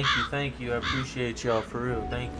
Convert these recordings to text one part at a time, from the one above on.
thank you, thank you. I appreciate y'all for real. Thank you.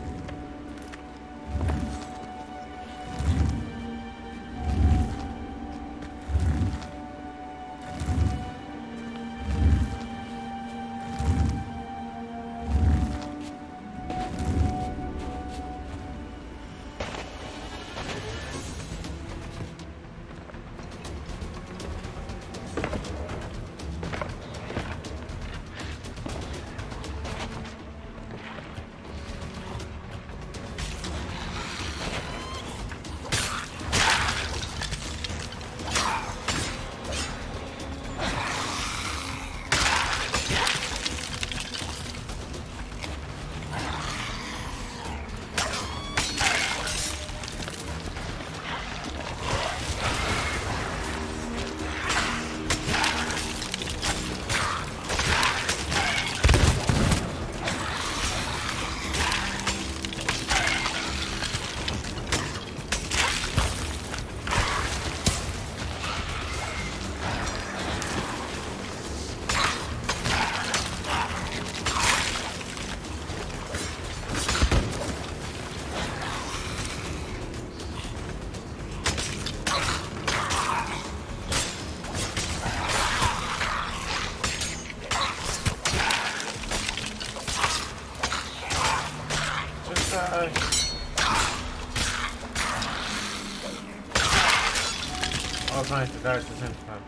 The same time.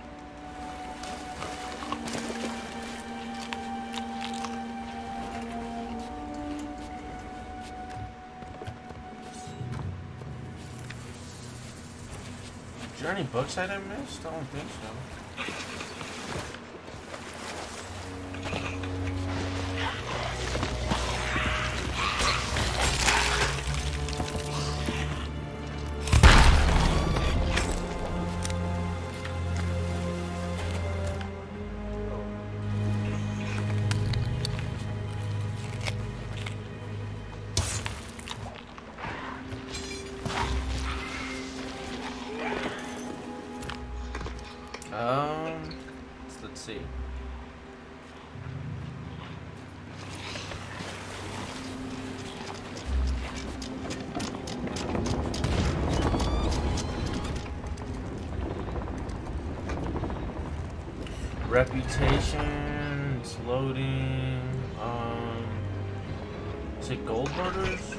Is there any books I missed? I don't think so. It's loading. Um, is it gold murders?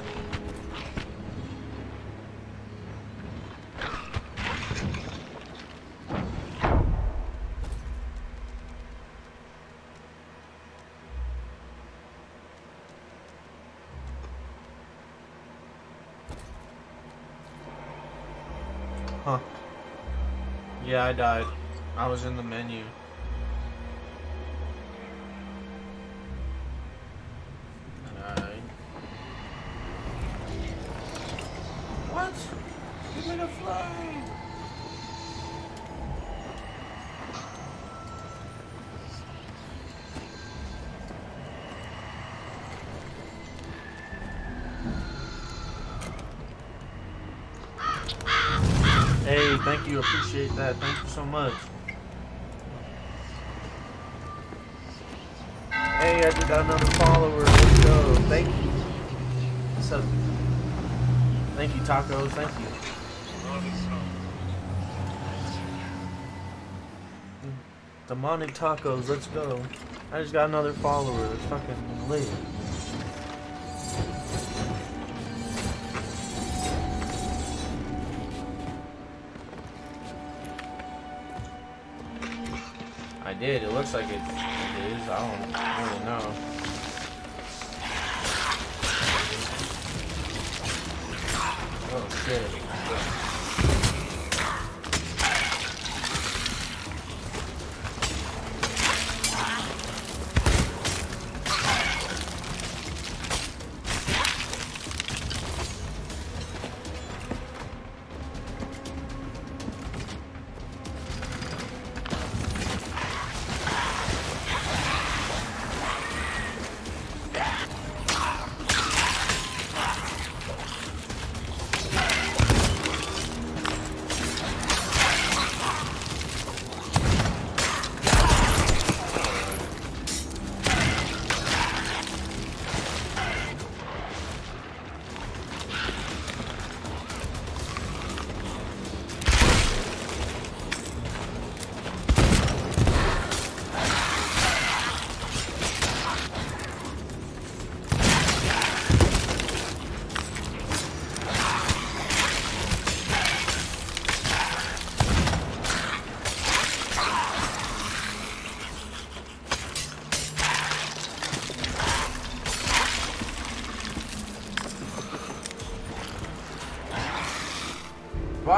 Huh. Yeah, I died. I was in the menu. So much. Hey, I just got another follower. Let's go. Thank you. What's up? Thank you, tacos. Thank you. Demonic tacos. Let's go. I just got another follower. It's fucking lit. Did. It looks like it, it is. I don't really know. Oh shit.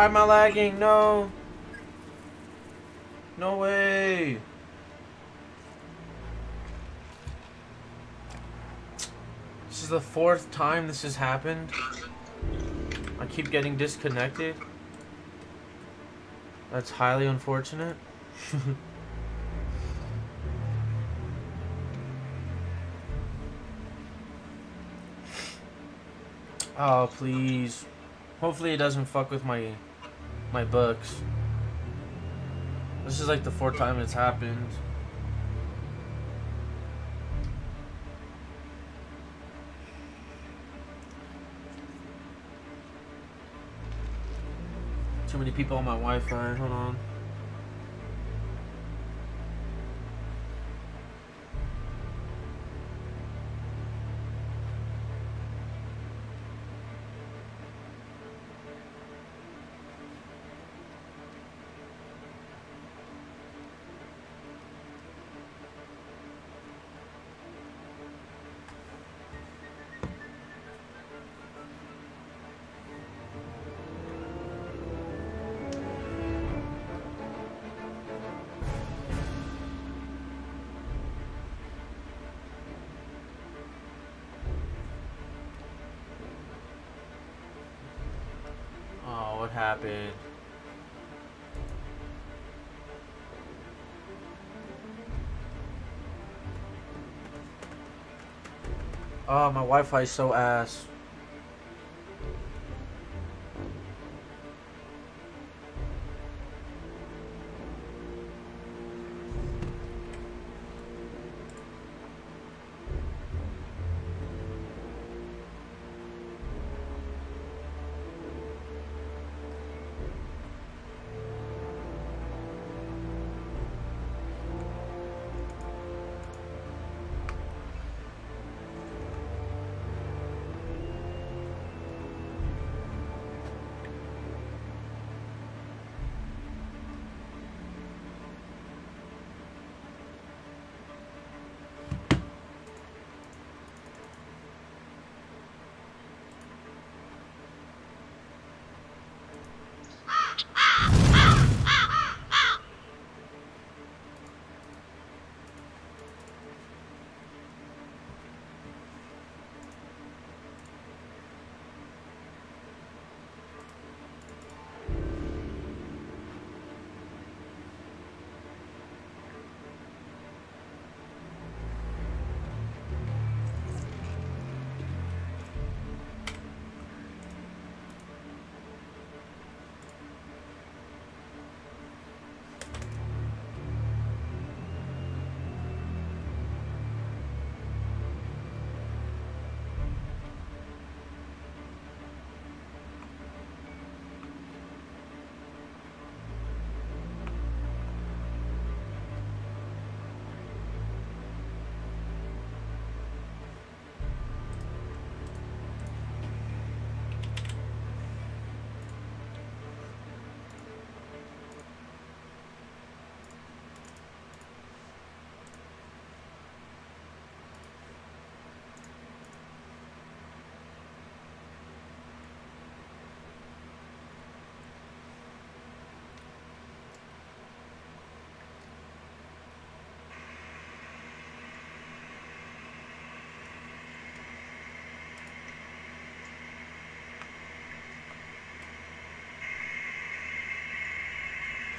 Am I lagging? No. No way. This is the fourth time this has happened. I keep getting disconnected. That's highly unfortunate. oh, please. Hopefully it doesn't fuck with my my books. This is like the fourth time it's happened. Too many people on my Wi-Fi. Hold on. Oh, my Wi-Fi is so ass.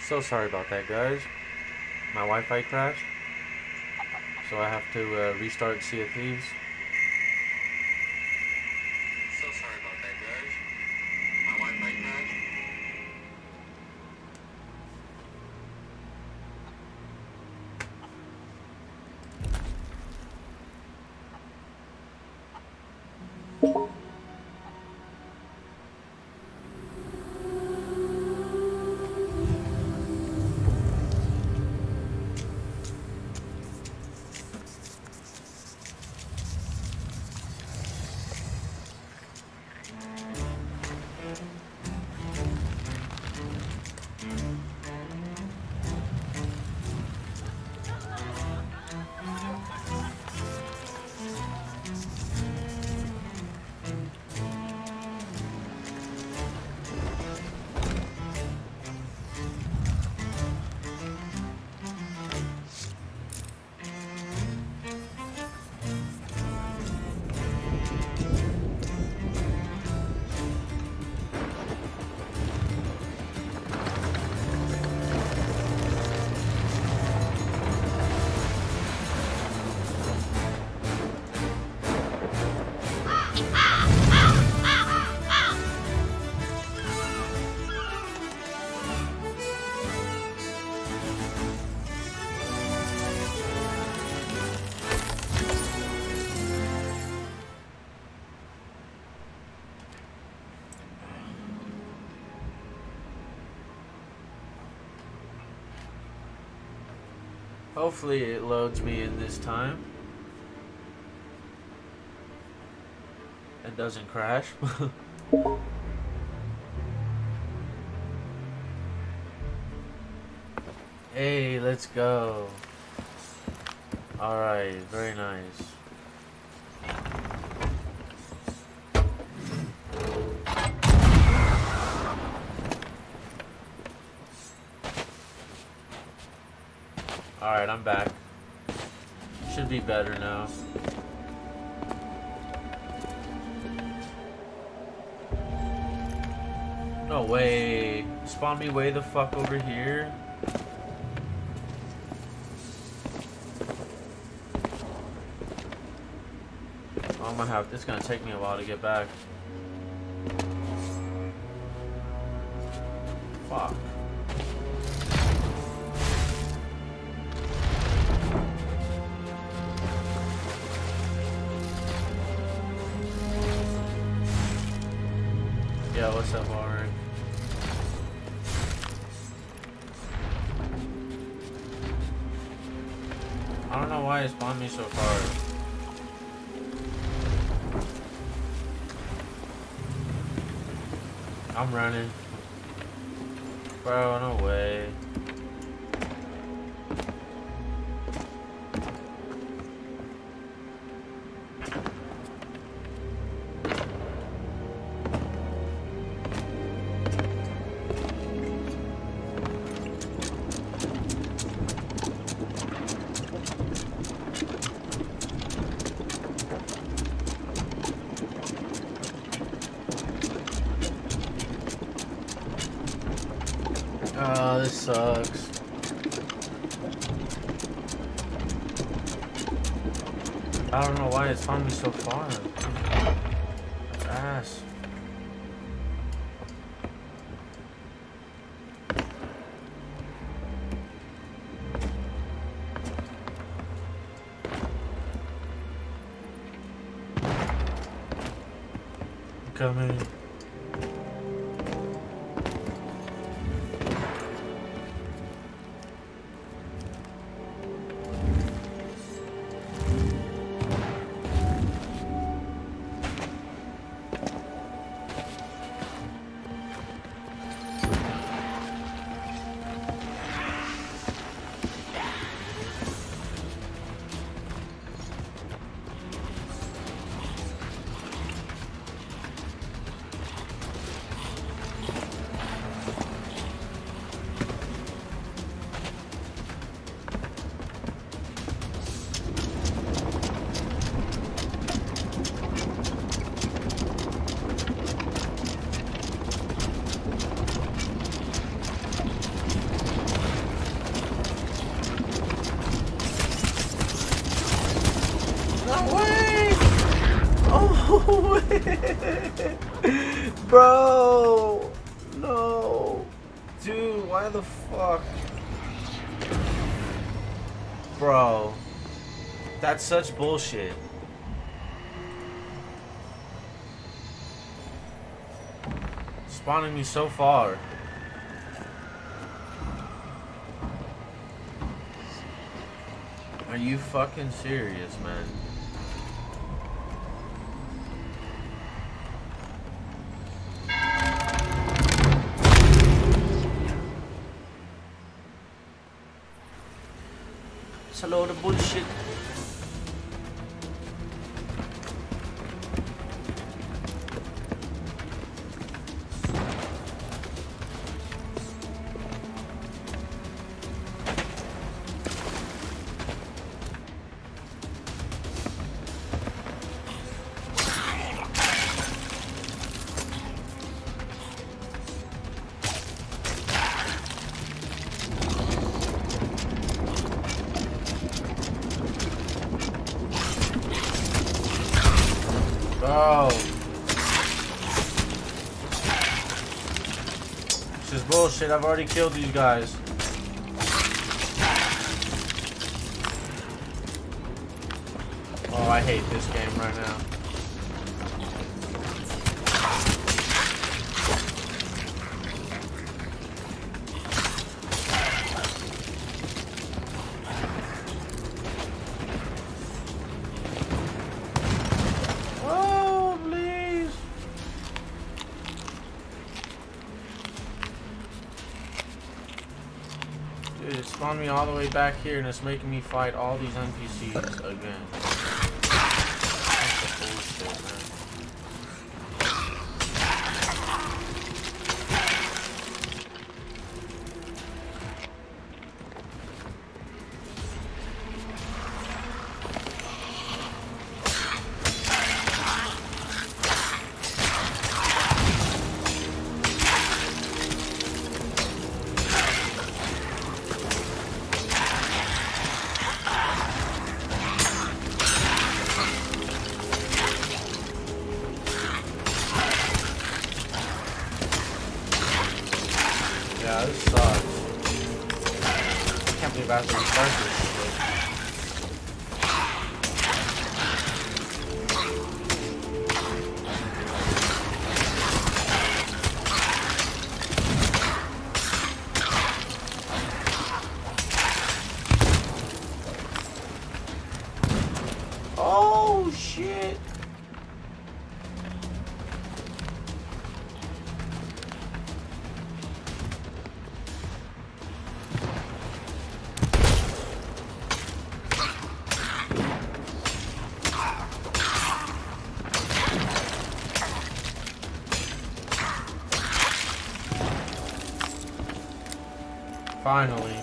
So sorry about that, guys. My Wi-Fi crashed. So I have to uh, restart Sea of Thieves. Hopefully it loads me in this time. And doesn't crash. hey, let's go. Alright, very nice. Alright, I'm back. Should be better now. No way. Spawn me way the fuck over here. I'm gonna have, it's gonna take me a while to get back. Fuck. I'm running. Sucks. I don't know why it's found me so far. Such bullshit. Spawning me so far. Are you fucking serious, man? I've already killed these guys. Oh, I hate this game way back here and it's making me fight all these NPCs Finally.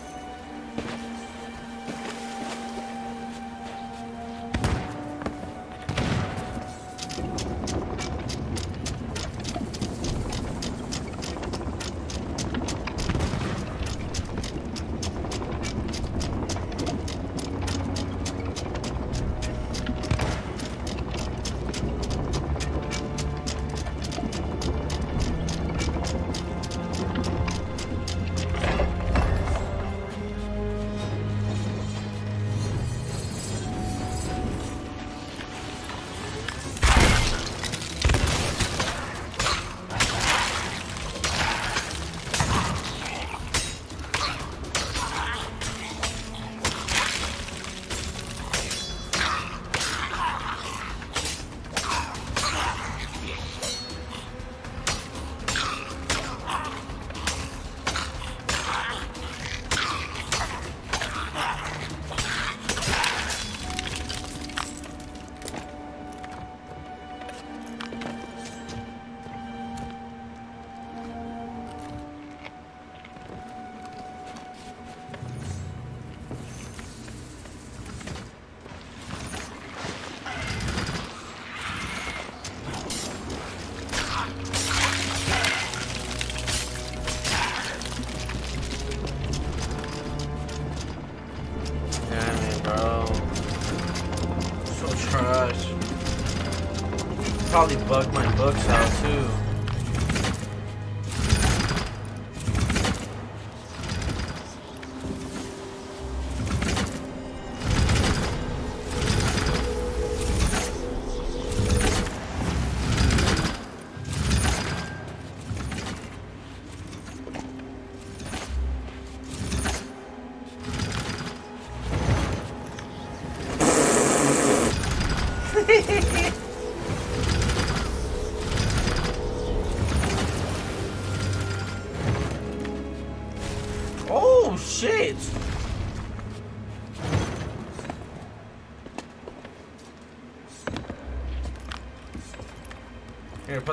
Books out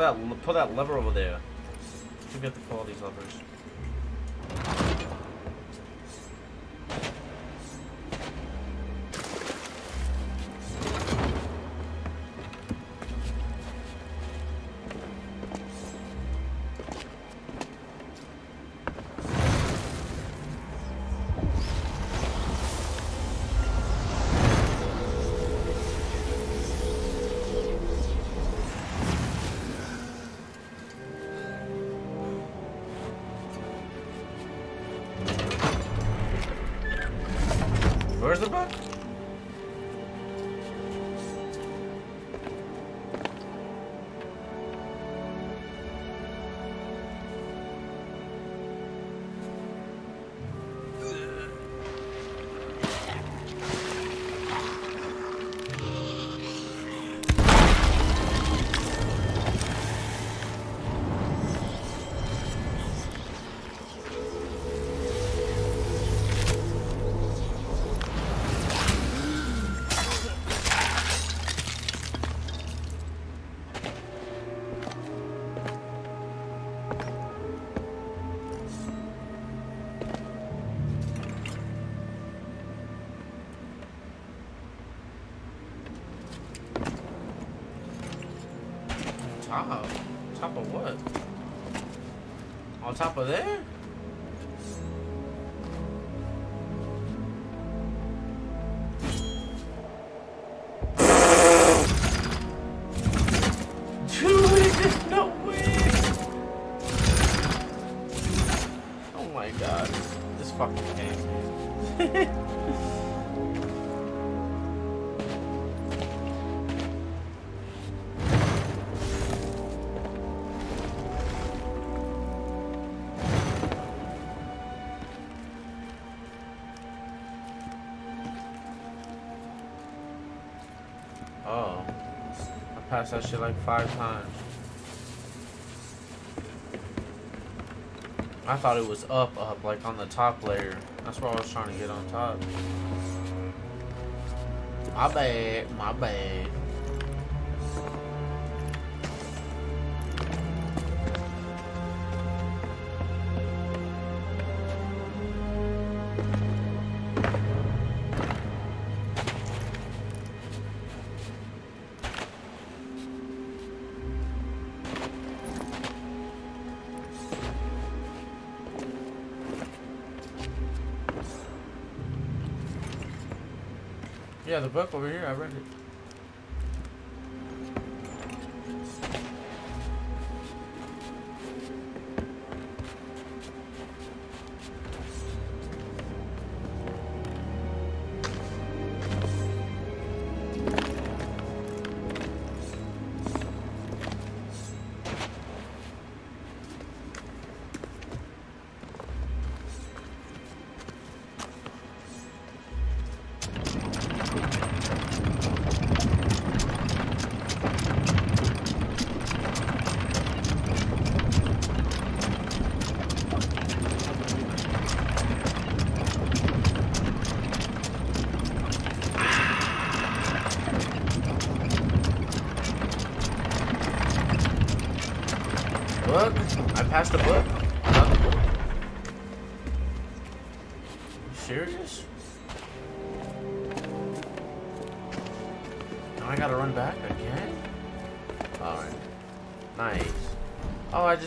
that put that lever over there. Top of there? That shit like five times. I thought it was up, up, like on the top layer. That's why I was trying to get on top. My bad, my bad. Yeah, the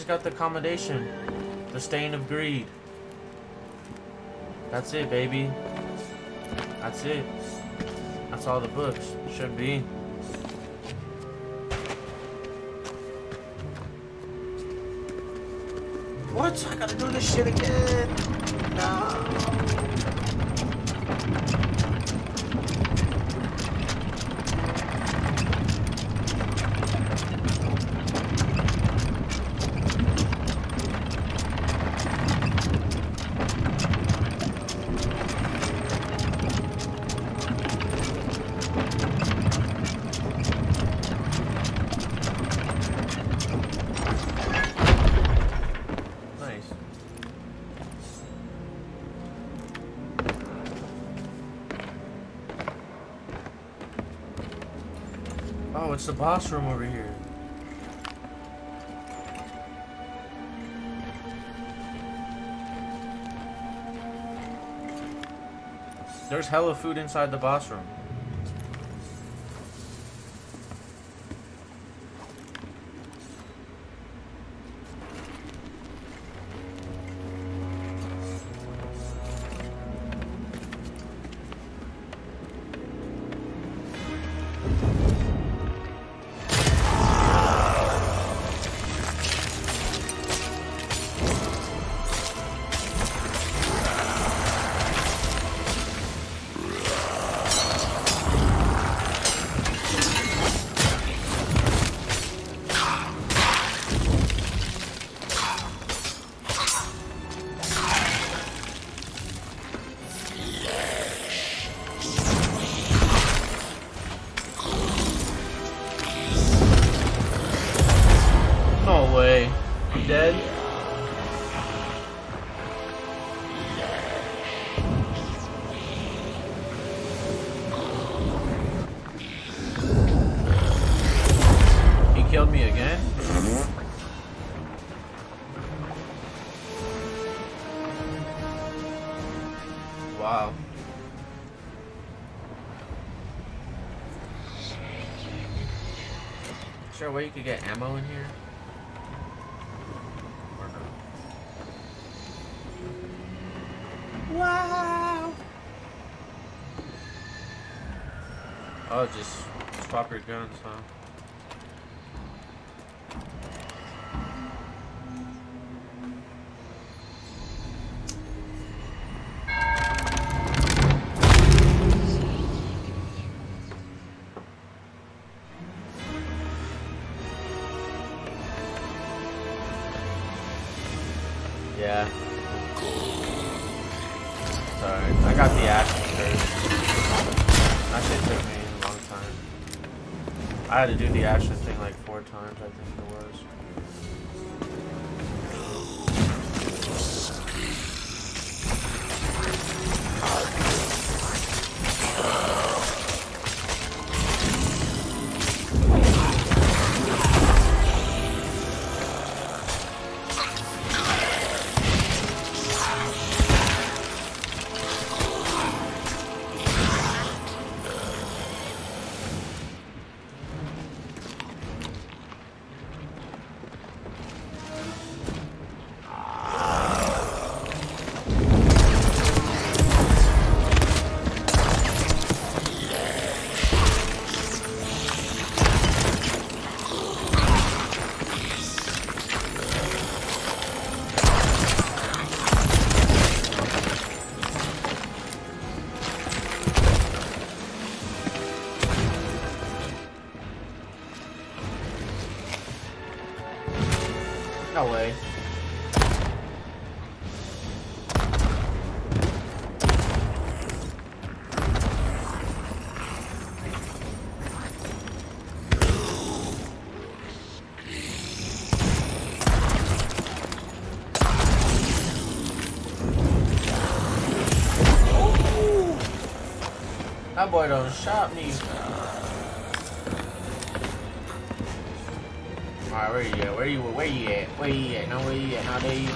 got the accommodation. The stain of greed. That's it, baby. That's it. That's all the books. Should be. What? I gotta do this shit again. Boss room over here. There's hella food inside the boss room. Way you could get ammo in here? Wow! Oh, just swap your guns, huh? Boy don't shot me. Alright, where you at? Where you at? where you at? Where you at? Now where you at? Now there you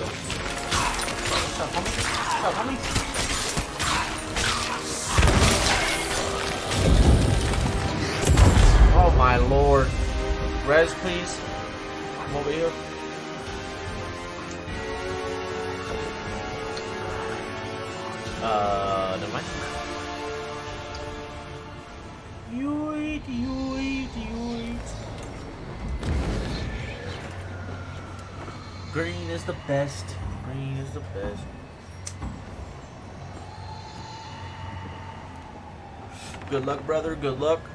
Good luck, brother. Good luck.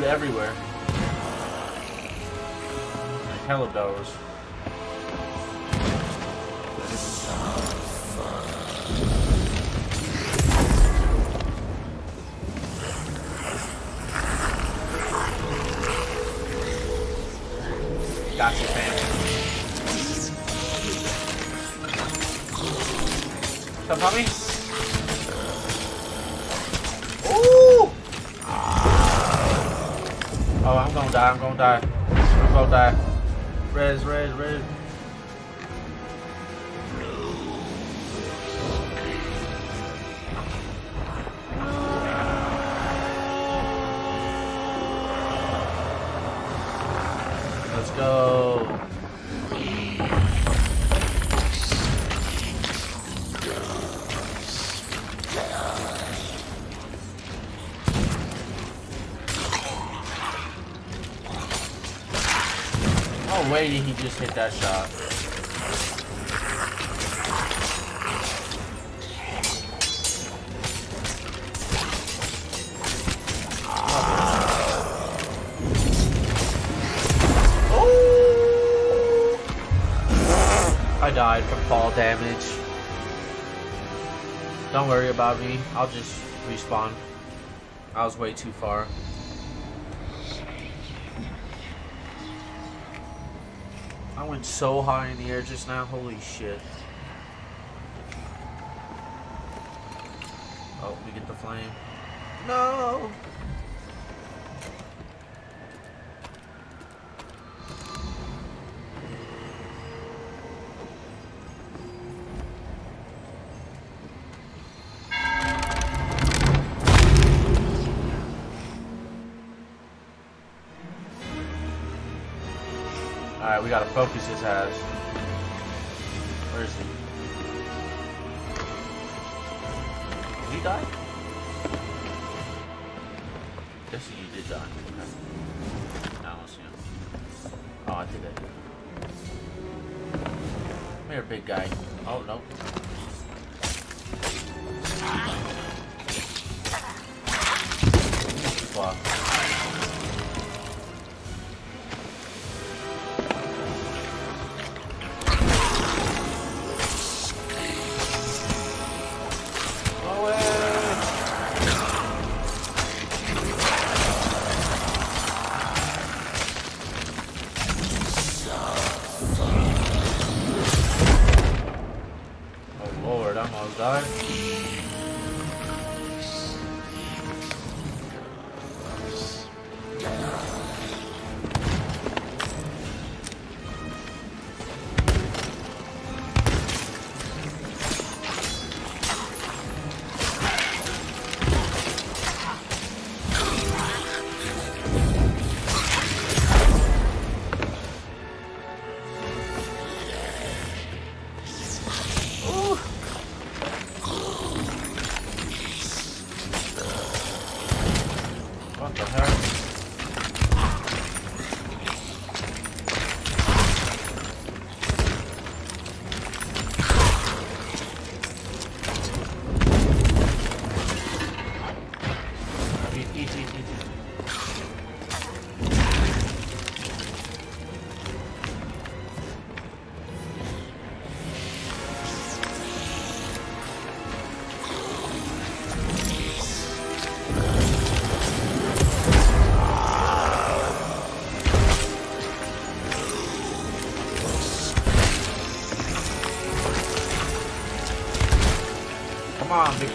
Way did he just hit that shot? Oh! I died from fall damage. Don't worry about me. I'll just respawn. I was way too far. went so high in the air just now. Holy shit. We gotta focus his ass.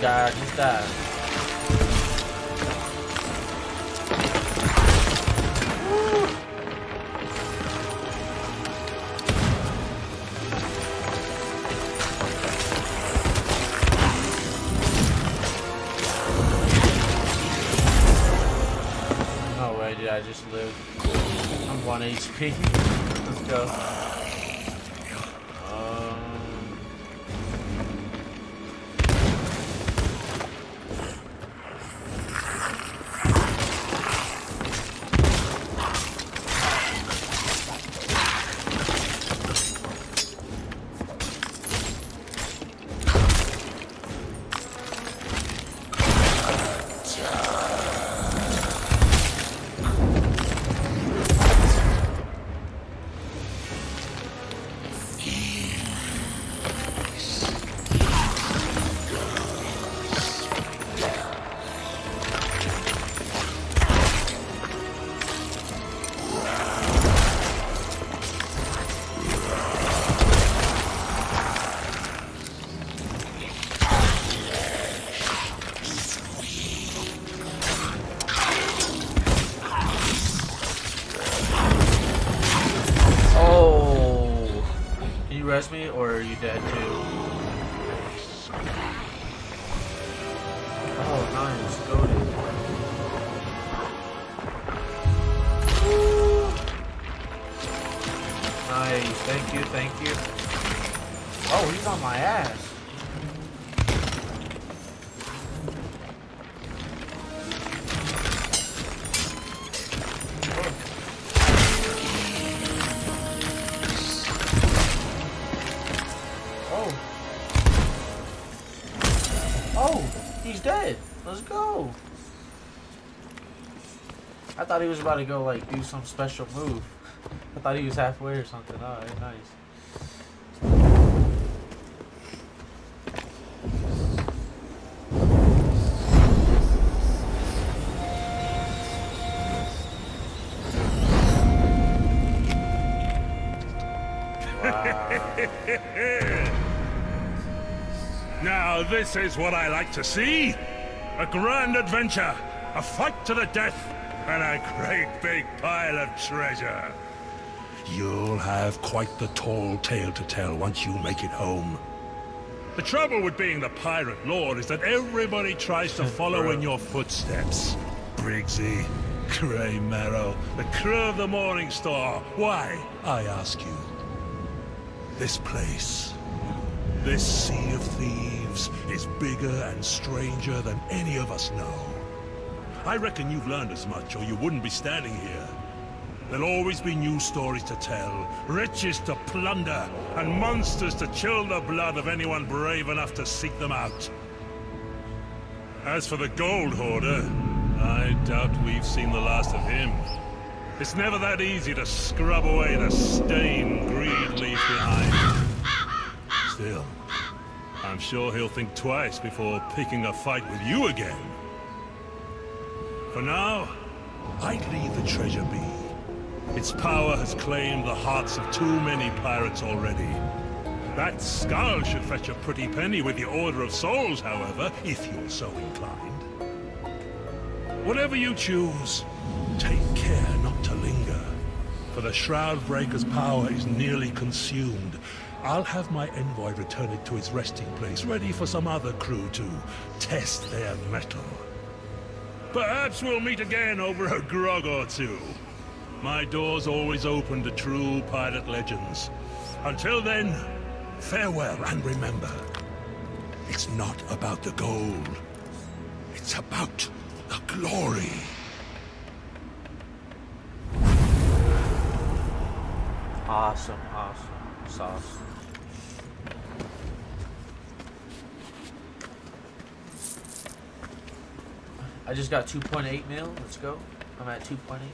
Big guy. Just. No way did I just live. I'm 1 HP. Thought he was about to go like do some special move. I thought he was halfway or something. Alright, nice. now this is what I like to see. A grand adventure. A fight to the death and a great big pile of treasure. You'll have quite the tall tale to tell once you make it home. The trouble with being the pirate lord is that everybody tries to follow in your footsteps. Briggsy, Graymarrow, the crew of the Morning Star. Why, I ask you? This place, this sea of thieves, is bigger and stranger than any of us know. I reckon you've learned as much, or you wouldn't be standing here. There'll always be new stories to tell, riches to plunder, and monsters to chill the blood of anyone brave enough to seek them out. As for the Gold Hoarder, I doubt we've seen the last of him. It's never that easy to scrub away the stain greed leaves behind. Still, I'm sure he'll think twice before picking a fight with you again. For now, I'd leave the treasure be. Its power has claimed the hearts of too many pirates already. That skull should fetch a pretty penny with the Order of Souls, however, if you're so inclined. Whatever you choose, take care not to linger. For the Shroudbreaker's power is nearly consumed. I'll have my envoy return it to its resting place, ready for some other crew to test their mettle. Perhaps we'll meet again over a grog or two. My door's always open to true pirate legends. Until then, farewell, and remember, it's not about the gold. It's about the glory. Awesome, awesome, sauce. I just got 2.8 mil. Let's go. I'm at 2.8 mil.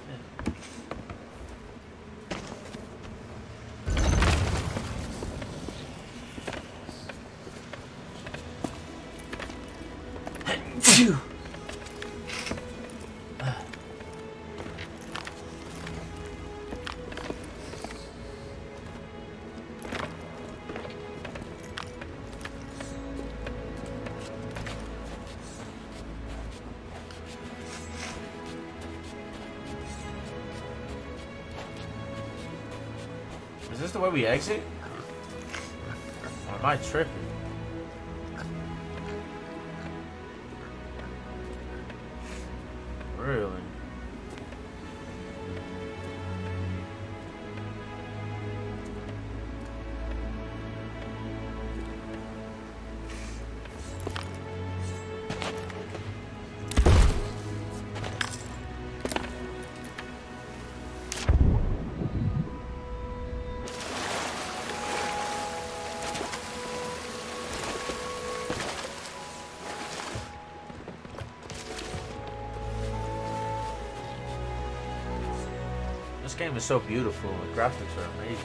Phew. We exit? Or am I tripping? Is so beautiful. The graphics are amazing.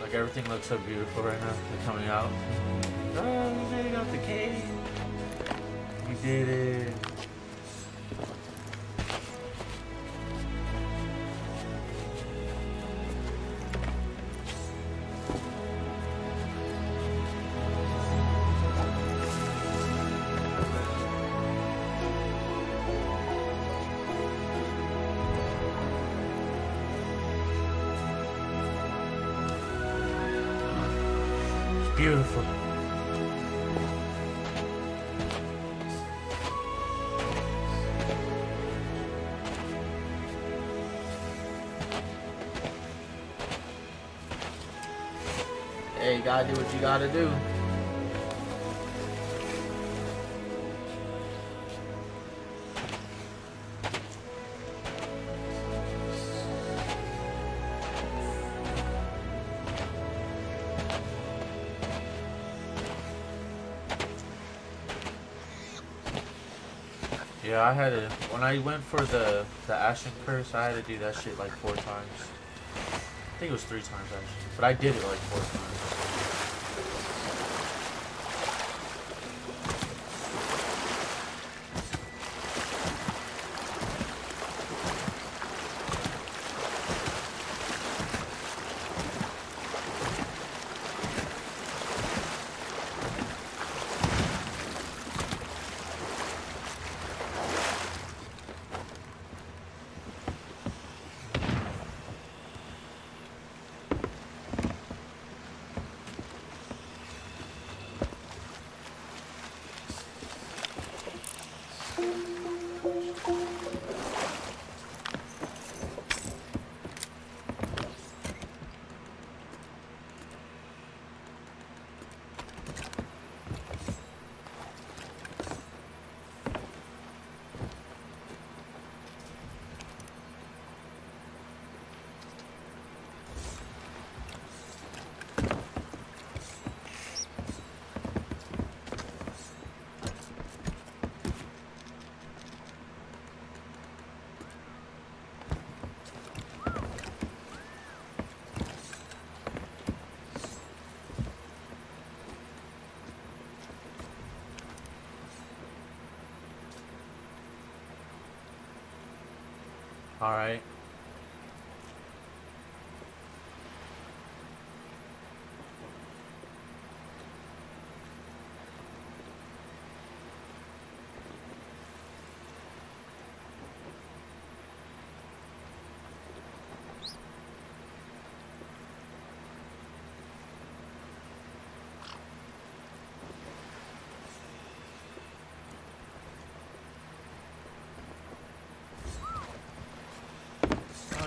Like everything looks so beautiful right now. They're coming out. Oh, we made it out the cave. We did it. Gotta do what you gotta do. Yeah, I had to when I went for the the Ashen Curse, I had to do that shit like four times. I think it was three times actually, but I did it like four times.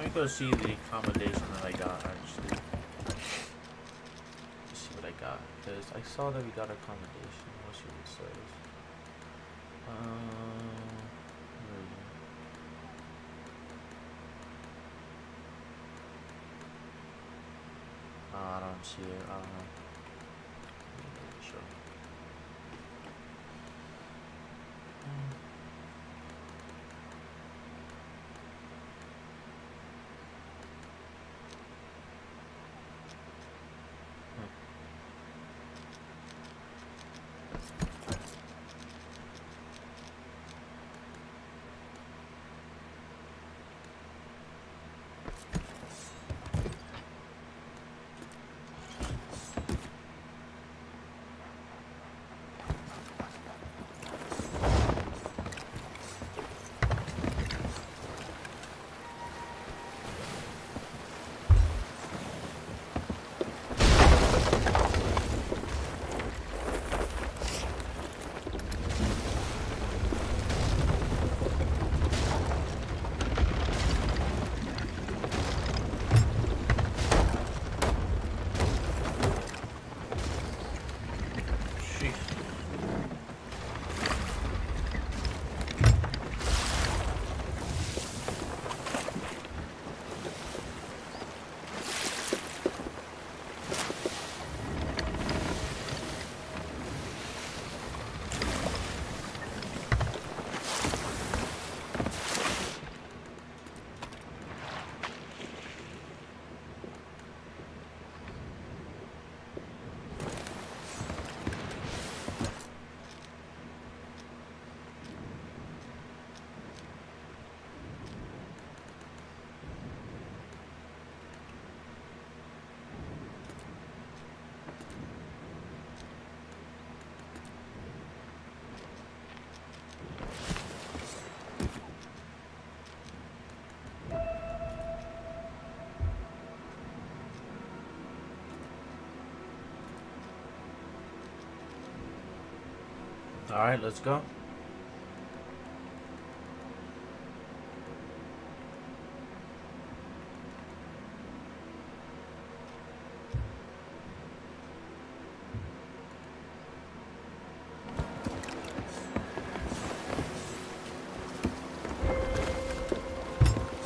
Let me go see the accommodation that I got actually. Let's see what I got. Because I saw that we got accommodation. Let's see what it. Um, I don't see it. I don't know. Alright, let's go.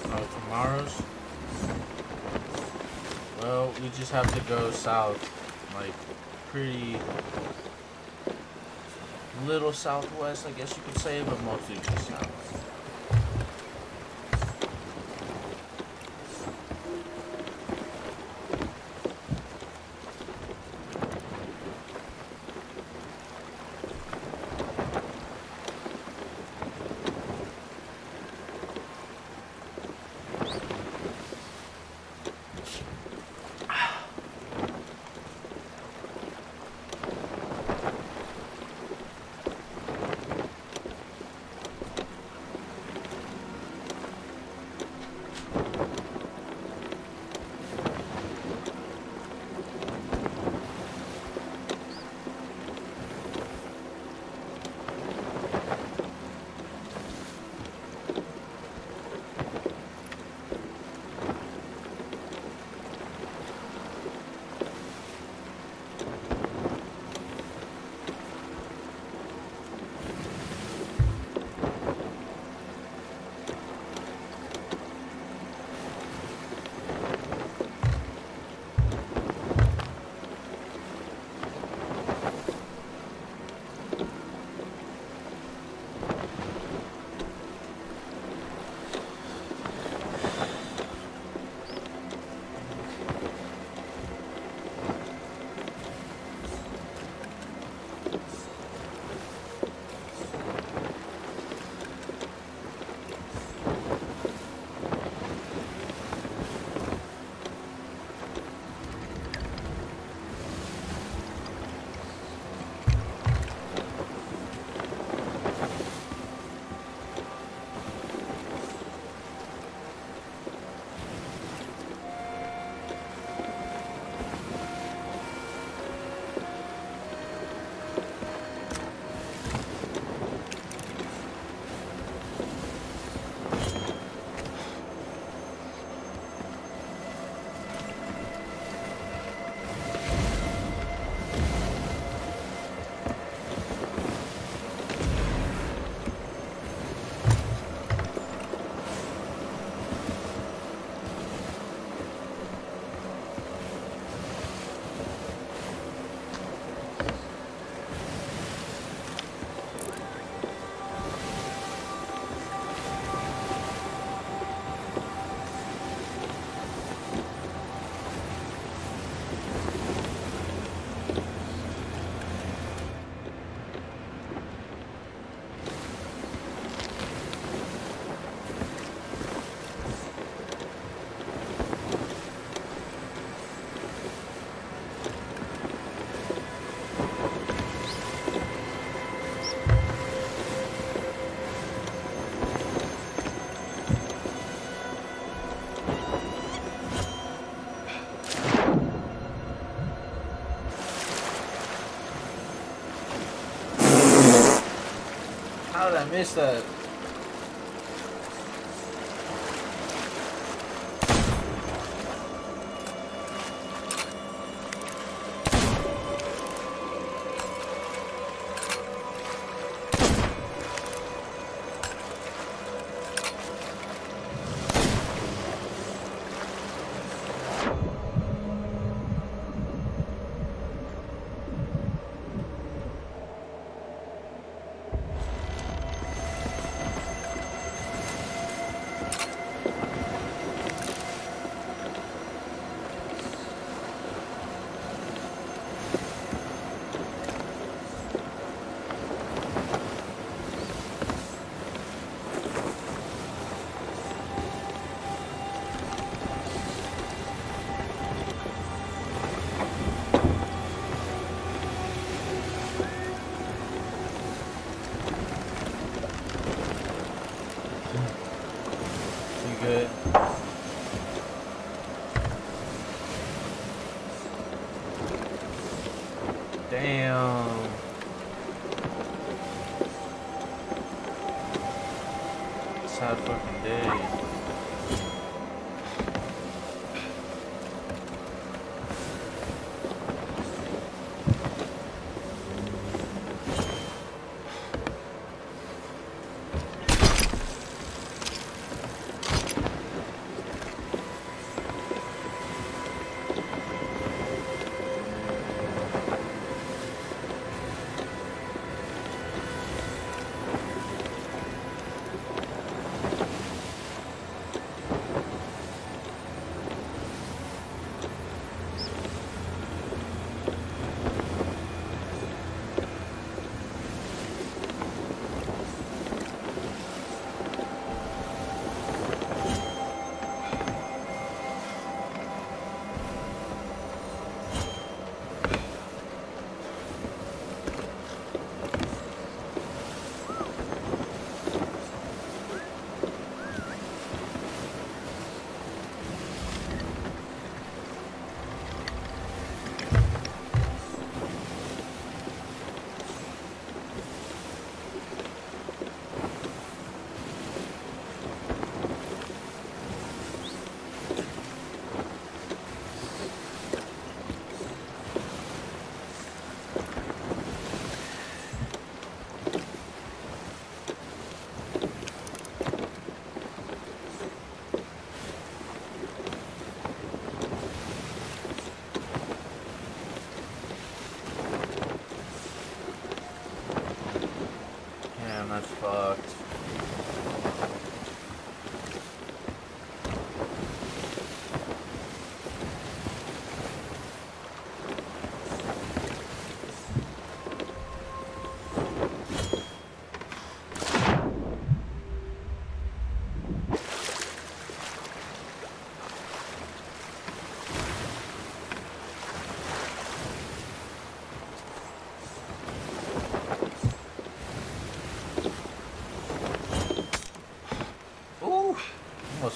Uh, tomorrow's? Well, we just have to go south, like, pretty little southwest, I guess you could say, but mostly just south. I miss that?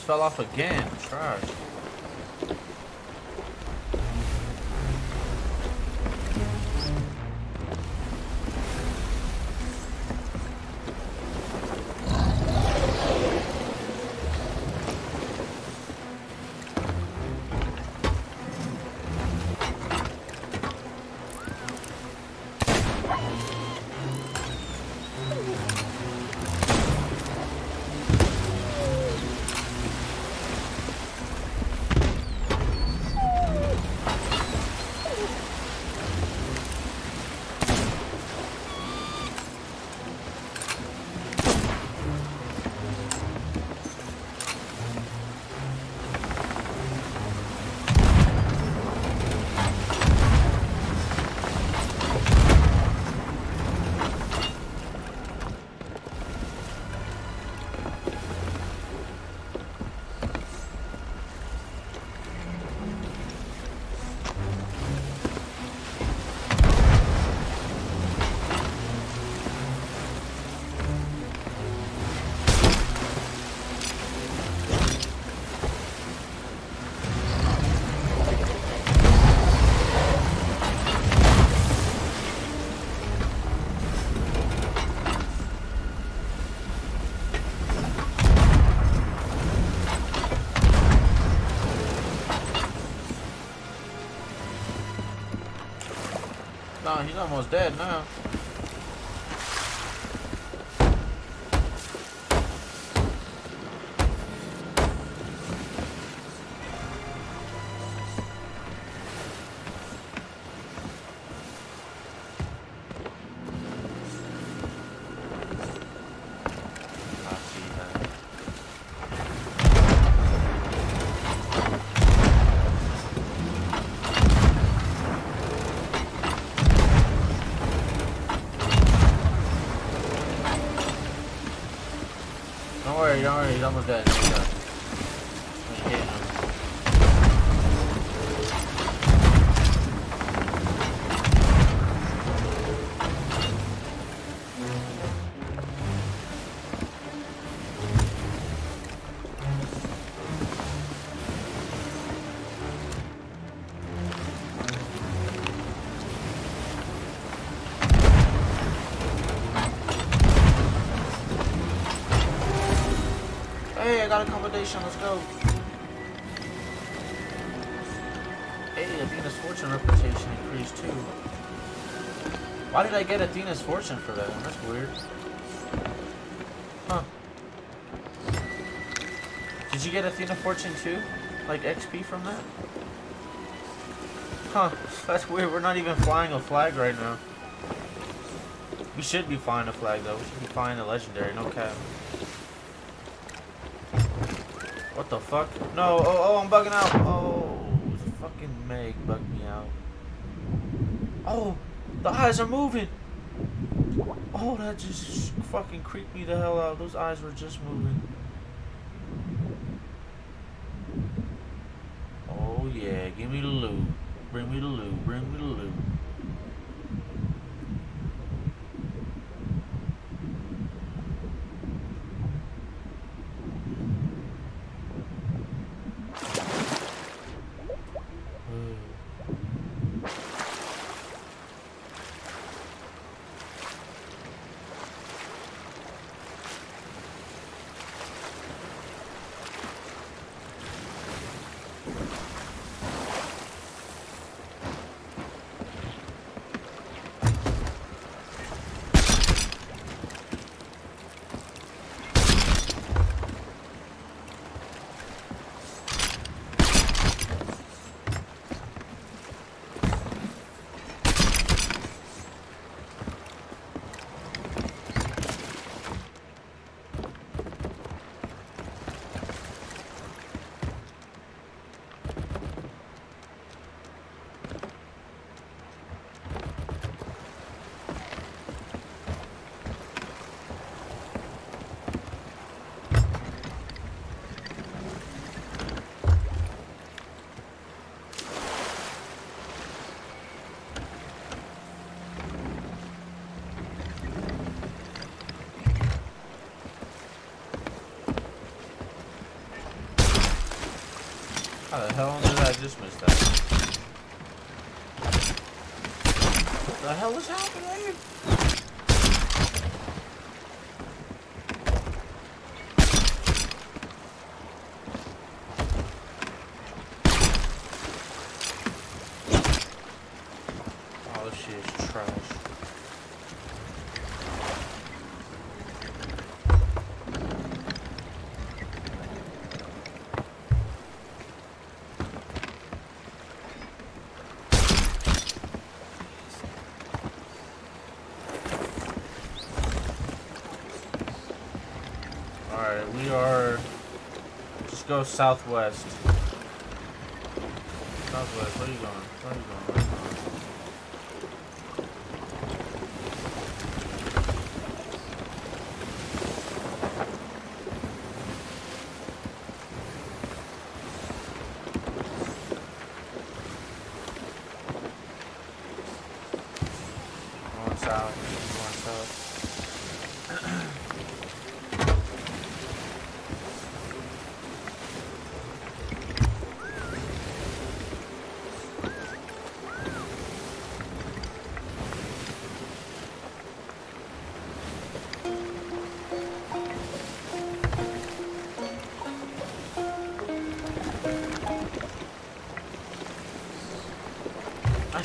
Fell off again. Trash. He's almost dead now. Don't accommodation. Hey, Athena's fortune reputation increased too. Why did I get Athena's fortune for that? That's weird. Huh. Did you get Athena fortune too? Like XP from that? Huh. That's weird. We're not even flying a flag right now. We should be flying a flag though. We should be flying a legendary. No cap. What the fuck? No. Oh, oh, I'm bugging out. Oh, fucking Meg bugged me out. Oh, the eyes are moving. Oh, that just fucking creeped me the hell out. Those eyes were just moving. Oh yeah, give me the loot. Bring me the loot. Bring me the loot. How the hell did I just miss that? What the hell is happening? Oh, this shit is trash. Alright, we are... Just go southwest. Southwest, where are you going? Where are you going?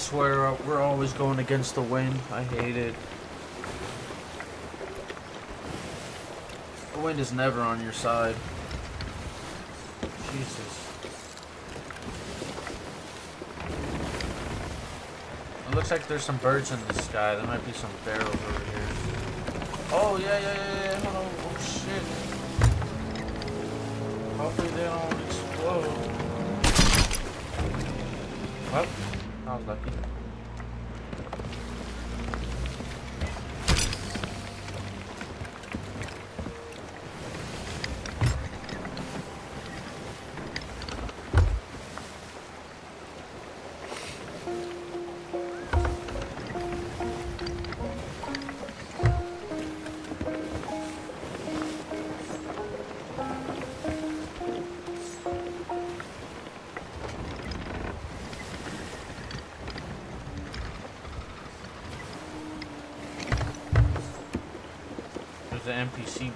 Swear uh, we're always going against the wind. I hate it. The wind is never on your side. Jesus. It looks like there's some birds in the sky. There might be some barrels over here. Oh, yeah, yeah, yeah, yeah. Hold on. Oh, shit. Hopefully they don't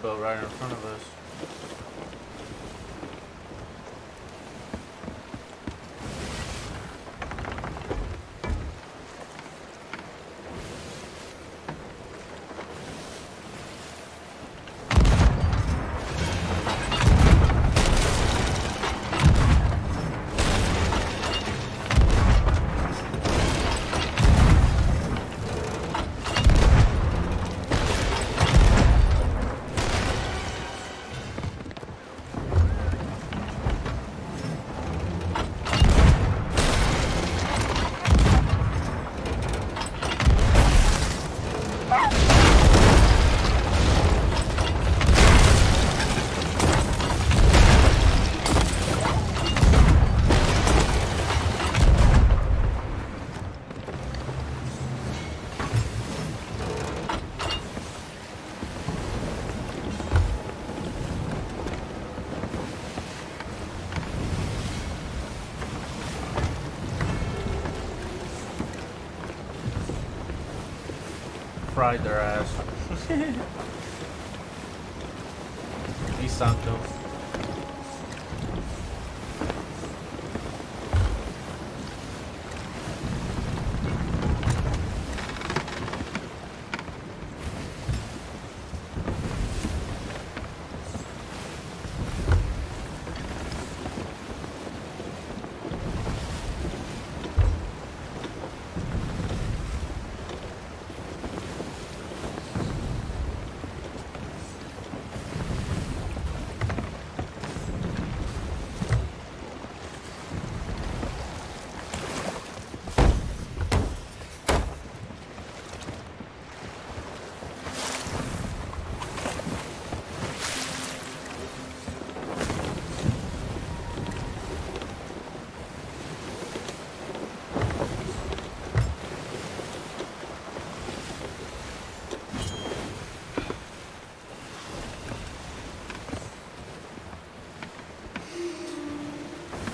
Boat right in front of fried their ass. y santo.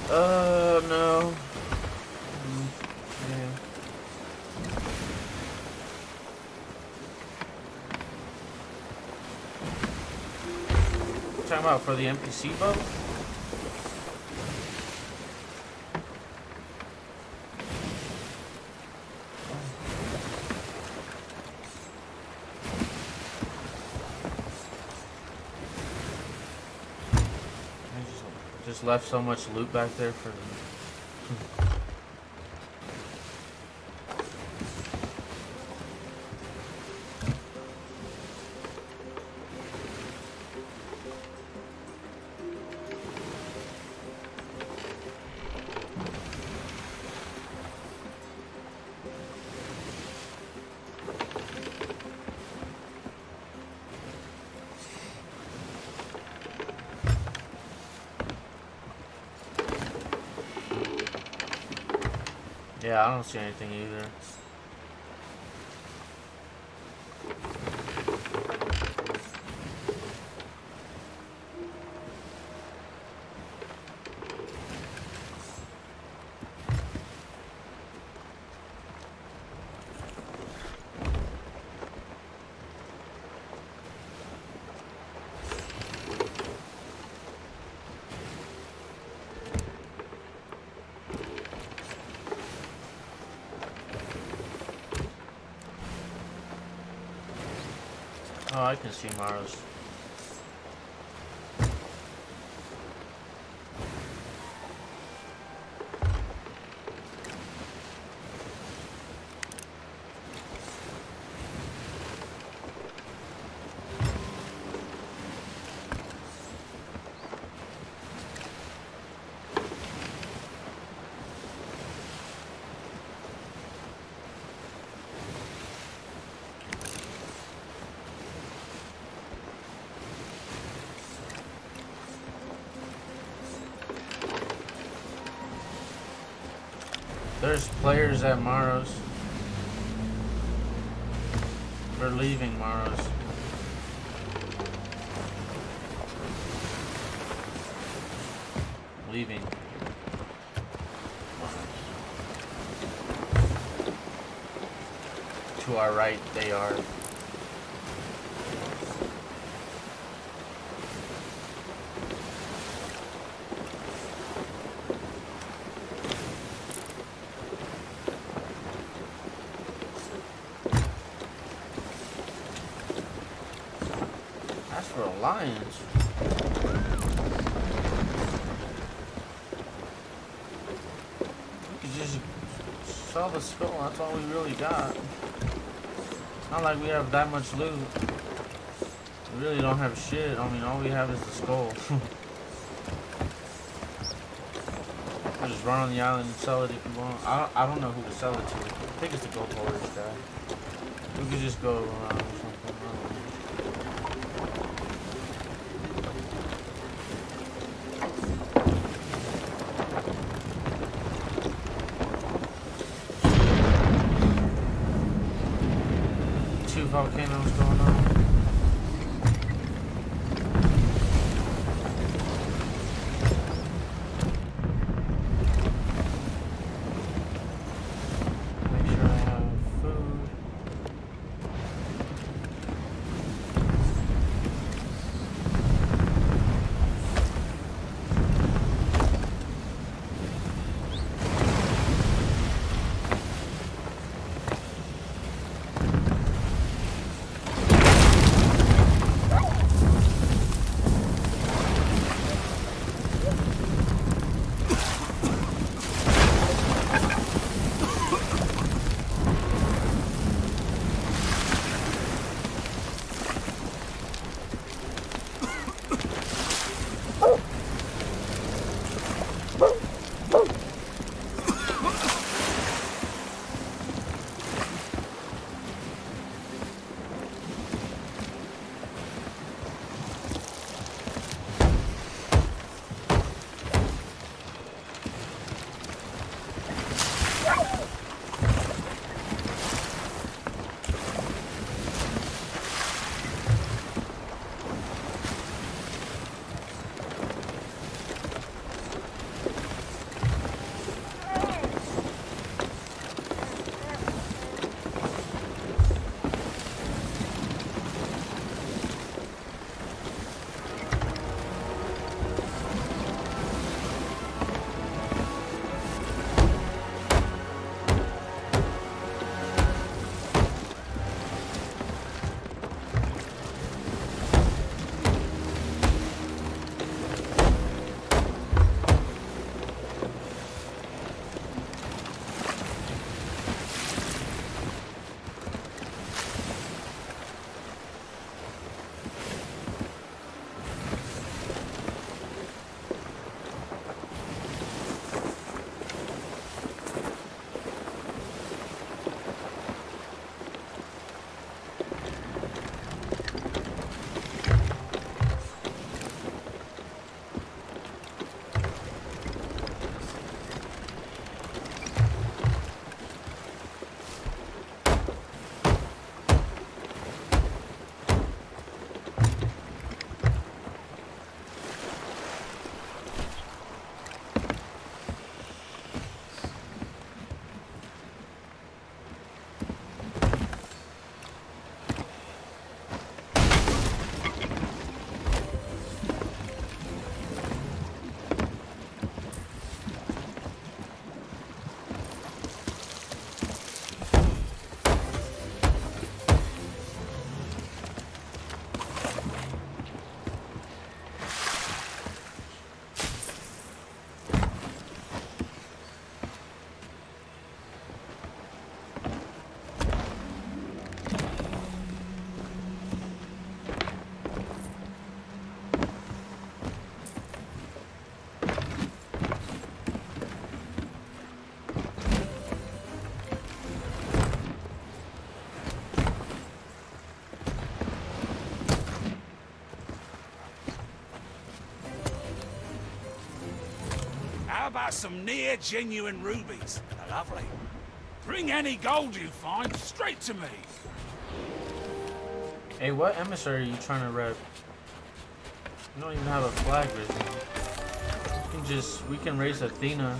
Uh, no. Mm, yeah. Talking about for the NPC boat? Just, just left so much loot back there for Yeah, I don't see anything either. Oh, I There's players at Morrow's. We're leaving Morrow's. Leaving. To our right, they are. That's for Alliance. We could just sell the skull, that's all we really got. It's not like we have that much loot. We really don't have shit. I mean, all we have is the skull. We'll just run on the island and sell it if you want. I don't, I don't know who to sell it to. I think it's the gold hoarders guy. We could just go around About some near genuine rubies? They're lovely. Bring any gold you find straight to me. Hey, what emissary are you trying to rep? You don't even have a flag risen. We can just, we can raise Athena.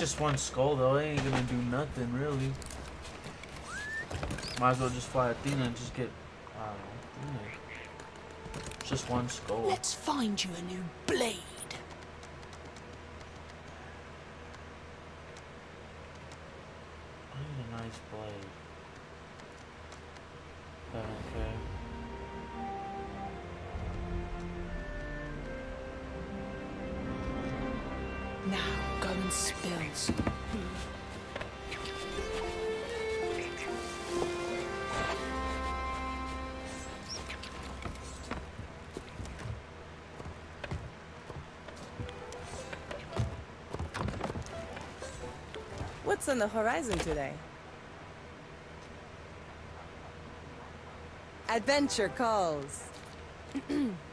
Just one skull though, it ain't gonna do nothing really. Might as well just fly Athena and just get, I don't know, just one skull. Let's find you a new blade. On the horizon today? Adventure calls.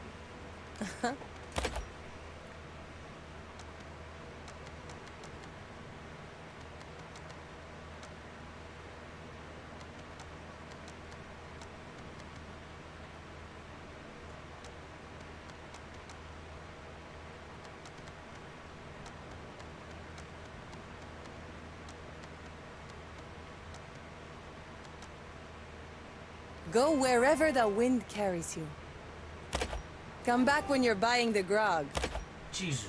Go wherever the wind carries you. Come back when you're buying the grog. Jesus.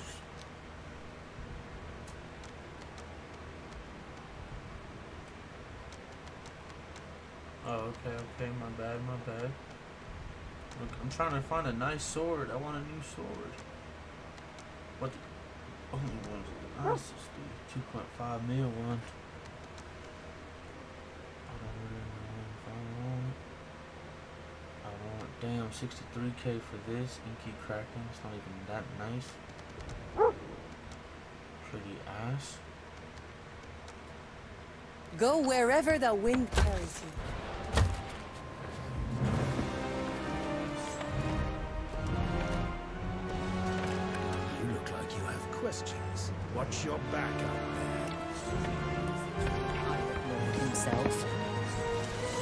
Oh, okay, okay, my bad, my bad. Look, I'm trying to find a nice sword. I want a new sword. What the oh, only one's the nicest, dude. 2.5 mil one. I want damn 63k for this Inky Kraken. It's not even that nice. Pretty ass. Go wherever the wind carries you. You look like you have questions. Watch your back out there. Pirate Lord himself.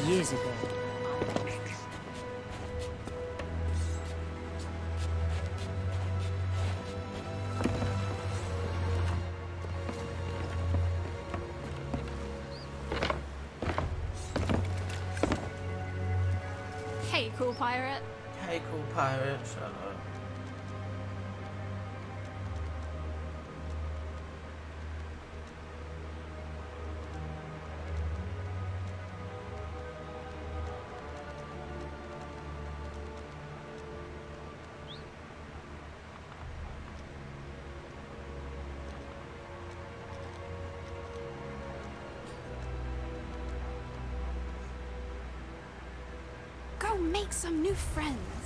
Years ago. Pirate. Hey, cool pirate. Shut up. Some new friends.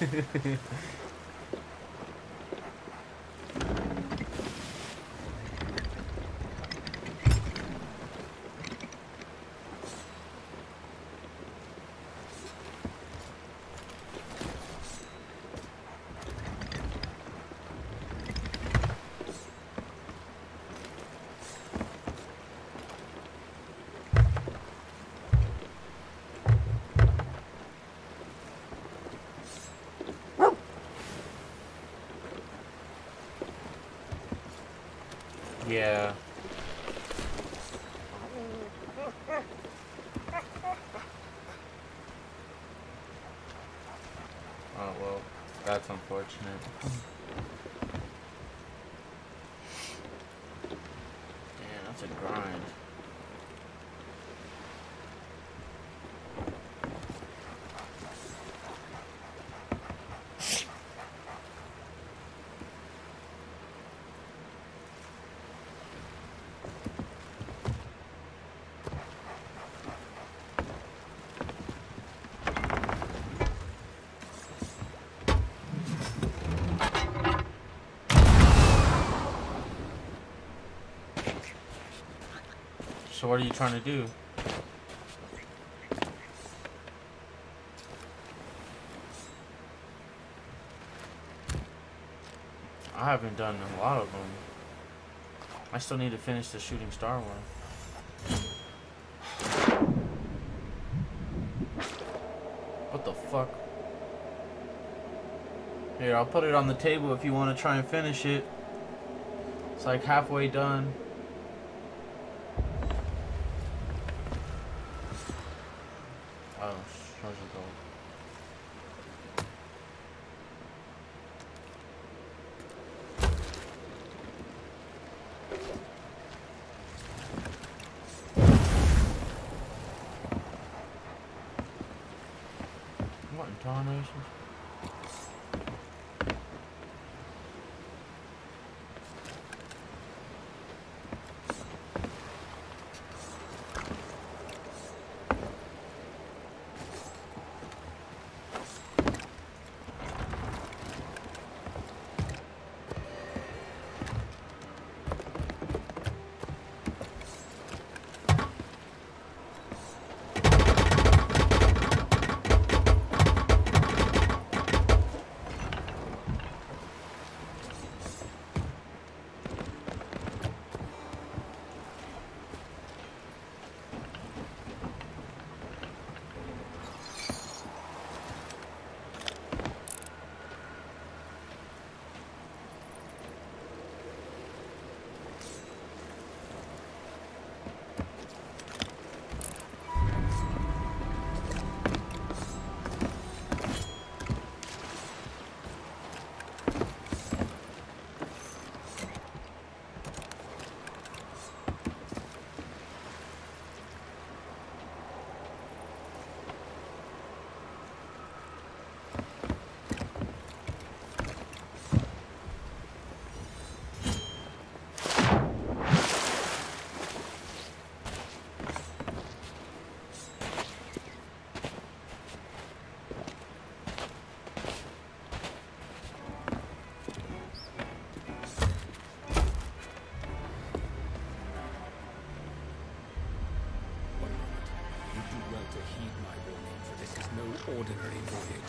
Yeah. Oh well, that's unfortunate. Damn, that's a grind. So what are you trying to do? I haven't done a lot of them. I still need to finish the shooting star one. What the fuck? Here, I'll put it on the table if you want to try and finish it. It's like halfway done.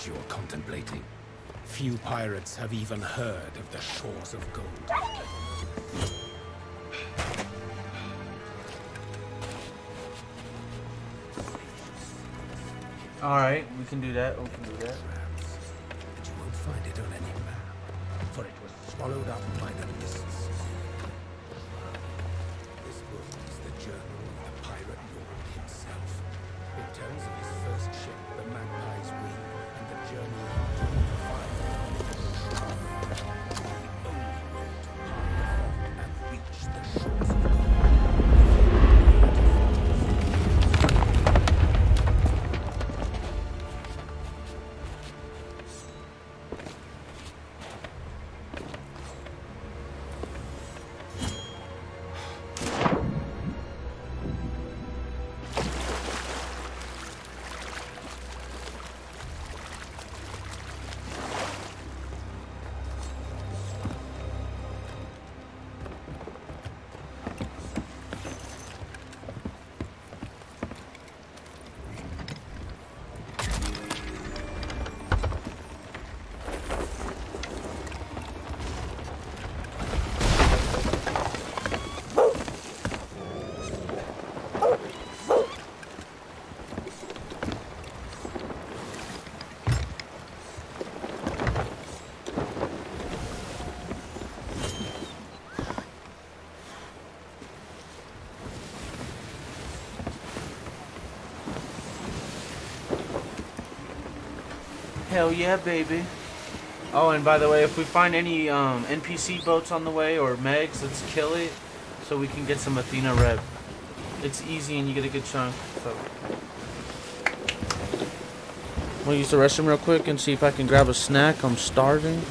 You're contemplating. Few pirates have even heard of the shores of gold. Alright, we can do that. Hell yeah, baby. Oh, and by the way, if we find any um, NPC boats on the way or Megs, let's kill it so we can get some Athena rep. It's easy and you get a good chunk. So. Gonna use the restroom real quick and see if I can grab a snack. I'm starving.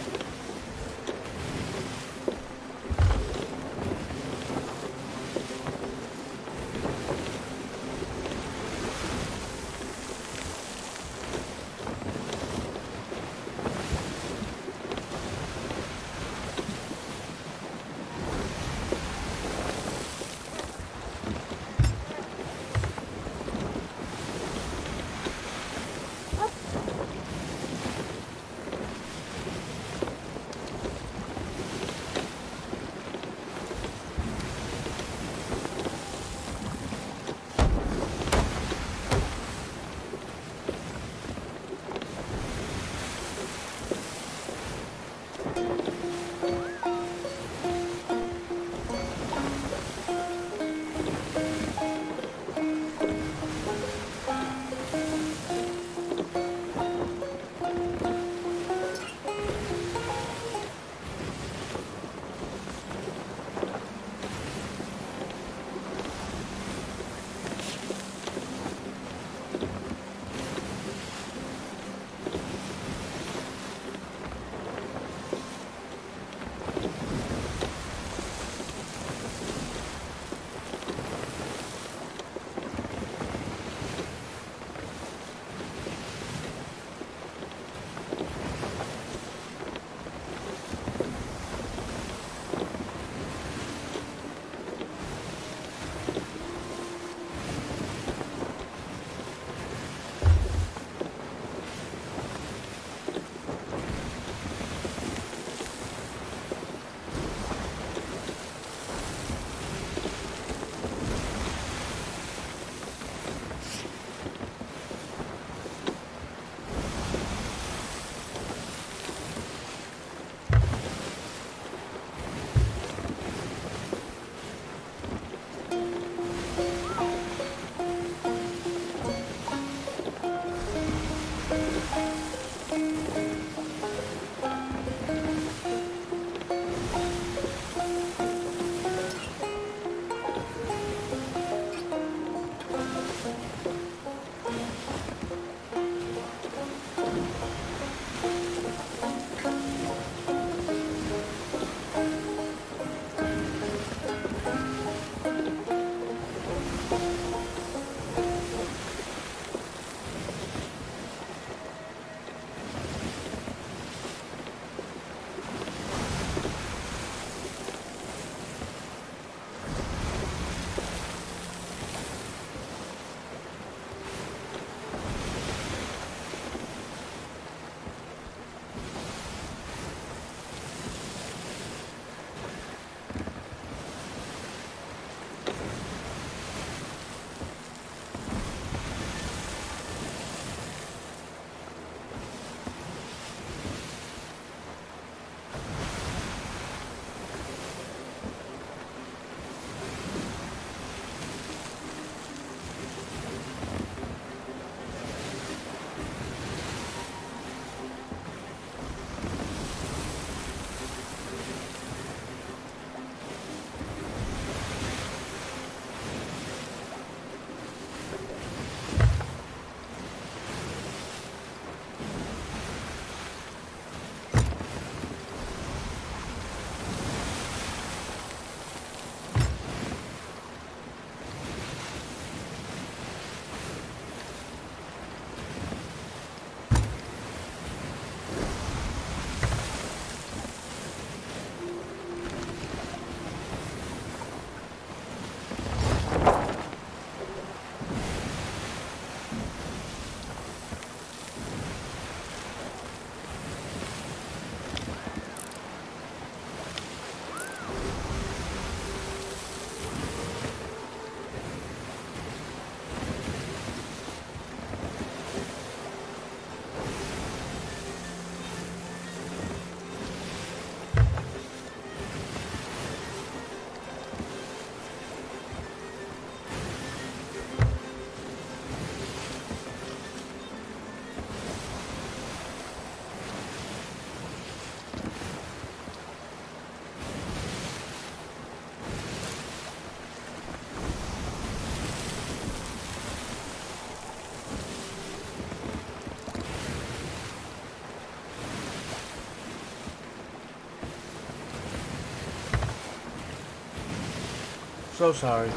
So sorry.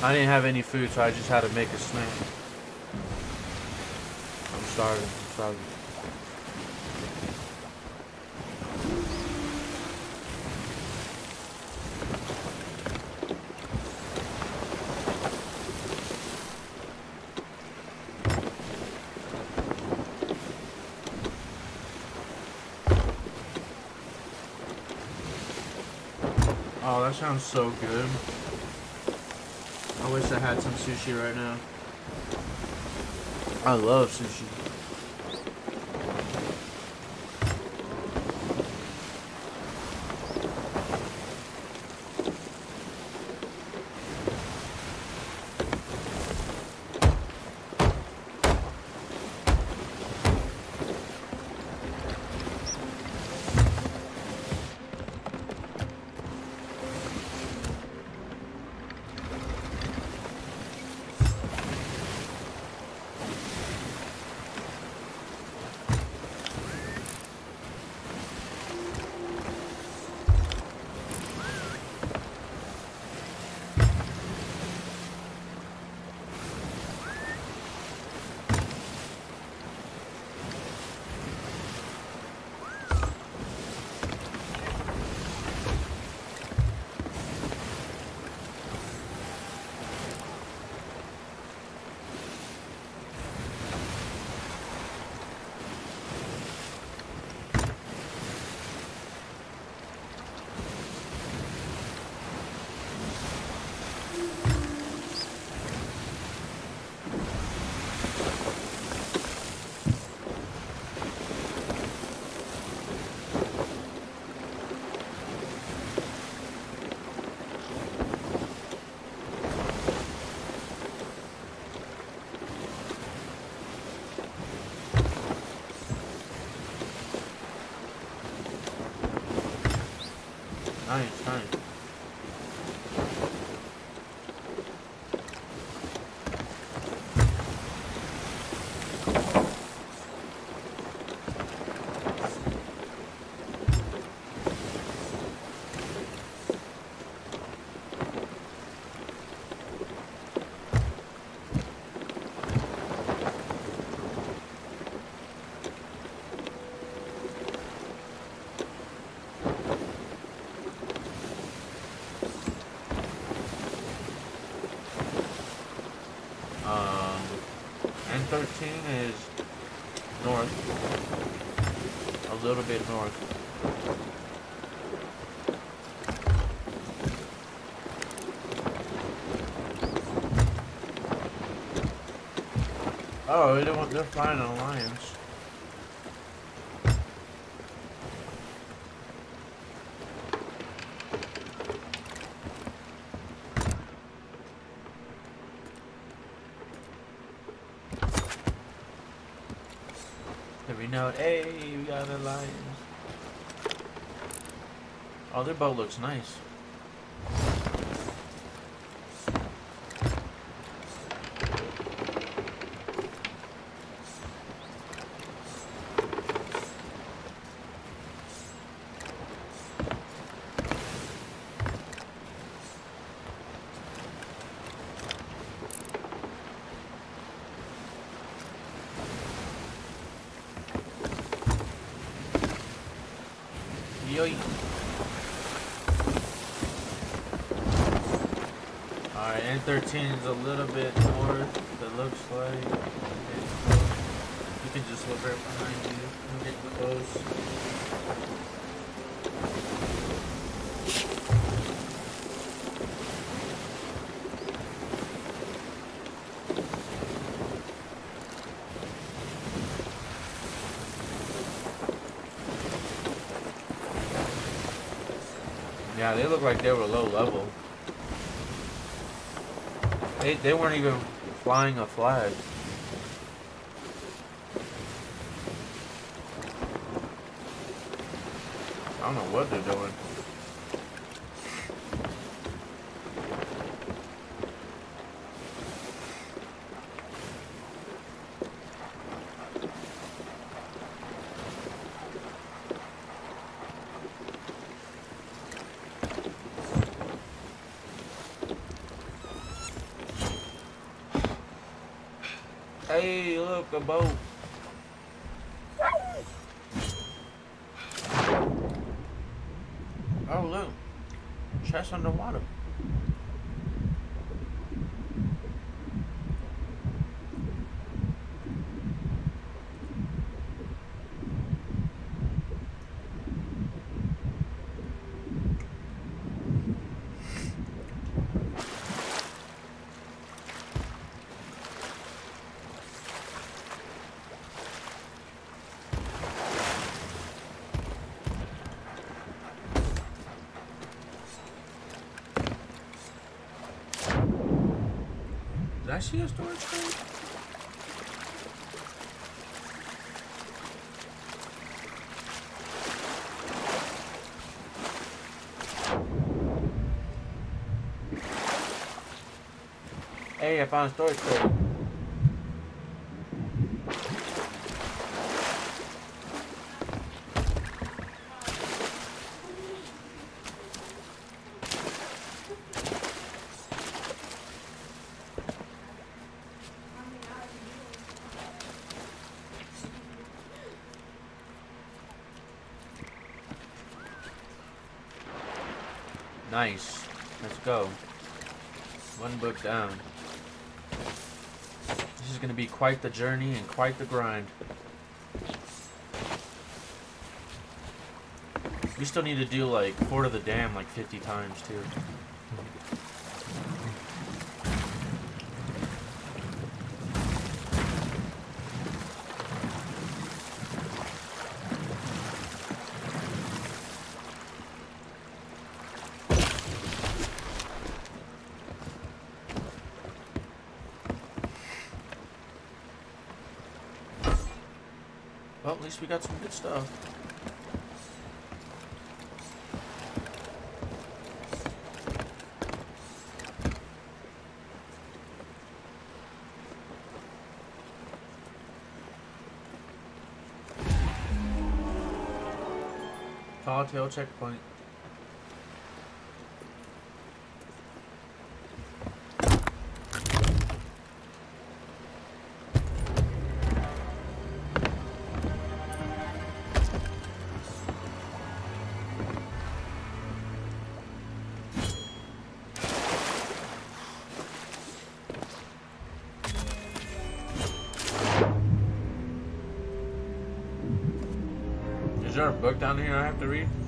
I didn't have any food, so I just had to make a snack. I'm sorry. I'm sorry. That sounds so good. I wish I had some sushi right now. I love sushi. Nice, nice. Um, N13 is north. A little bit north. Oh, they want, they're flying an alliance. Every note, hey, we got an alliance. Oh, their boat looks nice. 13 is a little bit north, it looks like. You can just look right behind you and get close. Yeah, they look like they were low level. They, they weren't even flying a flag. I don't know what they're doing. Hey, look, a boat. Oh, look. Chest underwater. Did I see a storage tank? Hey, I found a storage tank. Nice. Let's go. One book down. This is gonna be quite the journey and quite the grind. We still need to do like Fort of the Damned like 50 times too. We got some good stuff. Tall Tale checkpoint. Book down here I have to read?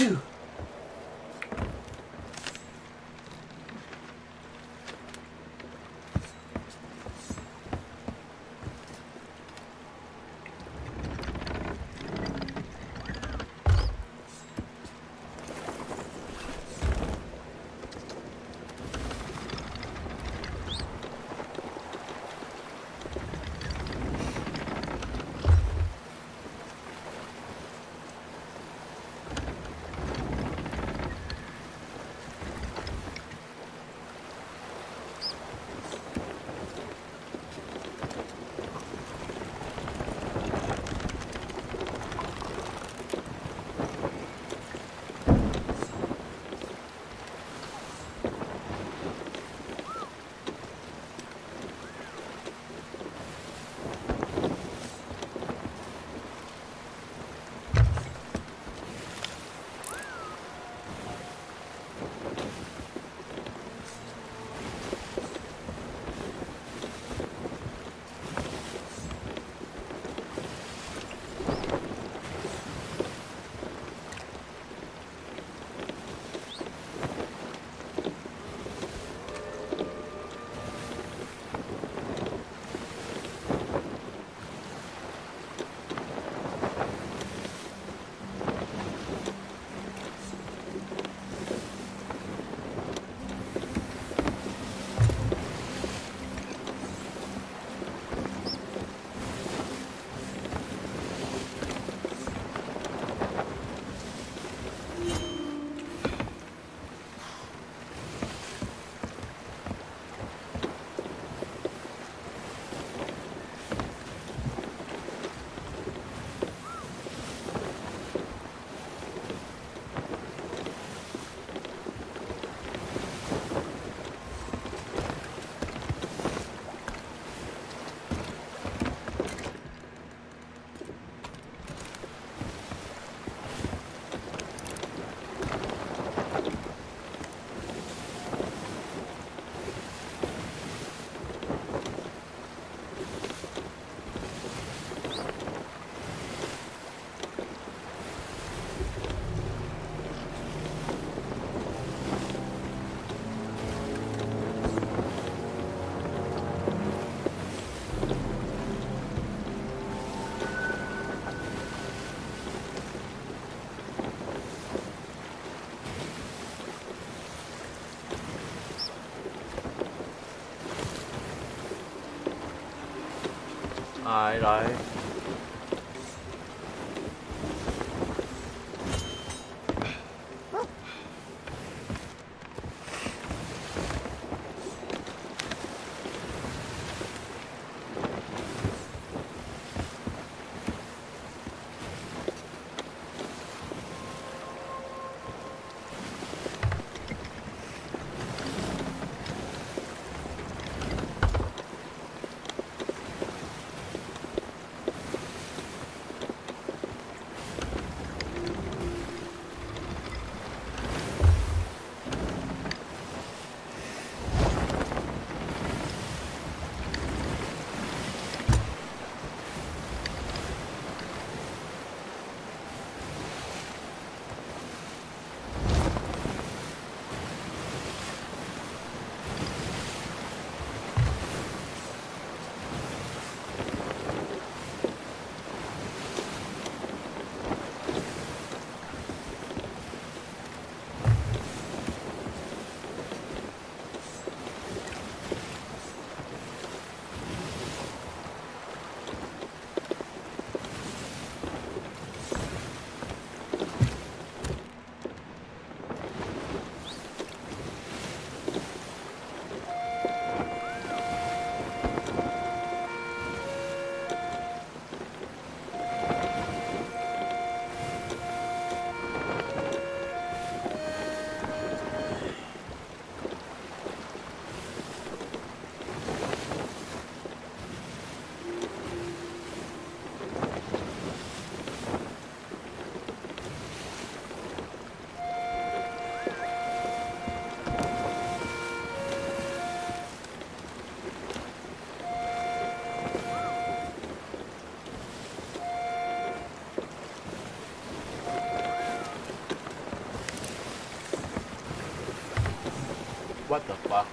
two. Alright, alright. What the fuck?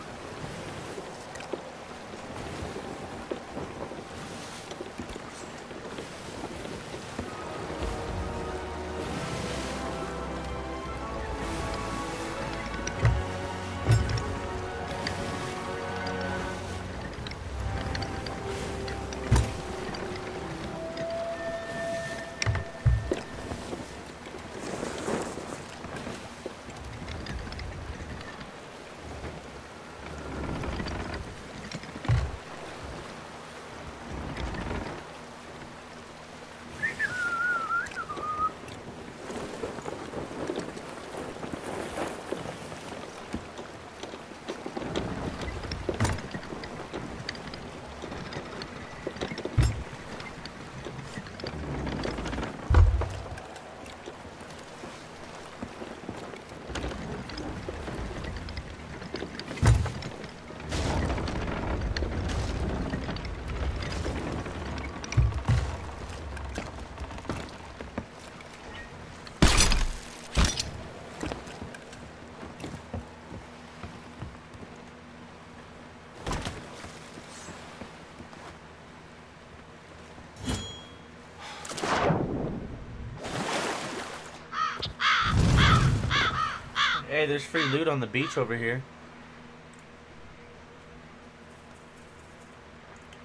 There's free loot on the beach over here.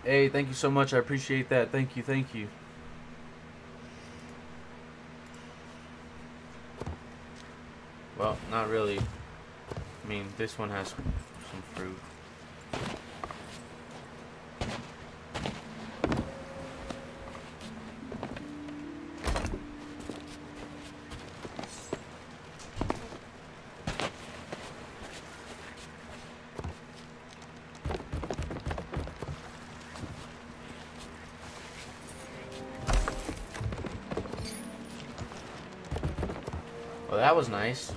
Hey, thank you so much. I appreciate that. Thank you, thank you. Well, not really. I mean, this one has some fruit. Was nice.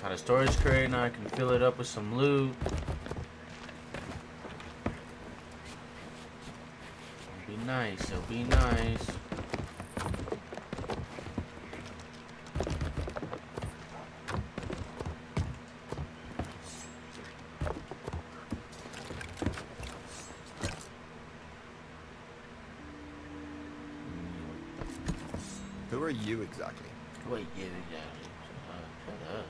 Got a storage crate, now I can fill it up with some loot. It'll be nice, it'll be nice. Who are you exactly? Wait, yeah, yeah. Uh, shut up.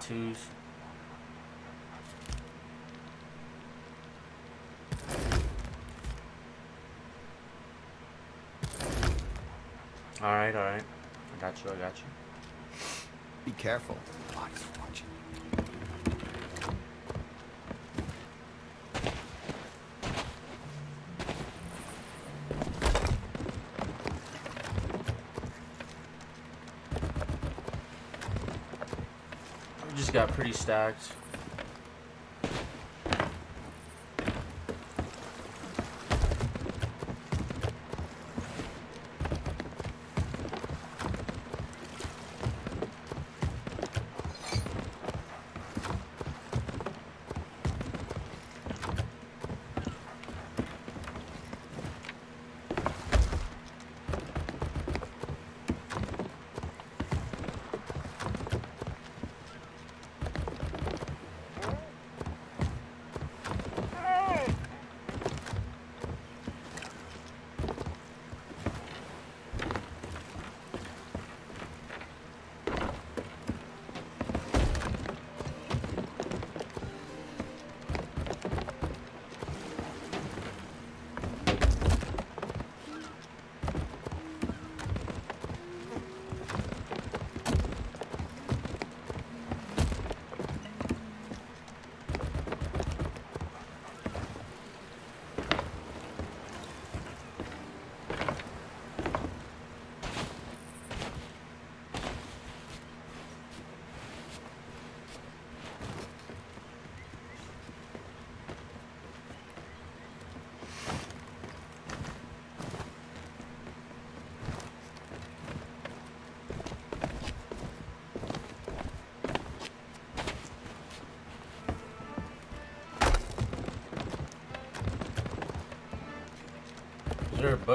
Tattoos. Alright, alright. I got you, I got you. Be careful. Body's watching. We just got pretty stacked.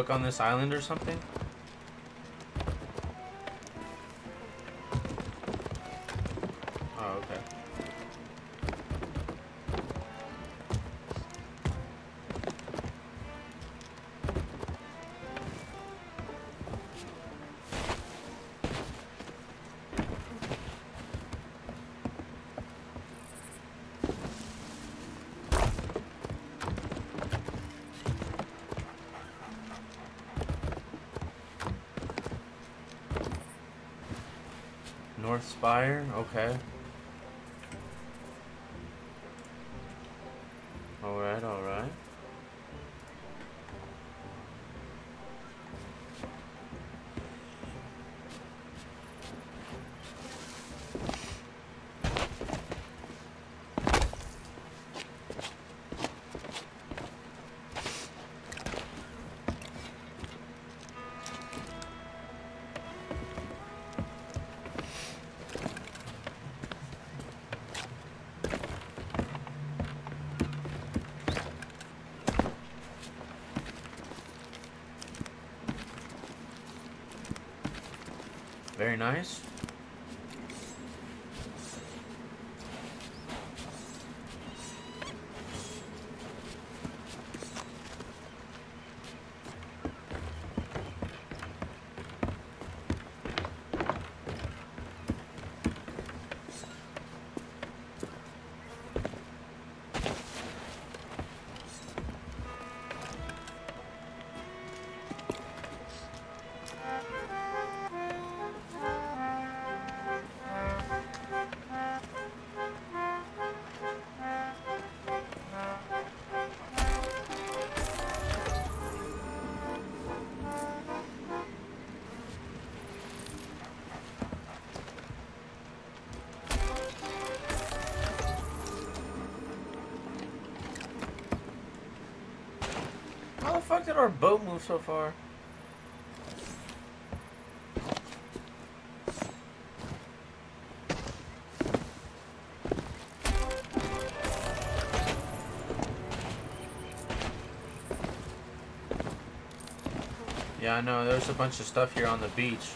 Book on this island or something? Spire, okay. Nice. Did our boat move so far? Yeah, I know. There's a bunch of stuff here on the beach.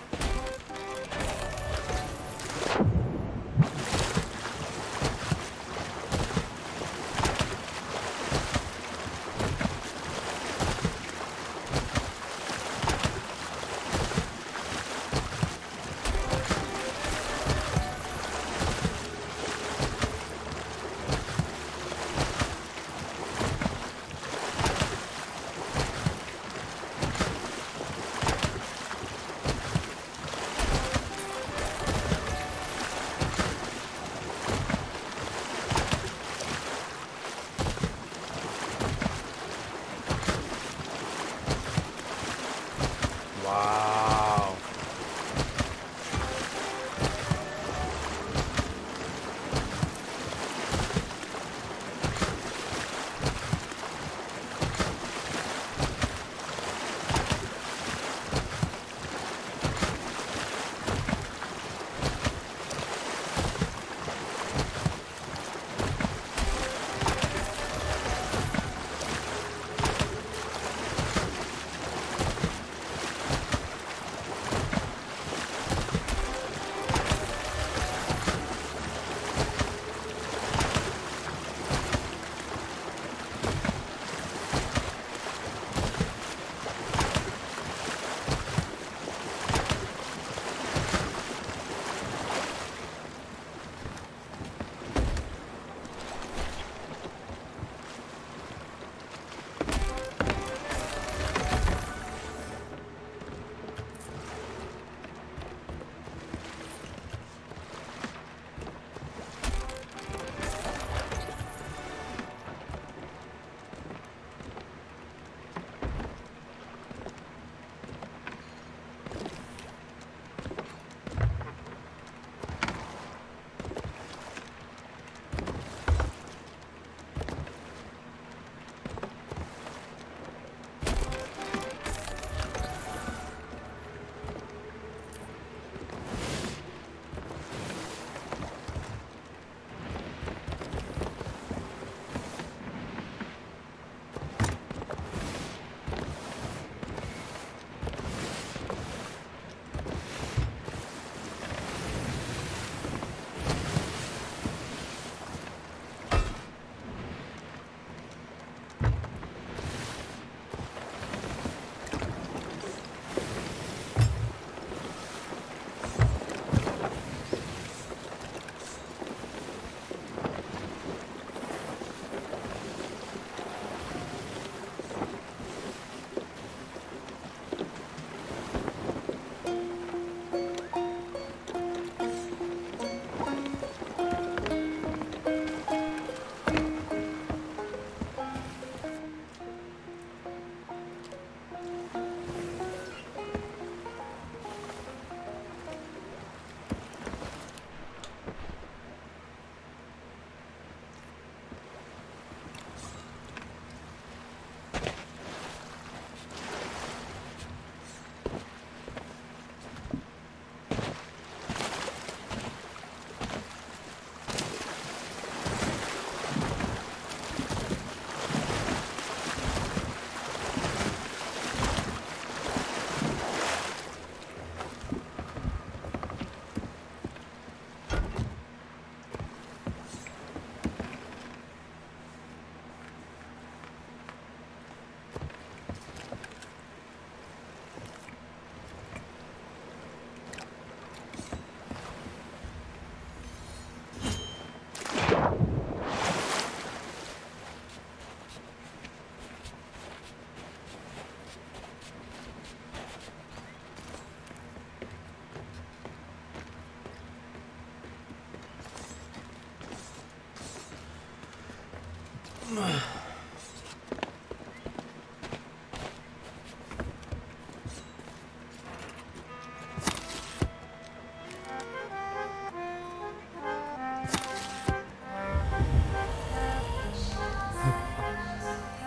At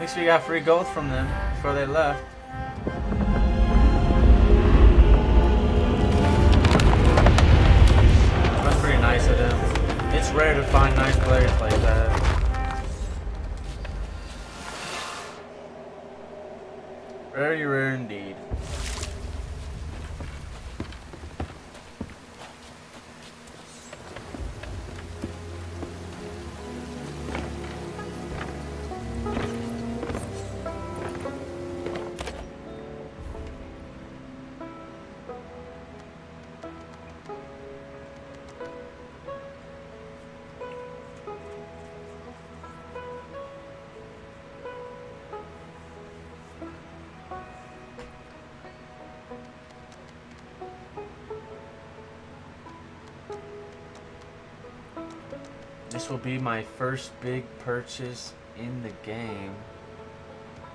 least we got free gold from them before they left. That's pretty nice of them. It's rare to find nice This will be my first big purchase in the game.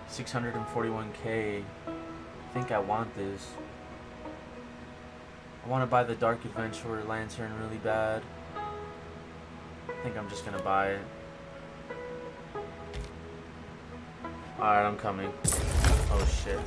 641k. I think I want this. I want to buy the Dark Adventurer Lantern really bad. I think I'm just gonna buy it. Alright, I'm coming. Oh shit.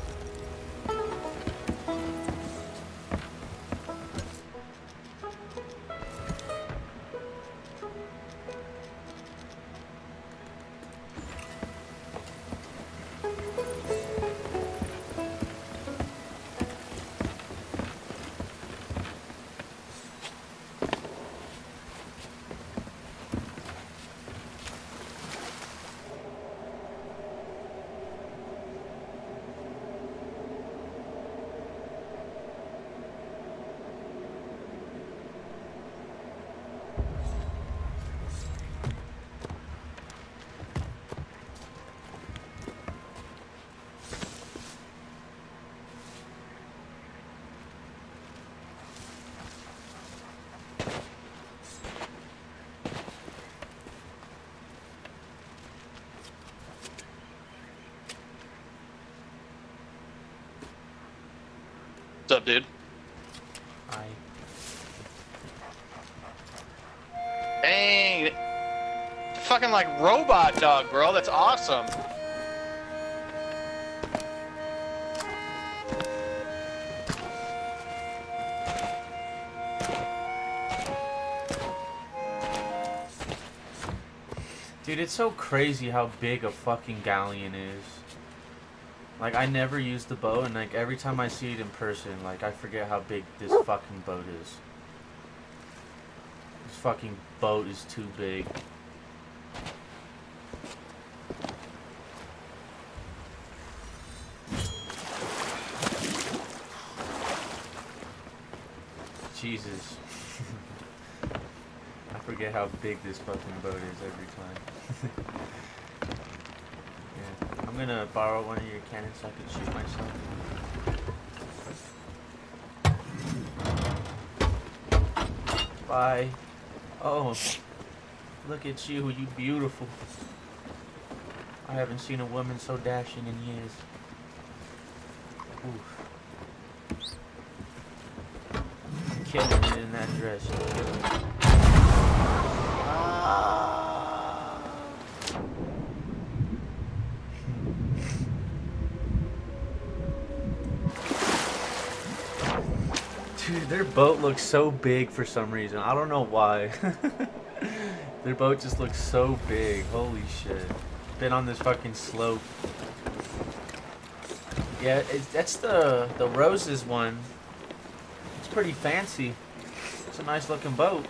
Up, dude? I Dang. Fucking like robot dog, bro. That's awesome. Dude, it's so crazy how big a fucking galleon is. Like, I never use the boat, and like every time I see it in person, like I forget how big this fucking boat is. This fucking boat is too big. Jesus. I forget how big this fucking boat is every time. I'm gonna borrow one of your cannons so I can shoot myself. Bye. Oh, look at you, you beautiful. I haven't seen a woman so dashing in years. Oof. Killing it in that dress. Killing it. Ah. Dude, their boat looks so big for some reason. I don't know why. their boat just looks so big. Holy shit. Been on this fucking slope. Yeah, that's the the roses one. It's pretty fancy. It's a nice looking boat.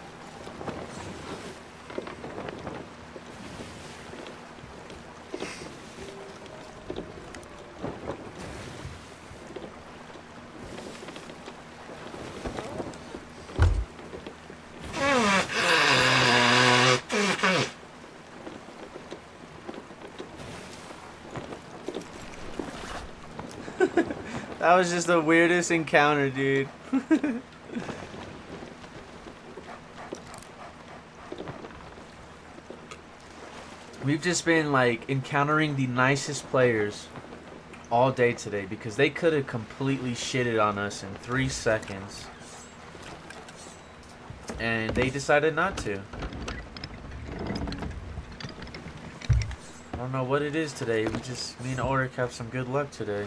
That was just the weirdest encounter, dude. We've just been like encountering the nicest players all day today because they could have completely shitted on us in three seconds. And they decided not to. I don't know what it is today. We just, me and Oric have some good luck today.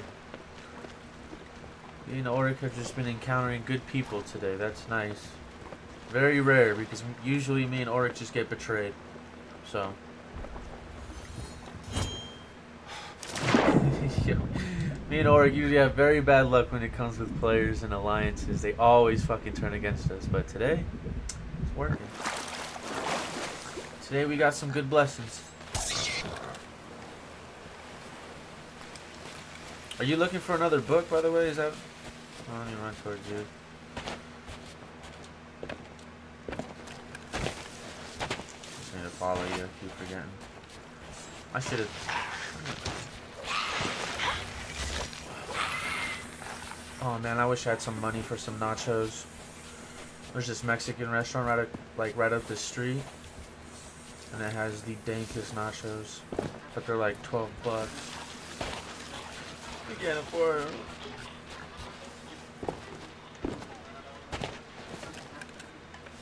And Oric have just been encountering good people today. That's nice. Very rare because usually me and Oric just get betrayed. So. Me and Oric usually have very bad luck when it comes with players and alliances. They always fucking turn against us. But today, it's working. Today we got some good blessings. Are you looking for another book, by the way? Is that... Me run towards you. Just need to follow you. I keep forgetting. I should have... Oh man, I wish I had some money for some nachos. There's this Mexican restaurant right up, like right up the street, and it has the dankest nachos, but they're like 12 bucks. I can't afford 'em.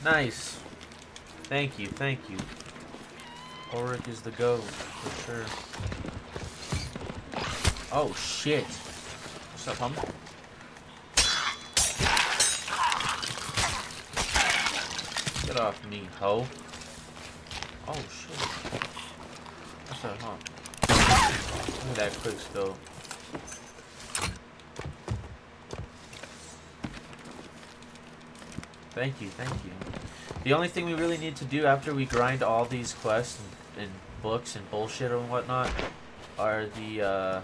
Nice. Thank you, thank you. Ulrich is the go, for sure. Oh shit. What's up, homie? Get off me, hoe. Oh shit. What's up, huh? Look at that quick scope. Thank you, thank you. The only thing we really need to do after we grind all these quests and, and books and bullshit and whatnot are the, uh...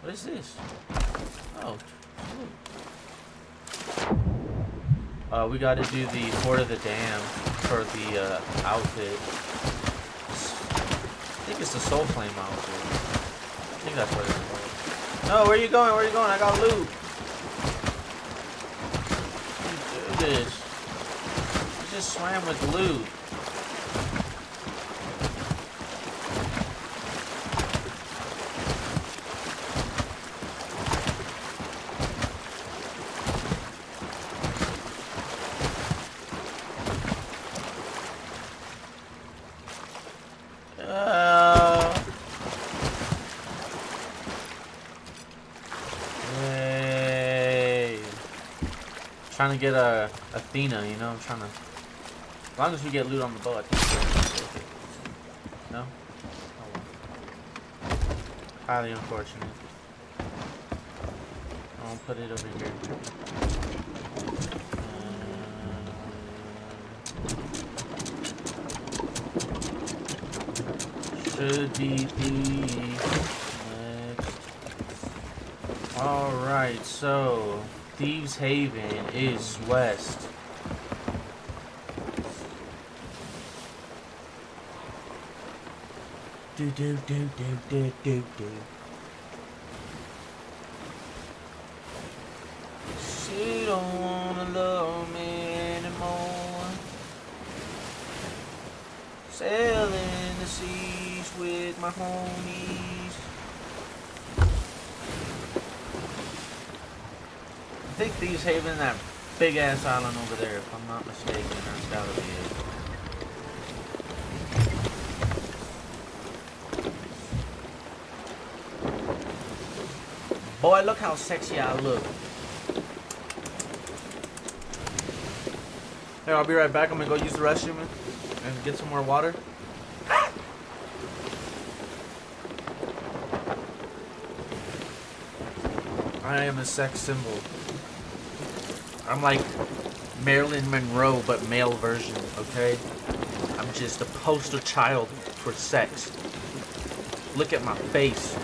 What is this? Oh. Uh, we gotta do the Fort of the Damned for the, uh, outfit. I think it's the Soul Flame outfit. I think that's what it is. No, where are you going? Where are you going? I got loot. do this. You just swam with loot. Trying to get a Athena, you know. I'm trying to. As long as we get loot on the boat, I think. No. Oh, well. Highly unfortunate. I'll put it over here. Uh, should be the next. Alright, so Thieves Haven is west. Do do do do do do do. She don't wanna love me anymore. Sailing the seas with my homies. I think Thieves Haven, that big ass island over there, if I'm not mistaken, that's gotta be it. Boy, look how sexy I look. Hey, I'll be right back. I'm gonna go use the restroom and get some more water. I am a sex symbol. I'm like Marilyn Monroe, but male version, okay? I'm just a poster child for sex. Look at my face.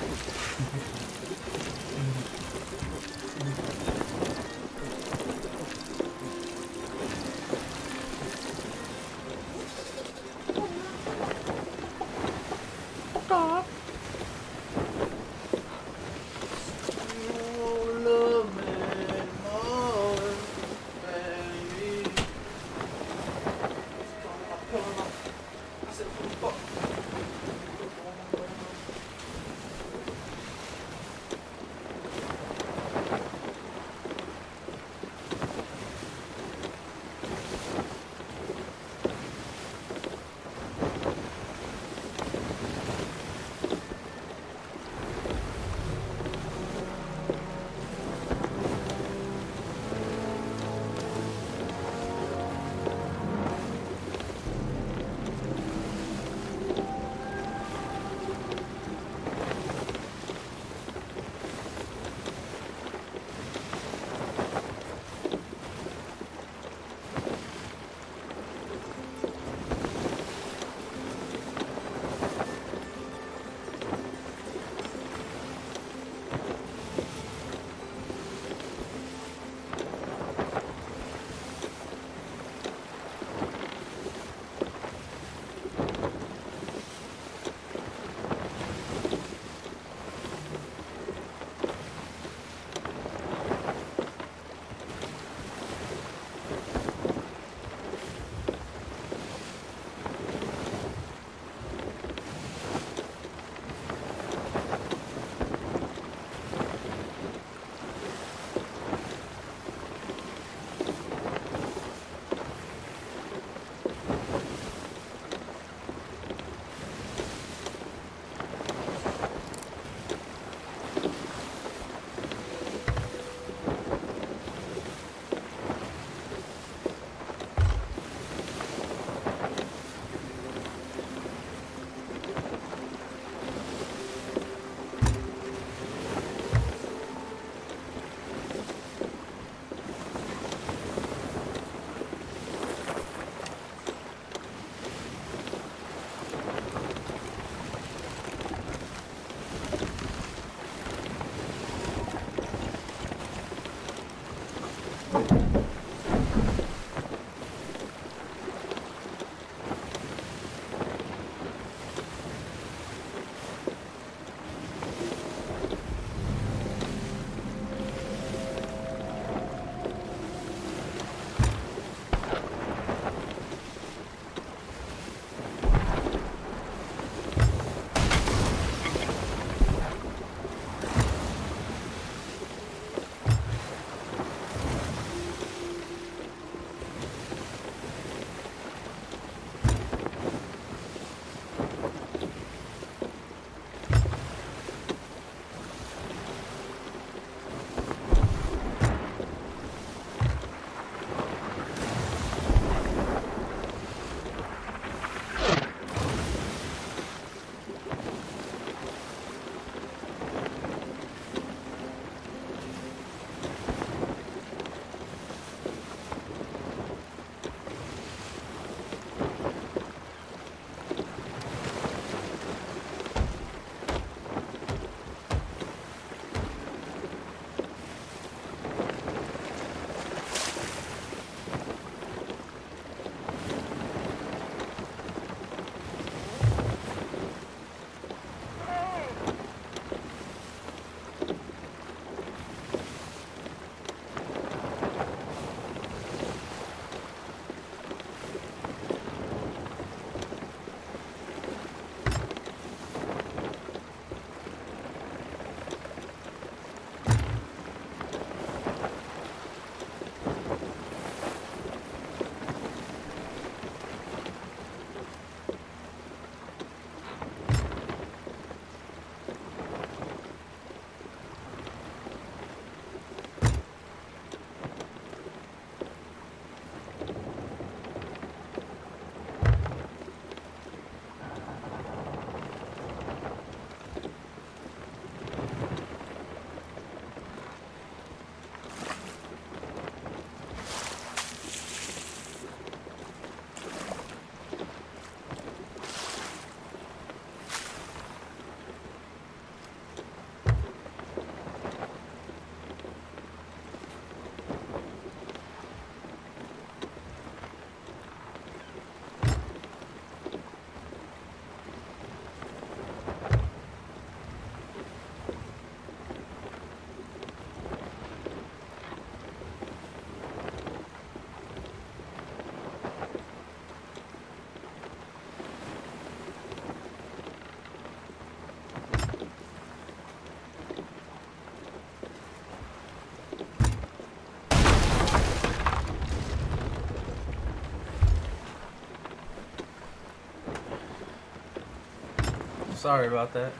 Sorry about that.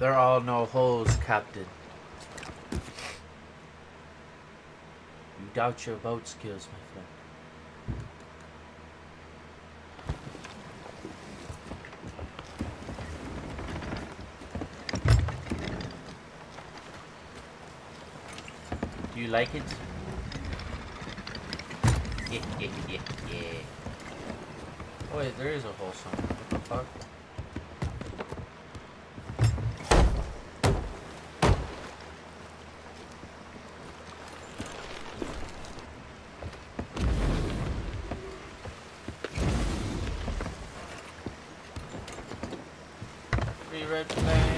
There are no holes, Captain. You doubt your boat skills, my friend. Do you like it? Yeah, yeah, yeah, yeah. Oh wait, there is a hole somewhere. What the fuck? Red flag.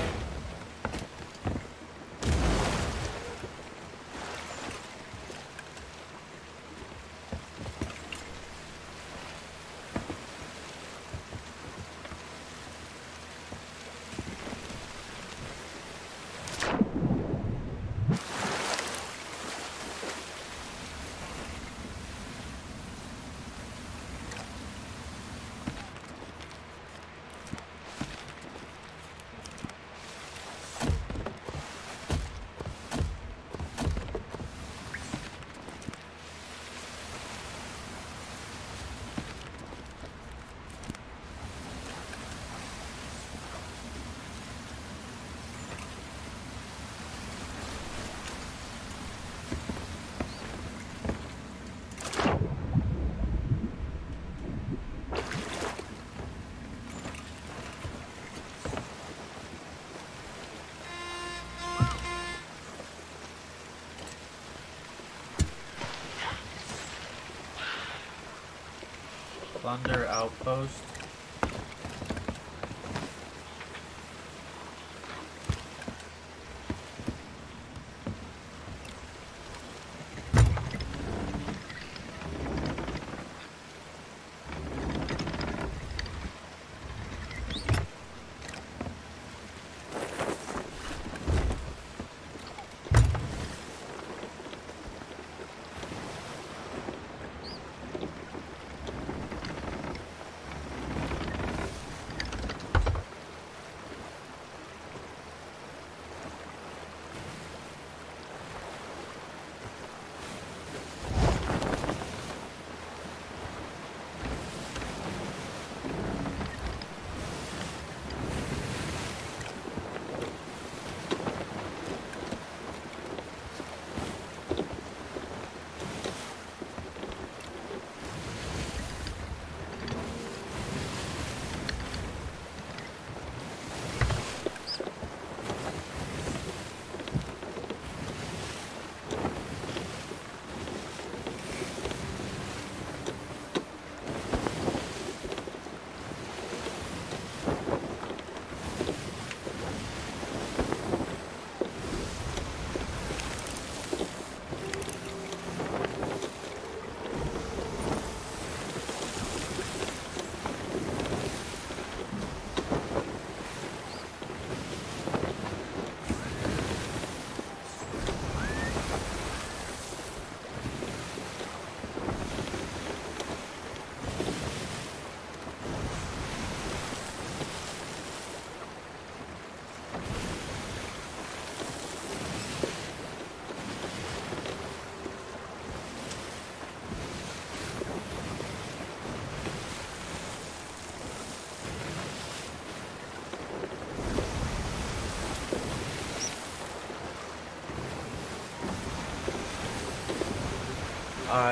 Plunder outpost.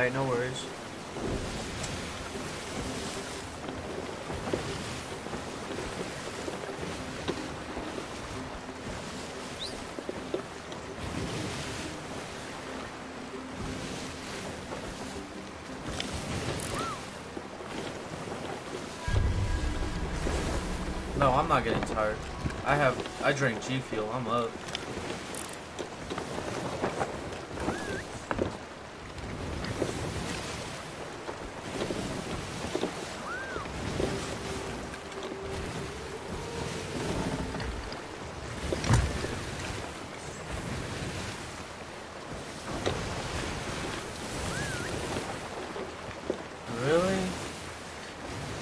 Alright, no worries. No, I'm not getting tired. I have, I drink G Fuel. I'm up.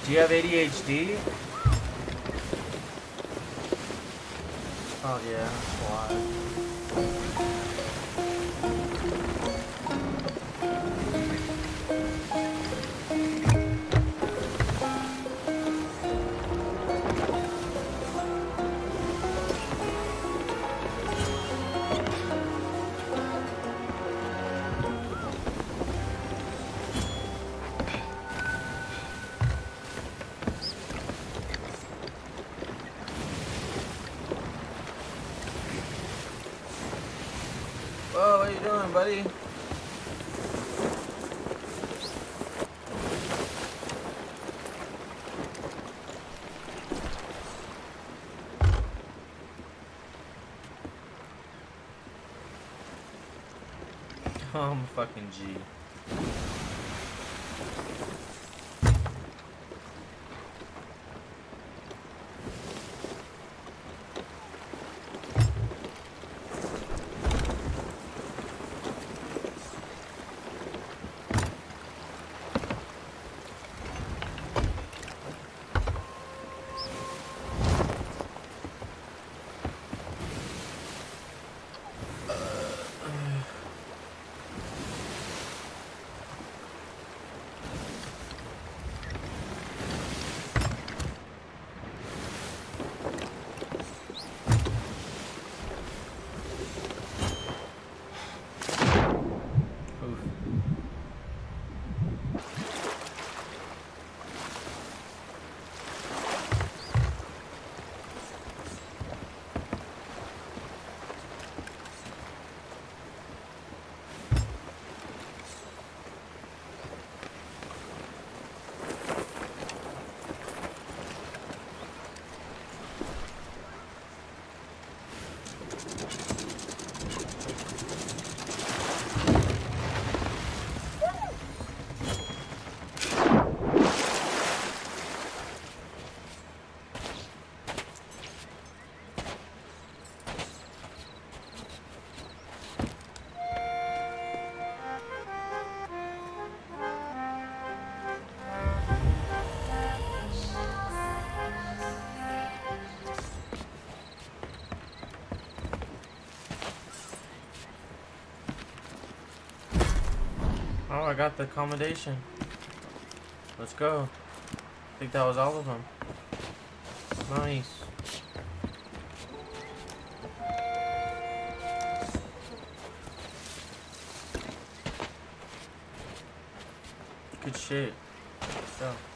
Do you have ADHD? You doing, buddy? I'm a fucking G. I got the accommodation. Let's go. I think that was all of them. Nice. Good shit. Good stuff.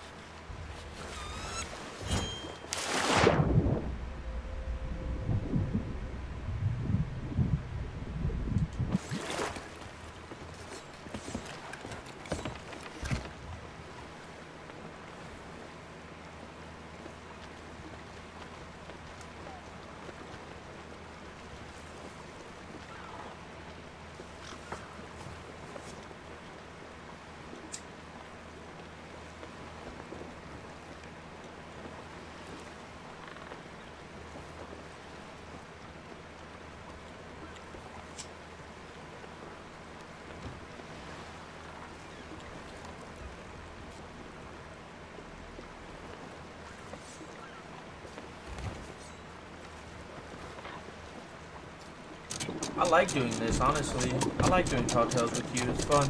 I like doing this, honestly. I like doing cocktails with you. It's fun.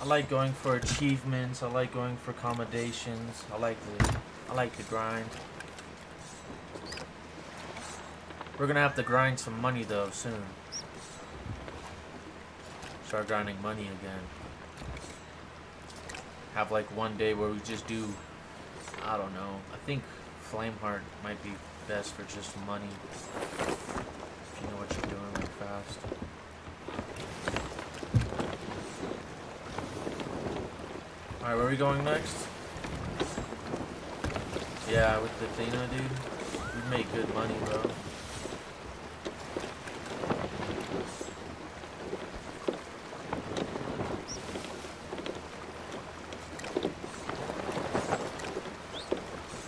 I like going for achievements. I like going for accommodations. I like the I like the grind. We're gonna have to grind some money though soon. Start grinding money again. Have like one day where we just do I don't know. I think Flameheart might be best for just money. If you know what you're doing like fast. Alright, where are we going next? Yeah, with the Athena, dude. We make good money, bro.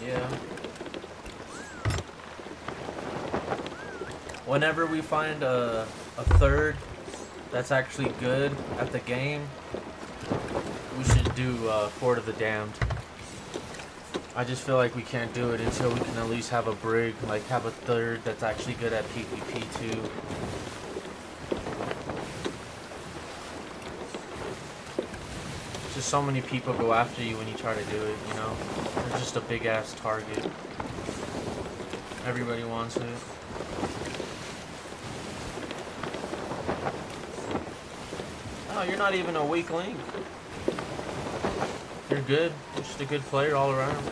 Yeah. Whenever we find a, a third that's actually good at the game, we should do uh, Fort of the Damned. I just feel like we can't do it until we can at least have a brig, like have a third that's actually good at PvP too. Just so many people go after you when you try to do it, you know? They're just a big ass target. Everybody wants it. You're not even a weak link. You're good. You're just a good player all around.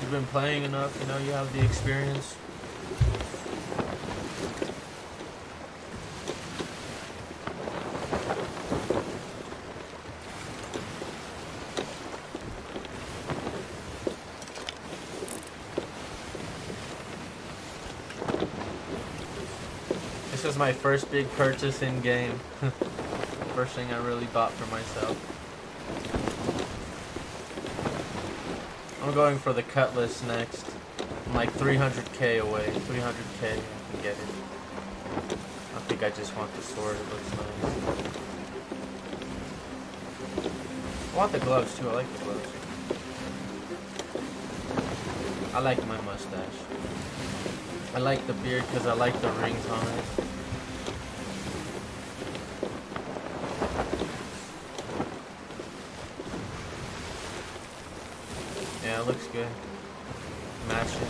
You've been playing enough, you know, you have the experience. My first big purchase in game. first thing I really bought for myself. I'm going for the Cutlass next. I'm like 300k away. 300k, I can get it. I think I just want the sword. It looks nice. I want the gloves too. I like the gloves. I like my mustache. I like the beard because I like the rings on it. Yeah, it looks good. Matching.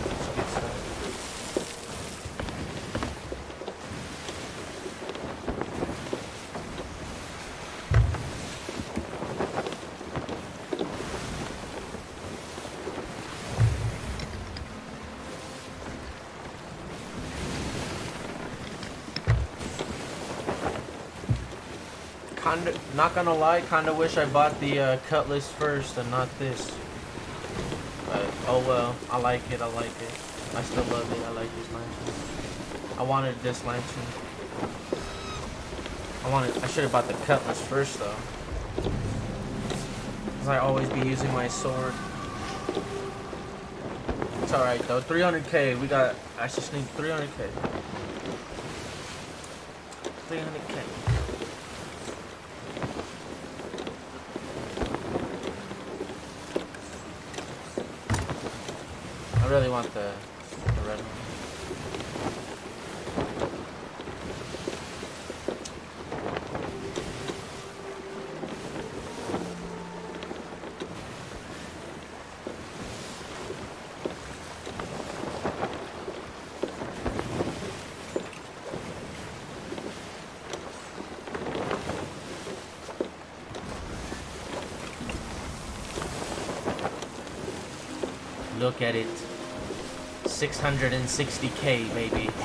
Kinda, not gonna lie, kinda wish I bought the uh, Cutlass first and not this. Oh well, I like it, I like it. I still love it, I like this lantern. I wanted this lantern. I wanted, I should have bought the Cutlass first though. Cause I always be using my sword. It's alright though, 300k, we got, I just need 300k. 300k. I really want the, the red one. At it. 660k, baby.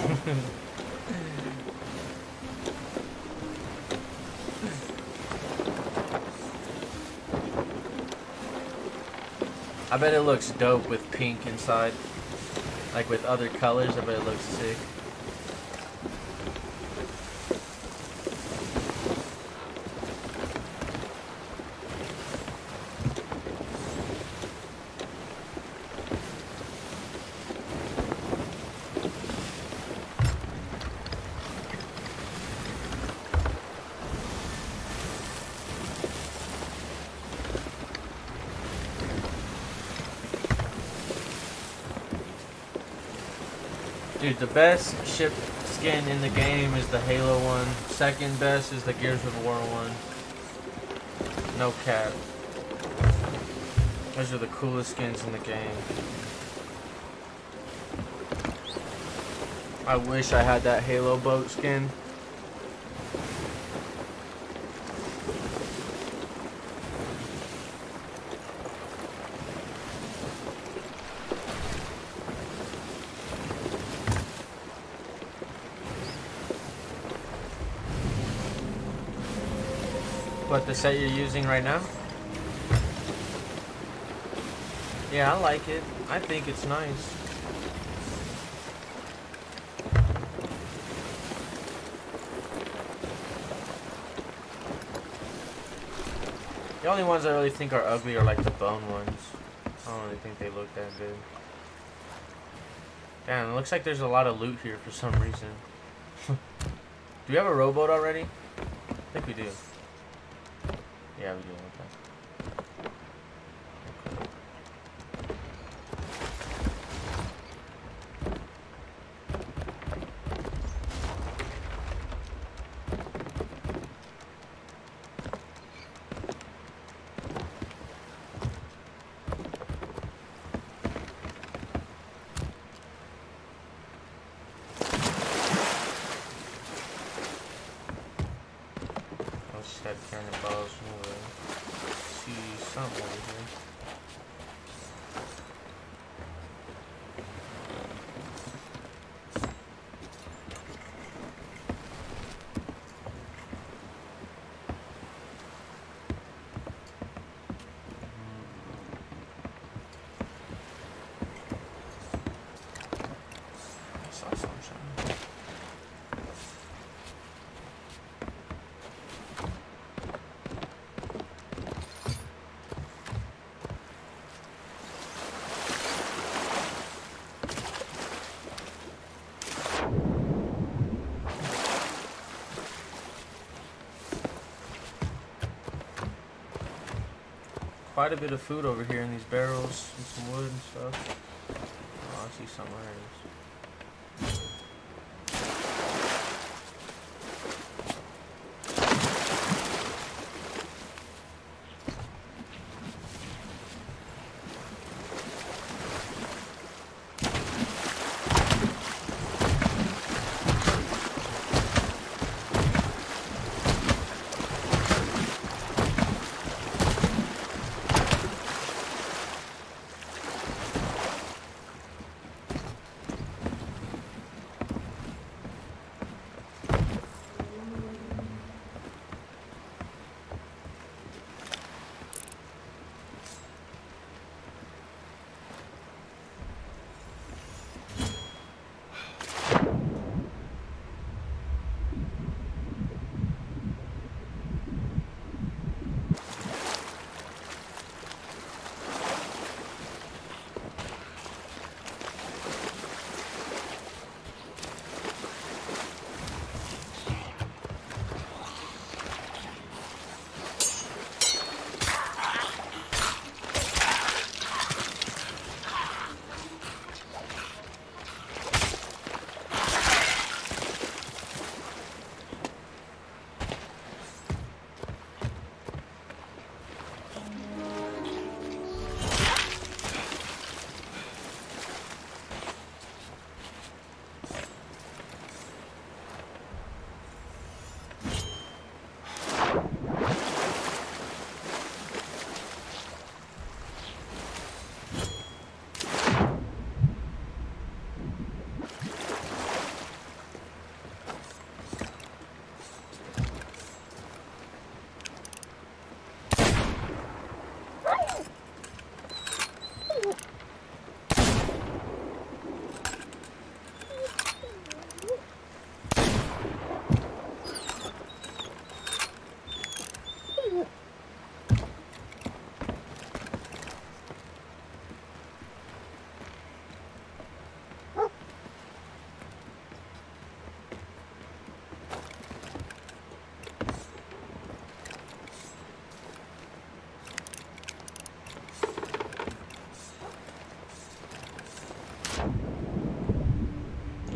I bet it looks dope with pink inside. Like with other colors, I bet it looks sick. Dude, the best ship skin in the game is the Halo one. Second best is the Gears of War one. No cap. Those are the coolest skins in the game. I wish I had that Halo boat skin. The set you're using right now? Yeah, I like it. I think it's nice. The only ones I really think are ugly are like the bone ones. I don't really think they look that good. Damn, it looks like there's a lot of loot here for some reason. Do we have a rowboat already? I think we do. Yeah, we do. Okay. I just had cannonballs anyway. See something over here. I saw something. Quite a bit of food over here in these barrels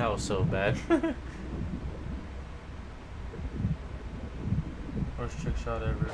That was so bad. Worst trick shot ever.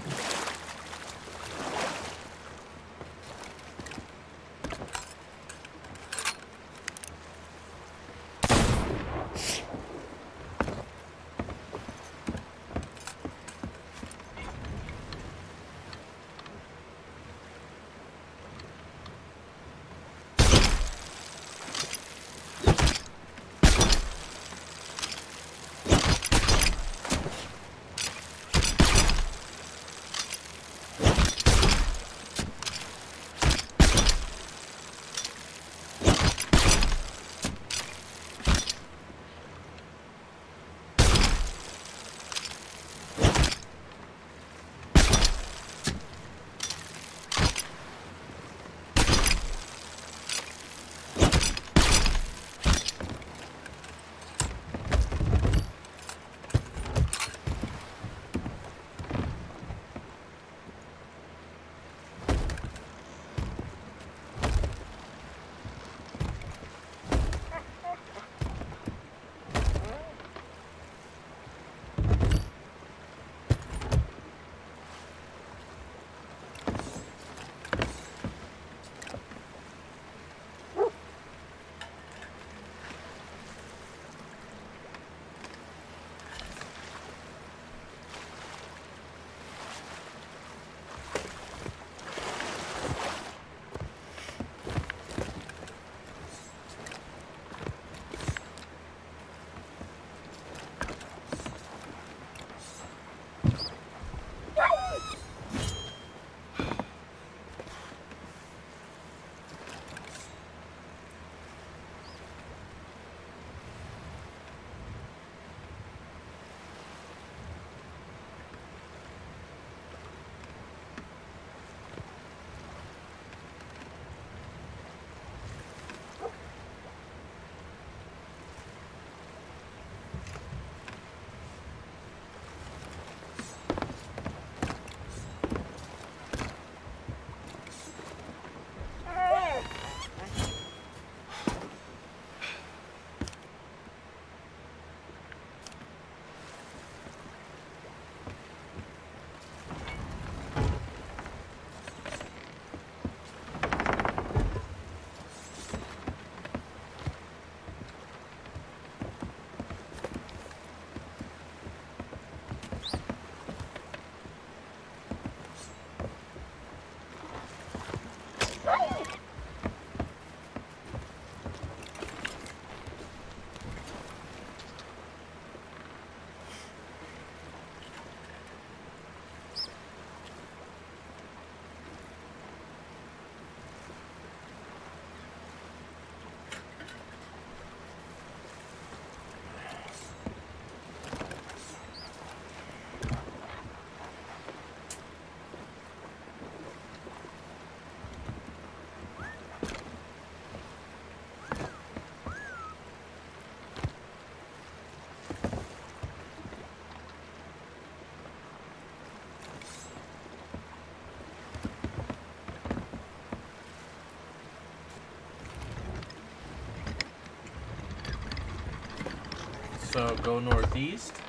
So go northeast.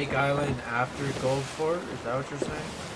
Snake Island after Gold Fort? Is that what you're saying?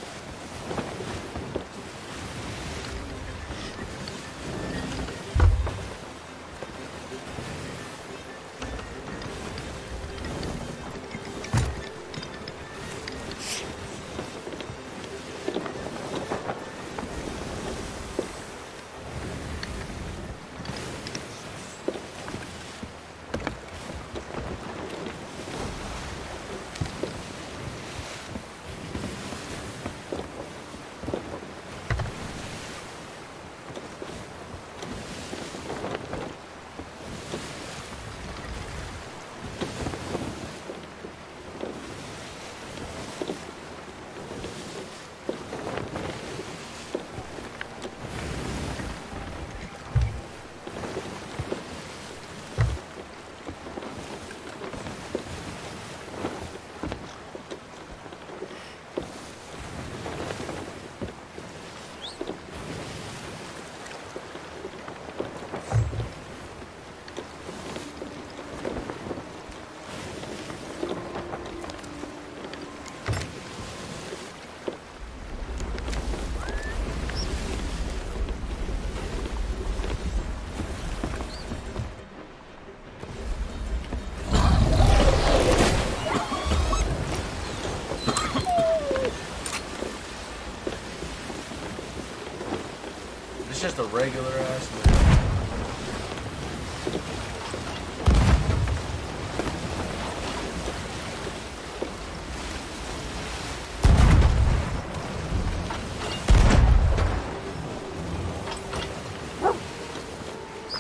It's just a regular ass man.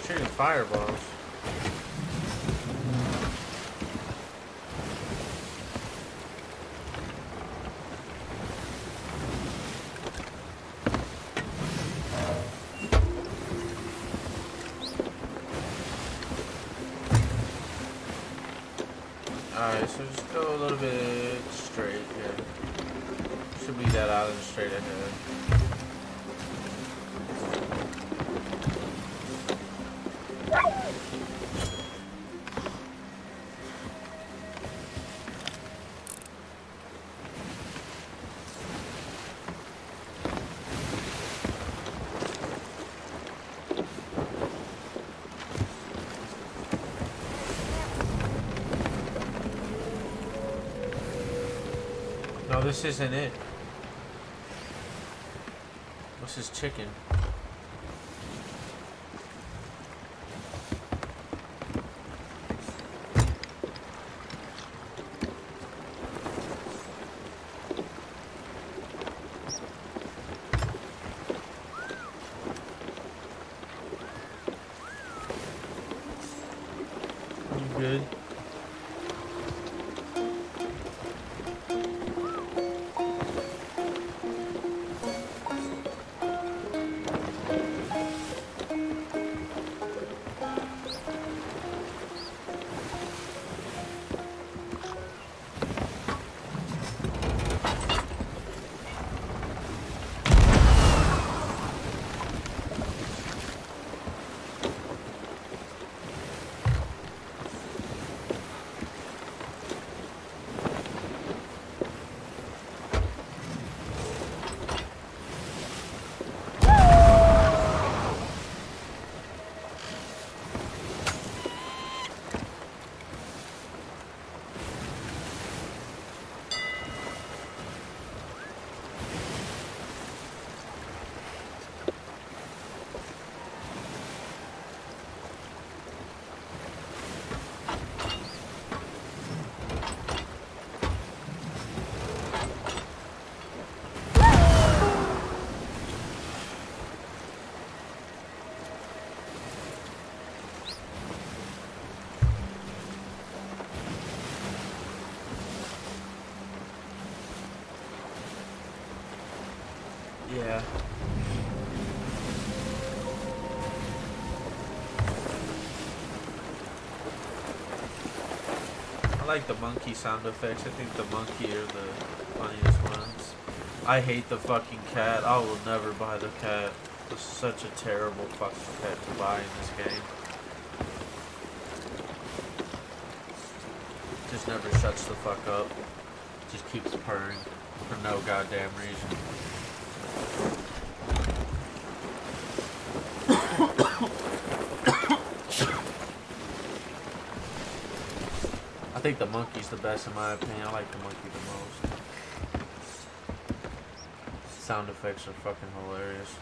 Shooting go a little bit straight here. Should be that island straight. This isn't it. This is chicken? Like the monkey sound effects. I think the monkey are the funniest ones. I hate the fucking cat. I will never buy the cat. It's such a terrible fucking cat to buy in this game. Just never shuts the fuck up. Just keeps purring for no goddamn reason. Think the monkey's the best in my opinion. I like the monkey the most. Sound effects are fucking hilarious.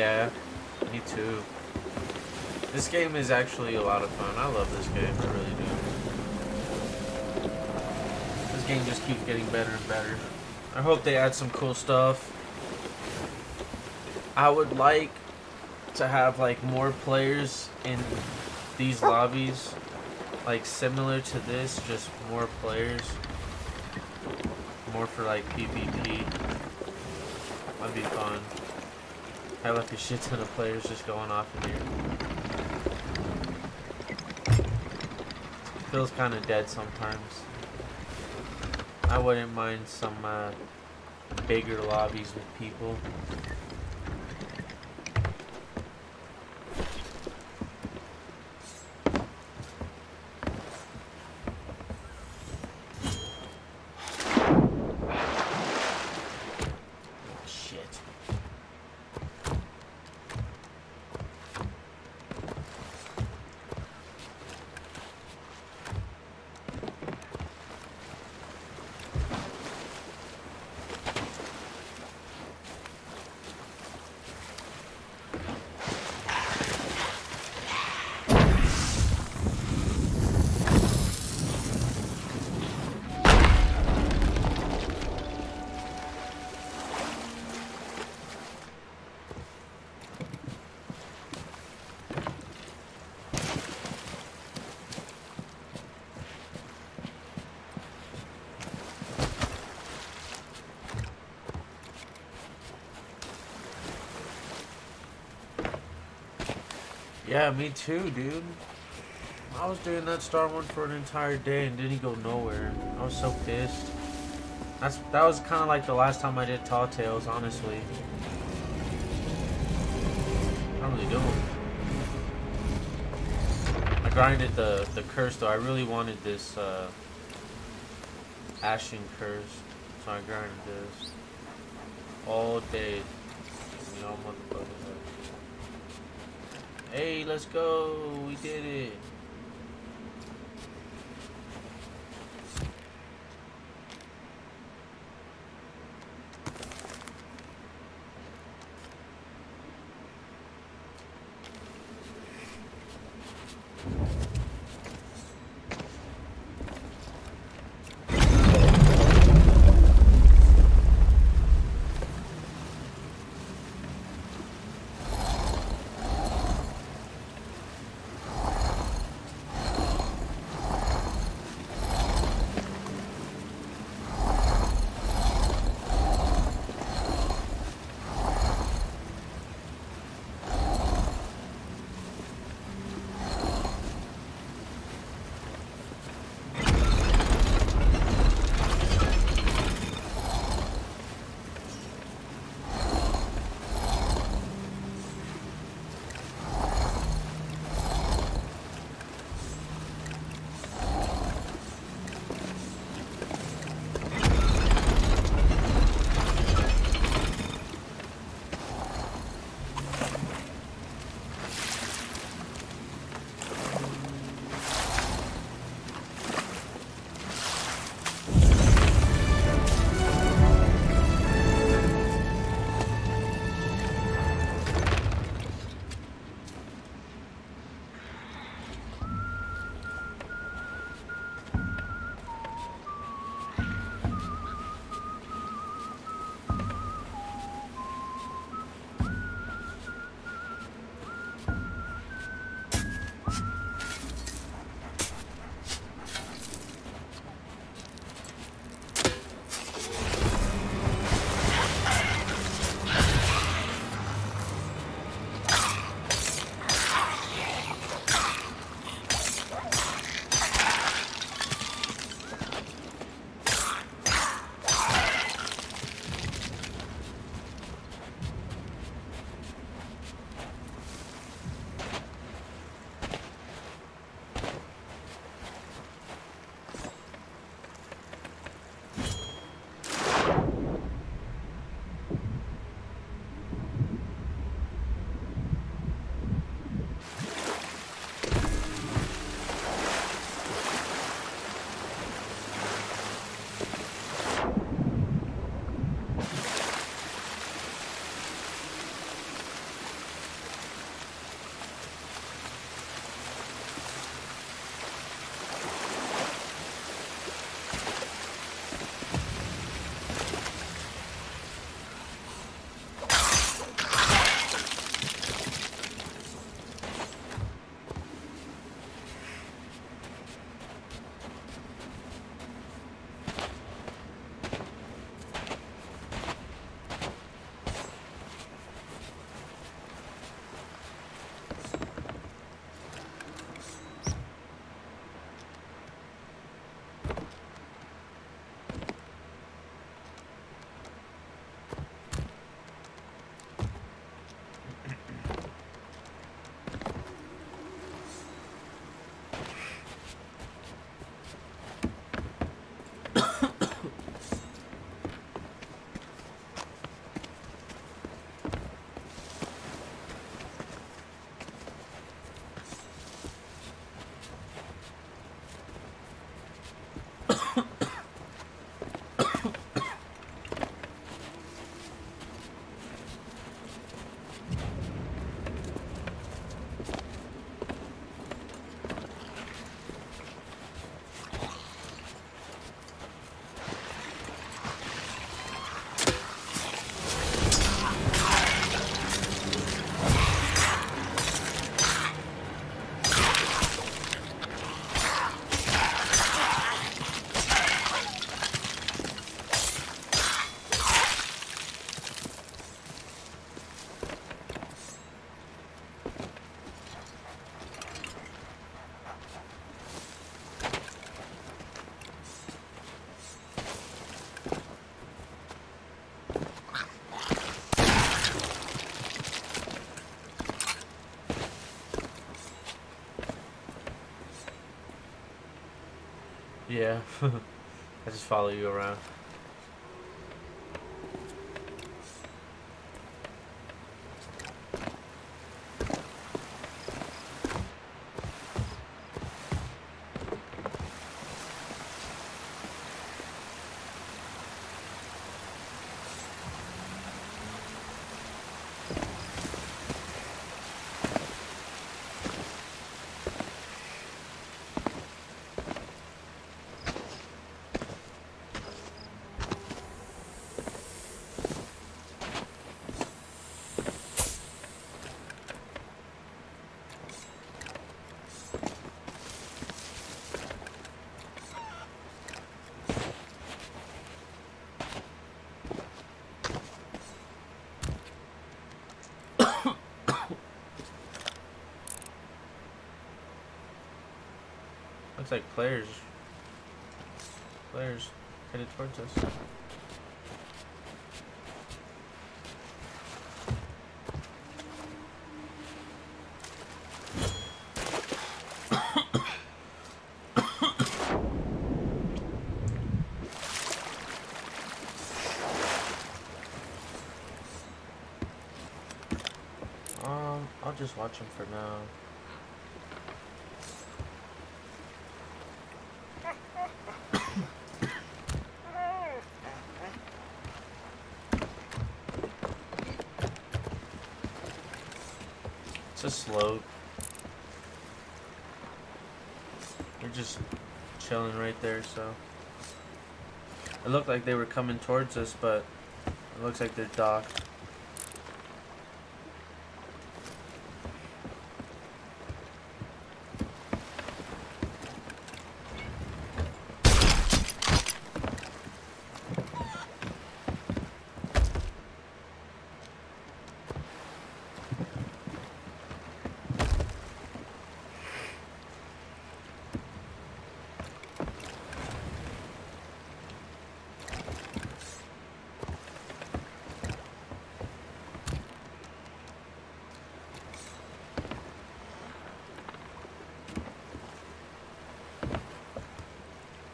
Yeah, me too. This game is actually a lot of fun. I love this game. I really do. This game just keeps getting better and better. I hope they add some cool stuff. I would like to have like more players in these lobbies like similar to this just more players more for like PvP that'd be fun have like a shit ton of players just going off in here feels kind of dead sometimes. I wouldn't mind some uh, bigger lobbies with people Shit. Yeah, me too, dude. I was doing that Star Wars for an entire day and didn't go nowhere. I was so pissed. That's that was kind of like the last time I did Tall Tales, honestly. I really don't. I grinded the the curse though. I really wanted this uh, Ashen curse, so I grinded this all day. You know, motherfuckers. Hey, let's go. We did it. Follow you around. Looks like players. Players headed towards us. Um, I'll just watch them for now. It's a sloop. They're just chilling right there, so. It looked like they were coming towards us, but it looks like they're docked.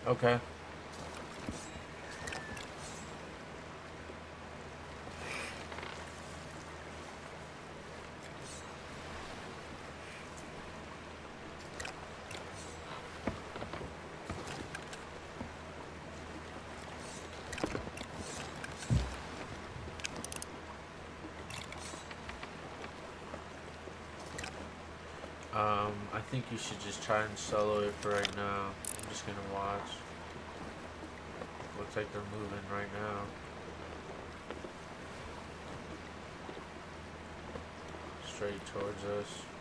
Okay. Um, I think you should just try and solo it for right now. Gonna watch. Looks like they're moving right now. Straight towards us.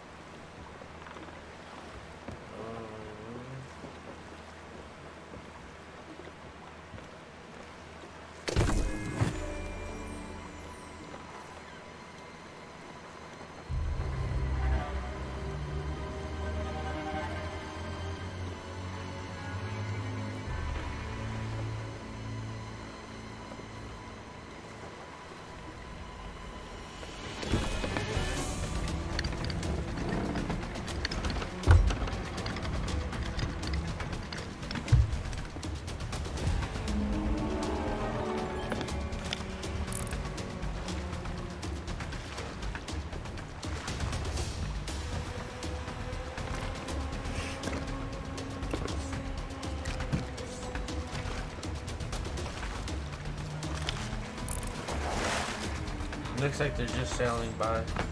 Looks like they're just sailing by.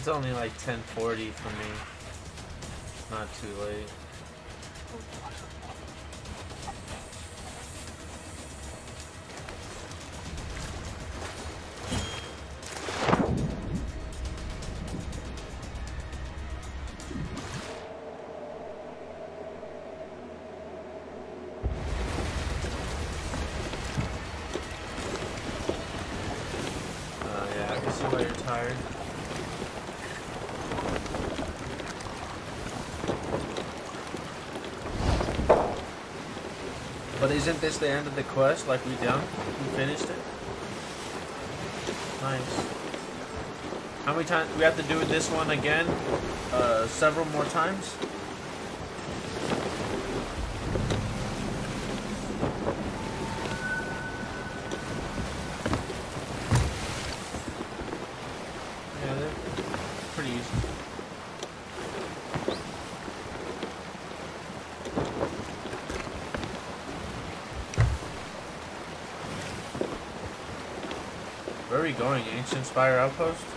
It's- only like 10:40 for isn't this the end of the quest? Like we done? We finished it? Nice. How many times we have to do this one again? Uh, several more times? Yeah, they're pretty easy. Where are we going? Ancient Spire Outpost?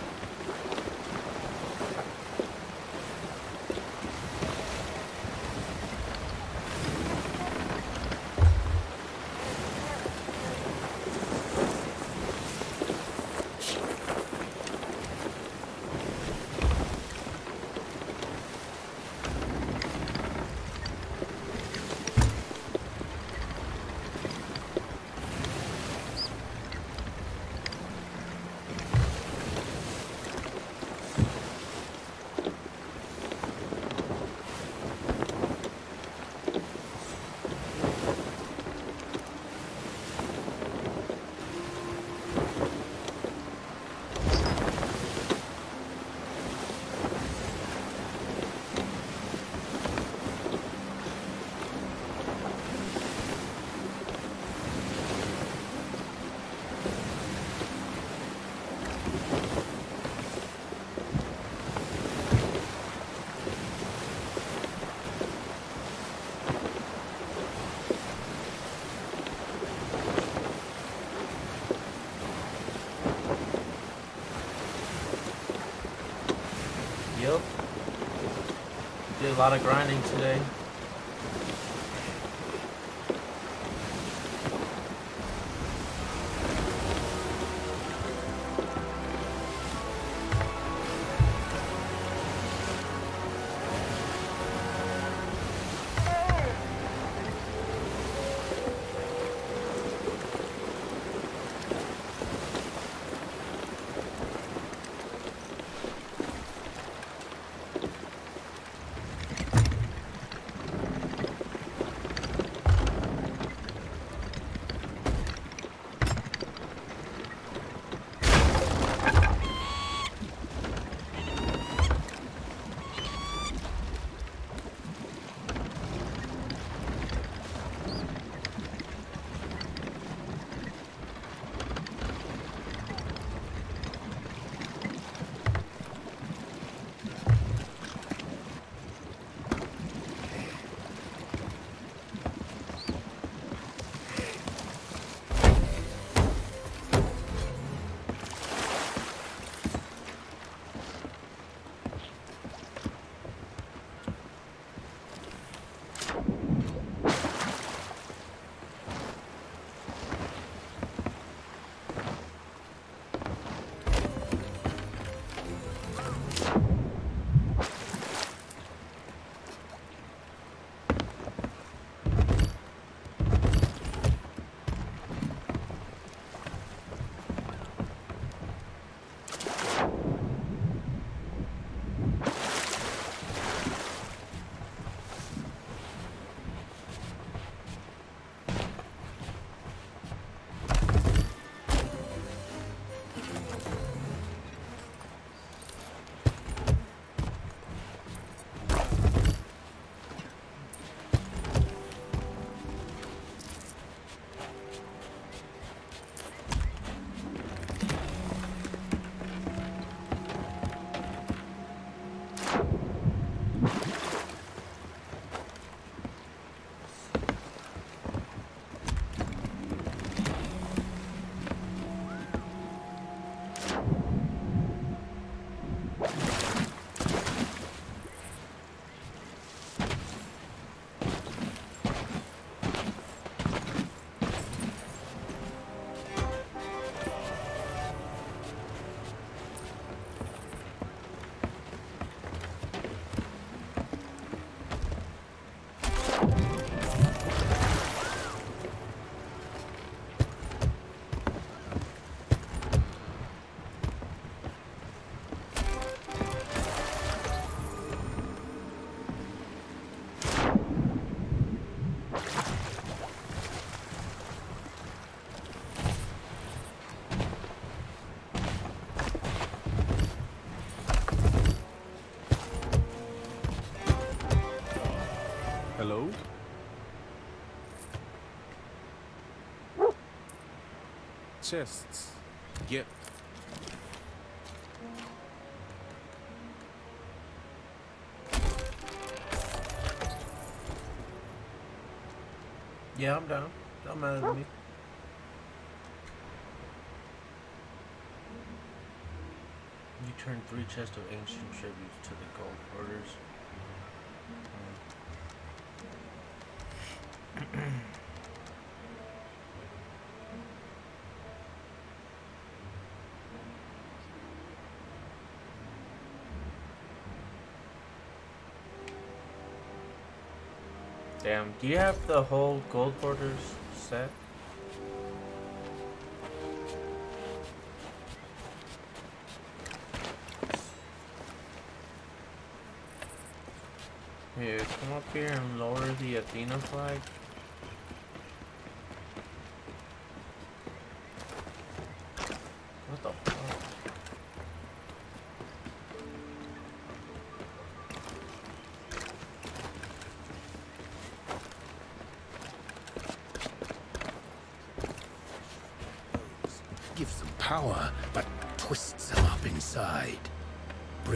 Yep. Did a lot of grinding today. Chests. Get. Yeah, I'm down. Don't matter to oh. me. You turn three chests of ancient tributes to the gold hoarders. Damn, do you have the whole gold hoarders set? Here, come up here and lower the Athena flag.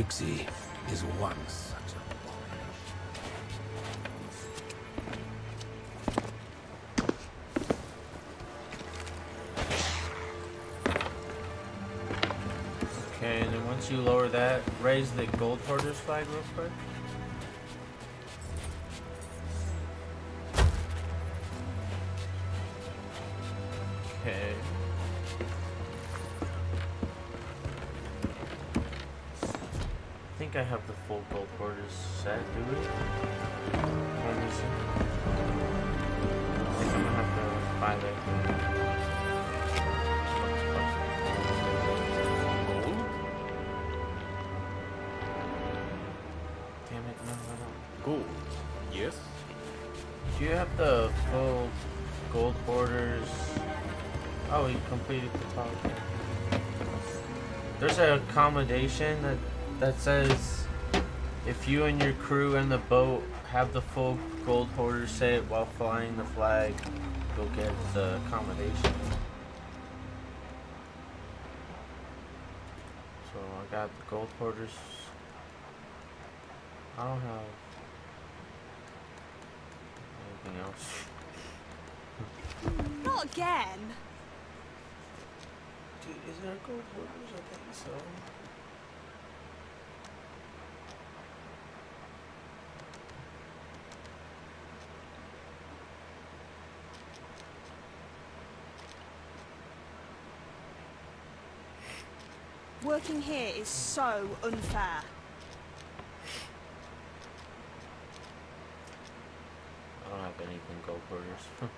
Briggsy is such Okay, and then once you lower that, raise the gold hoarders flag real quick. Damn it, no, no, no. gold. Yes? Do you have the full gold hoarders? Oh, you completed the top. There's an accommodation that that says if you and your crew and the boat have the full gold hoarder set while flying the flag, you'll get the accommodation. So I got the gold hoarders. I don't have anything else. Not again. Dude, is there gold hoarders? I think so. Working here is so unfair. I don't have anything gold. Thought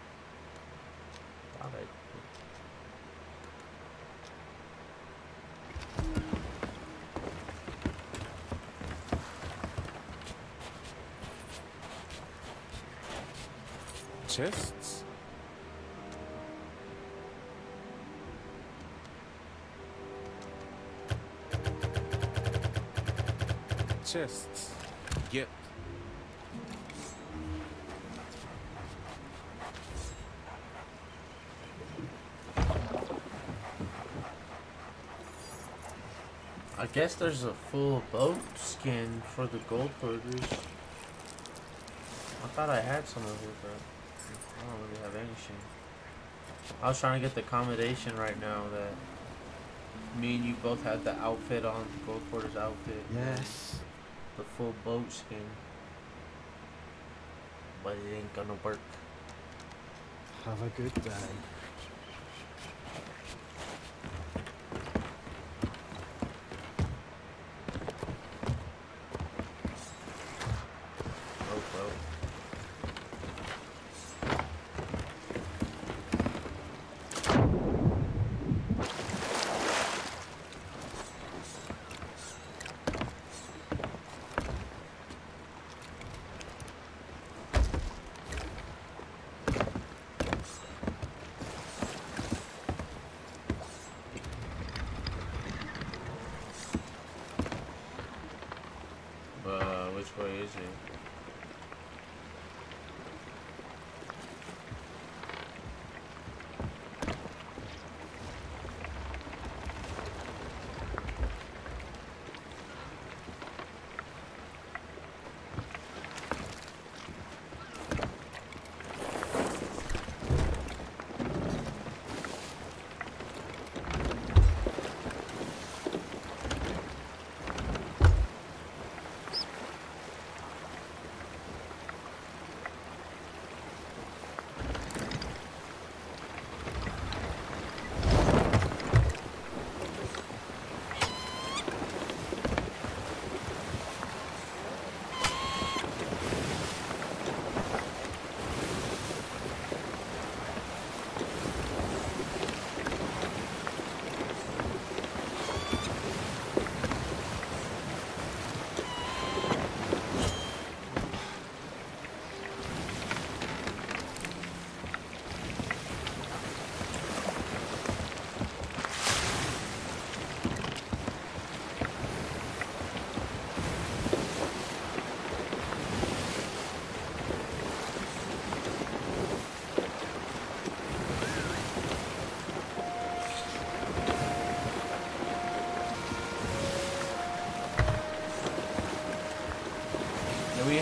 Chests. Get. I guess there's a full boat skin for the gold hoarders. I thought I had some of it, but I don't really have any shit. I was trying to get the accommodation right now that me and you both had the outfit on, the gold hoarders outfit. Yes. The full boat skin. But it ain't gonna work. Have a good day.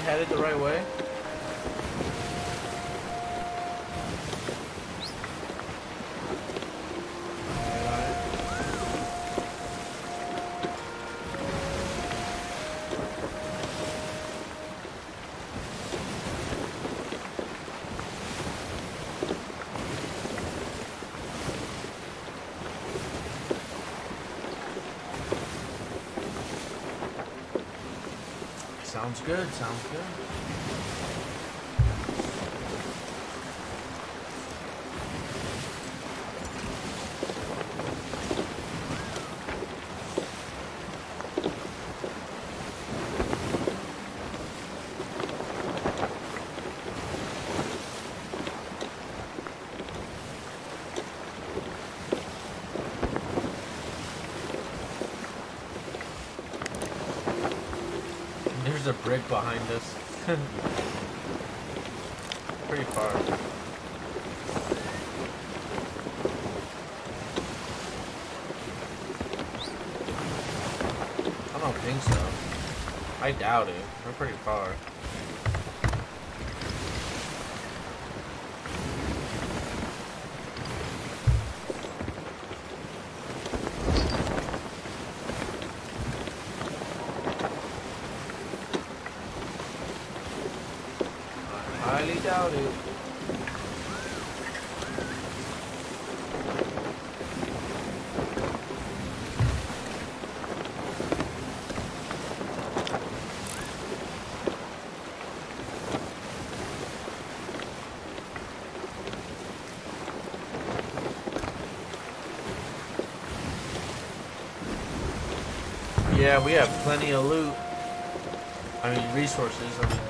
Headed the right way? Sounds good, sounds good. There's a brig behind us. Pretty far. I don't think so. I doubt it. We're pretty far. I highly doubt it. Yeah, we have plenty of loot. I mean, resources. I mean,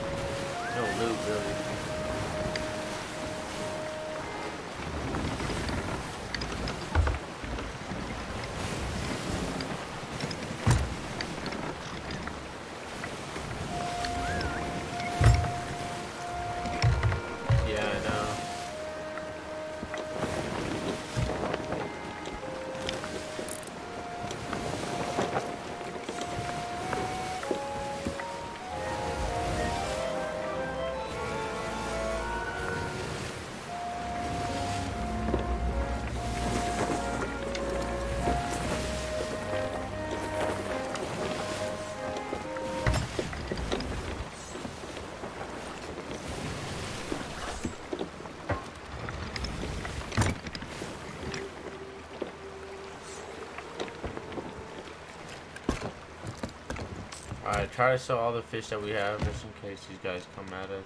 try to sell all the fish that we have just in case these guys come at us.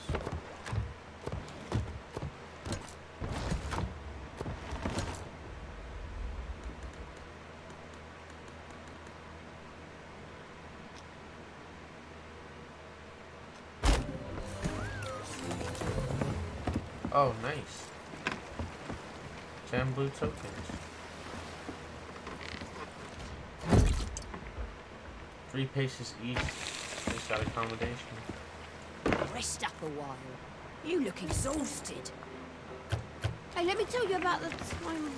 Oh, nice. 10 blue tokens. Three paces each. Got accommodation. Rest up a while. You look exhausted. Hey, let me tell you about the time.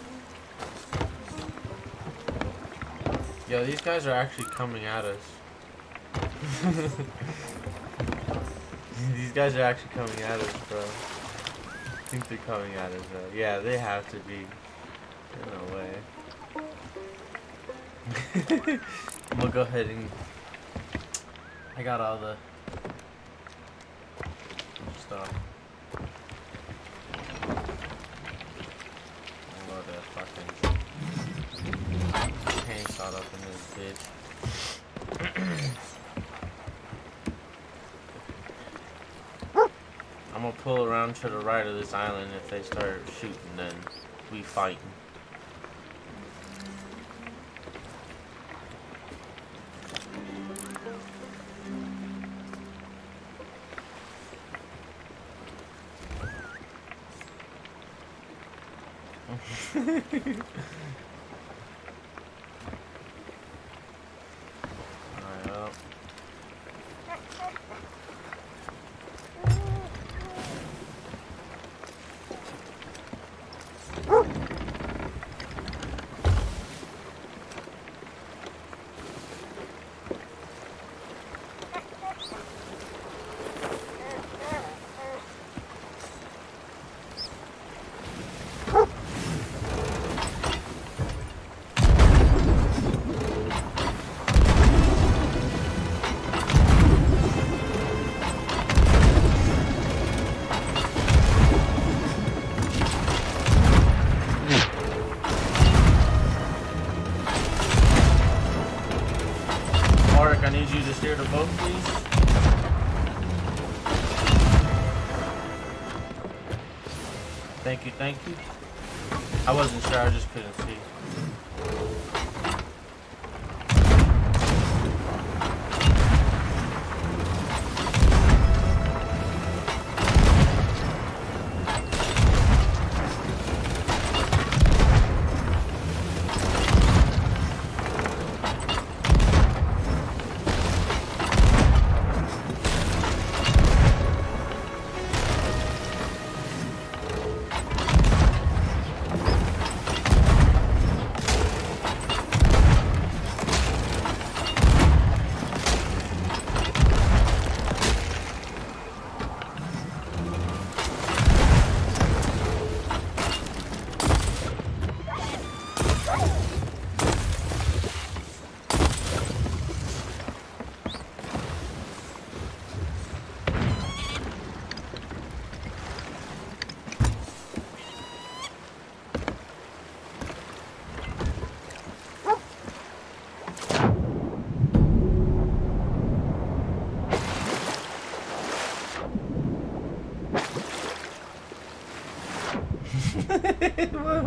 Yo, these guys are actually coming at us. these guys are actually coming at us, bro. I think they're coming at us, bro. Yeah, they have to be. No way. I'm gonna go ahead and. Got all the stuff. I'm gonna fucking up in this bitch. I'm gonna pull around to the right of this island. If they start shooting, then we fighting.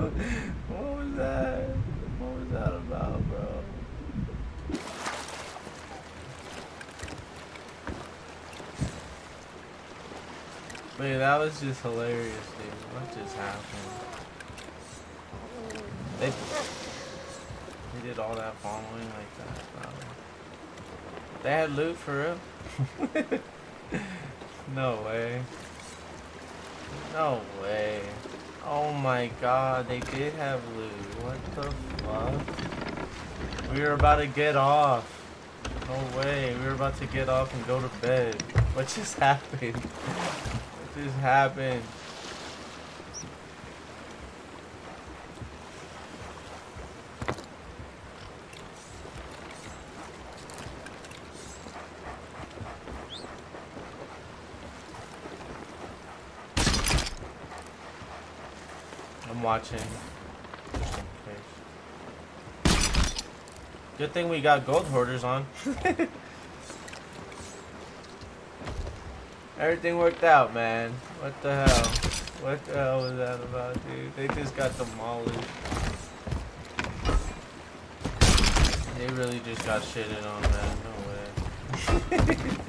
What was that? What was that about, bro? Wait, that was just hilarious, dude. What just happened? They, they did all that following like that, bro. They had loot for real? No way. Oh god, they did have loot. What the fuck? We were about to get off. No way. We were about to get off and go to bed. What just happened? What just happened? I'm watching. Just in case. Good thing we got gold hoarders on. Everything worked out, man. What the hell? What the hell was that about, dude? They just got demolished. They really just got shitted on, man. No way.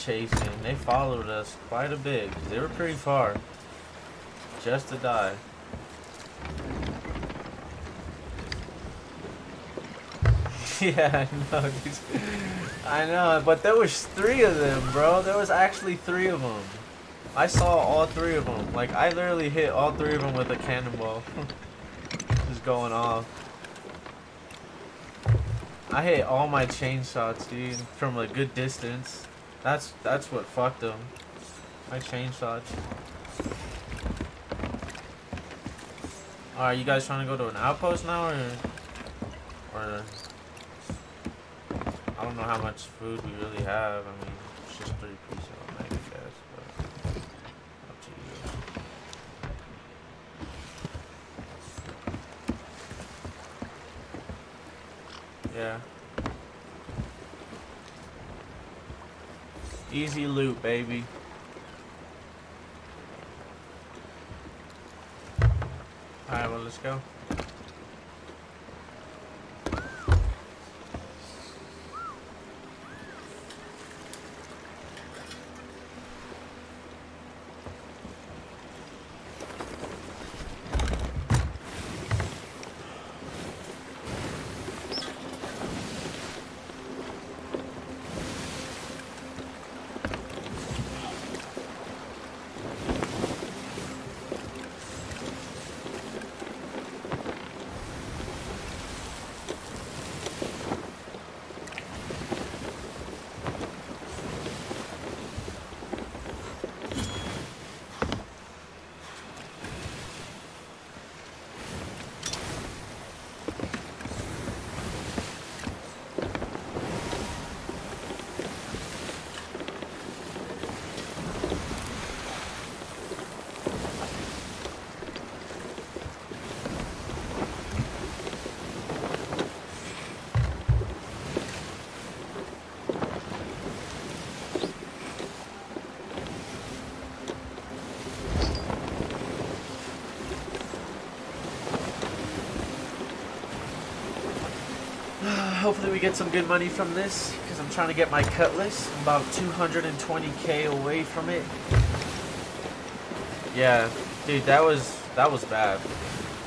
chasing. They followed us quite a bit. They were pretty far. Just to die. yeah, I know. I know, but there was three of them, bro. There was actually three of them. I saw all three of them. Like, I literally hit all three of them with a cannonball. Just going off. I hit all my chain shots, dude, from a good distance. That's that's what fucked them. My chain shots. Alright, you guys trying to go to an outpost now, or or I don't know how much food we really have. I mean, it's just three pieces of egg, I guess, but up to you. Yeah. Easy loot, baby. Alright, well, let's go. Hopefully we get some good money from this because I'm trying to get my cutlass. About 220k away from it. Yeah, dude, that was that was bad.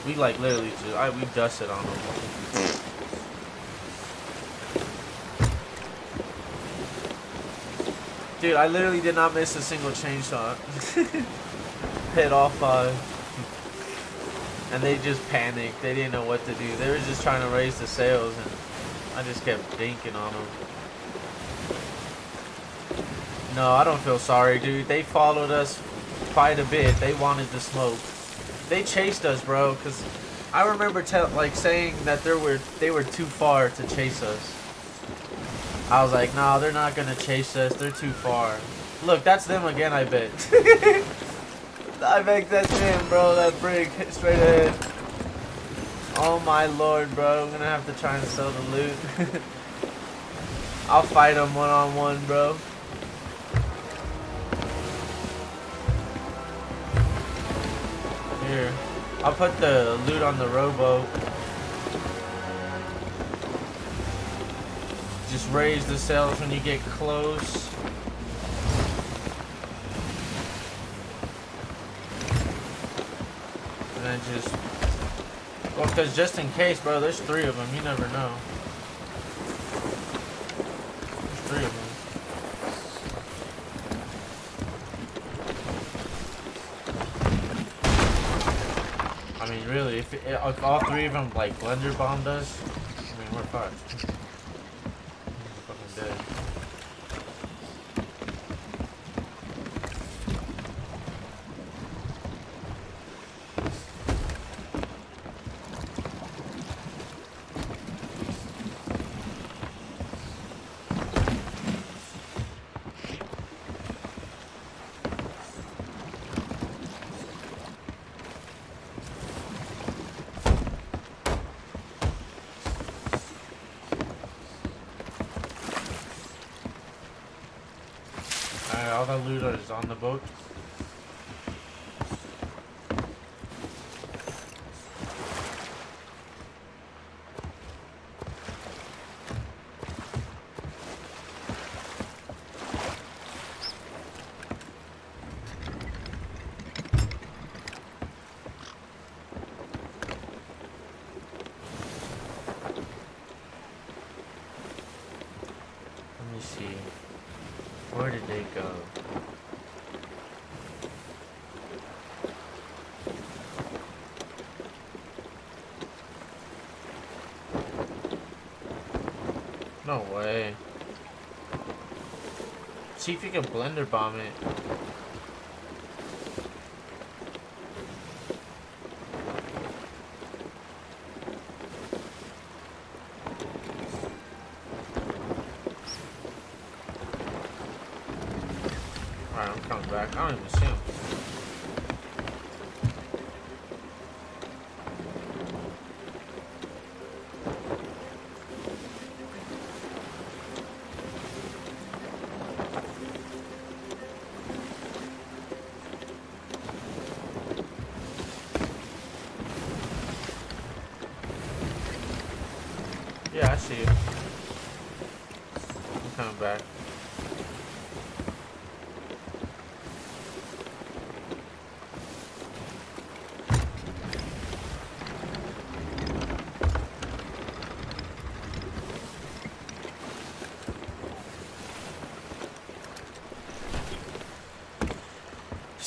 We like literally just I we dusted on them. Dude, I literally did not miss a single chain shot. Hit all five. And they just panicked. They didn't know what to do. They were just trying to raise the sails and I just kept dinking on them. No, I don't feel sorry, dude. They followed us quite a bit. They wanted the smoke. They chased us, bro, because I remember like saying that there were they were too far to chase us. I was like, nah, they're not gonna chase us. They're too far. Look, that's them again, I bet. I bet that's him, bro. That brig straight ahead. Oh my lord, bro. I'm gonna have to try and sell the loot. I'll fight him one on one, bro. Here. I'll put the loot on the rowboat. Just raise the sails when you get close. And then just... Well, because just in case, bro, there's three of them. You never know. There's three of them. I mean, really, if, if all three of them, like, blunder bombed us, I mean, we're fucked. We're fucking dead. Alright, all the loot is on the boat. Let me see. Where did they go? No way. See if you can blunder bomb it. Alright, I'm coming back. I don't even see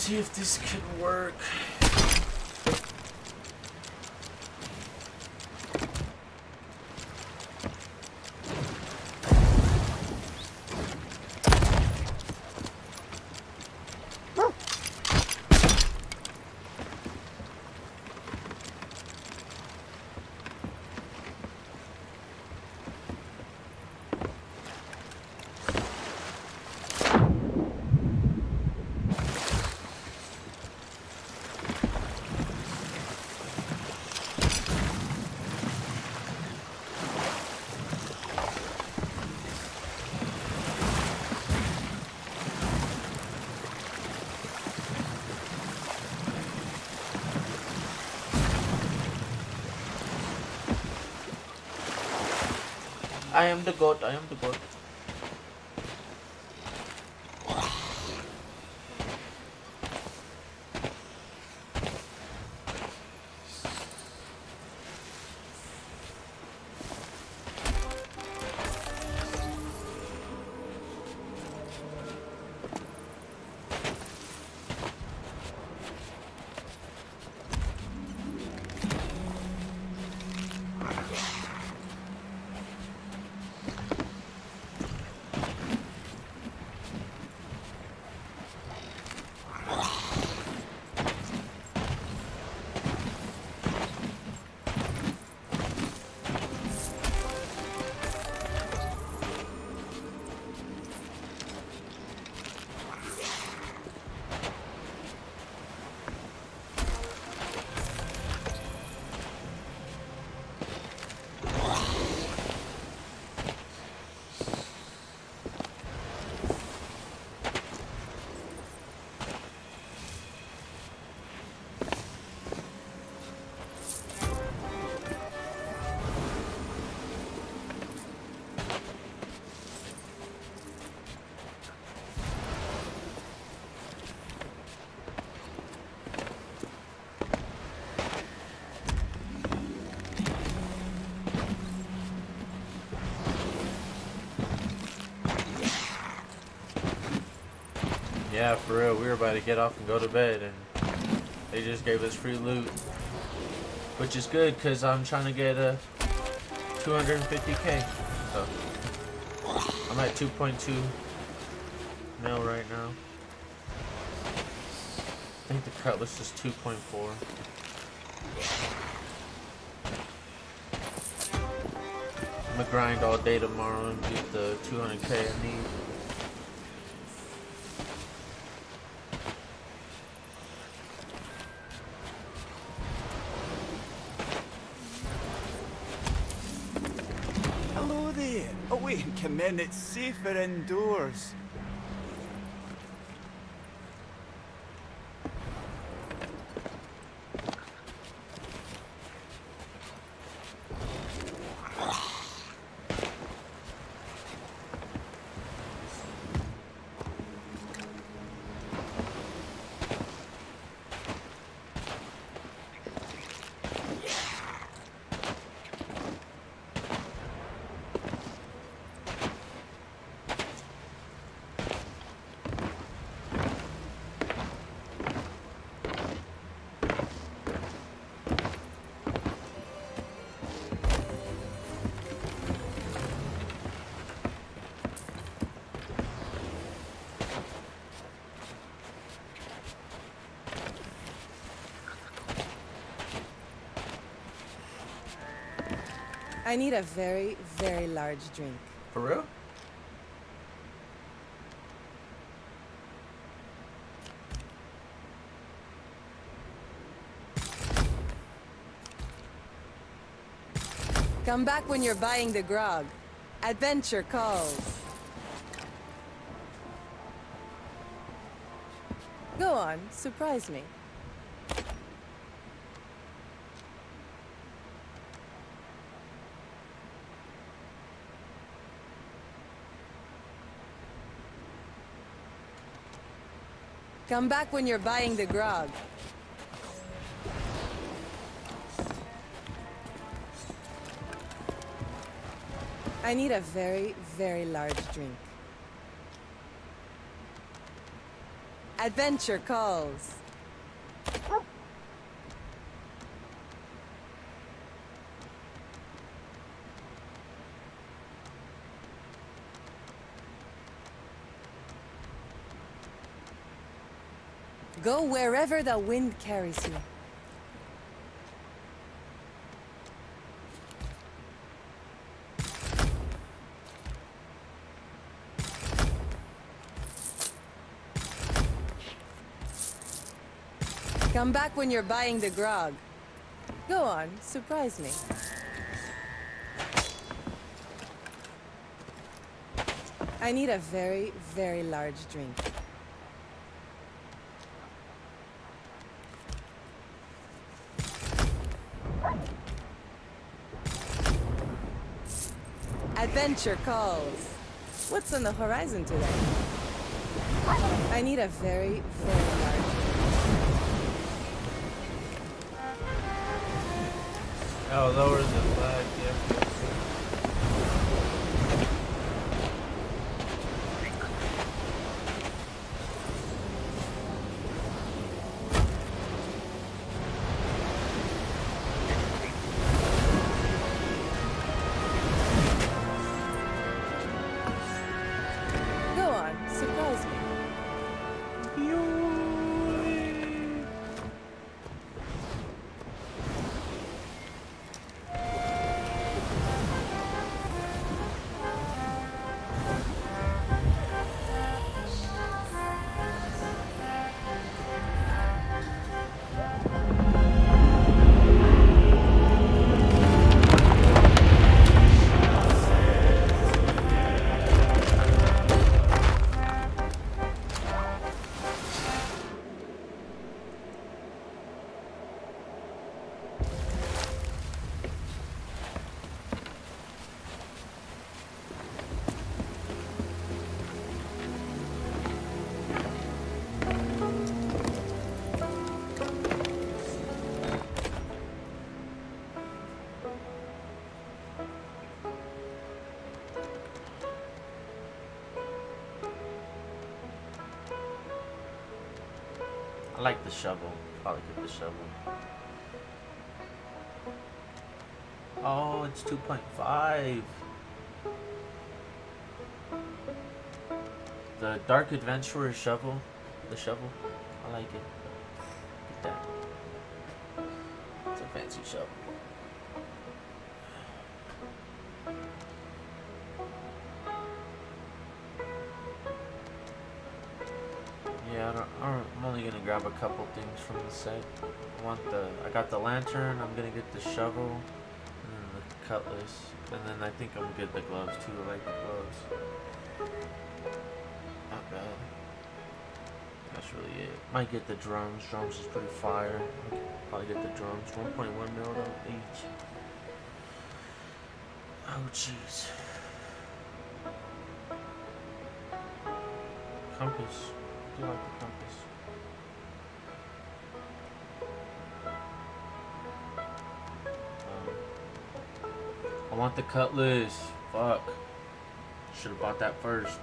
See if this can work. I am the goat. I am Yeah, for real. We were about to get off and go to bed, and they just gave us free loot. Which is good, because I'm trying to get a 250k. So, I'm at 2.2 mil right now. I think the cutlass is 2.4. I'm gonna grind all day tomorrow and get the 200k I need. And it's safer indoors. I need a very, very large drink. For real? Come back when you're buying the grog. Adventure calls. Go on, surprise me. Come back when you're buying the grog. I need a very, very large drink. Adventure calls. Go wherever the wind carries you. Come back when you're buying the grog. Go on, surprise me. I need a very, very large drink. Adventure calls. What's on the horizon today? I need a very, very large. Oh, lower the flag, shovel. Probably get the shovel. Oh, it's 2.5. The Dark Adventurer shovel. The shovel. From the set. I want the, I got the lantern. I'm gonna get the shovel, and the cutlass, and then I think I'm gonna get the gloves too. I like the gloves. Not bad. That's really it. Might get the drums. Drums is pretty fire. Probably get the drums. 1.1 mil though each. Oh jeez. Compass. Do like the compass. I want the cutlass. Fuck. Should have bought that first.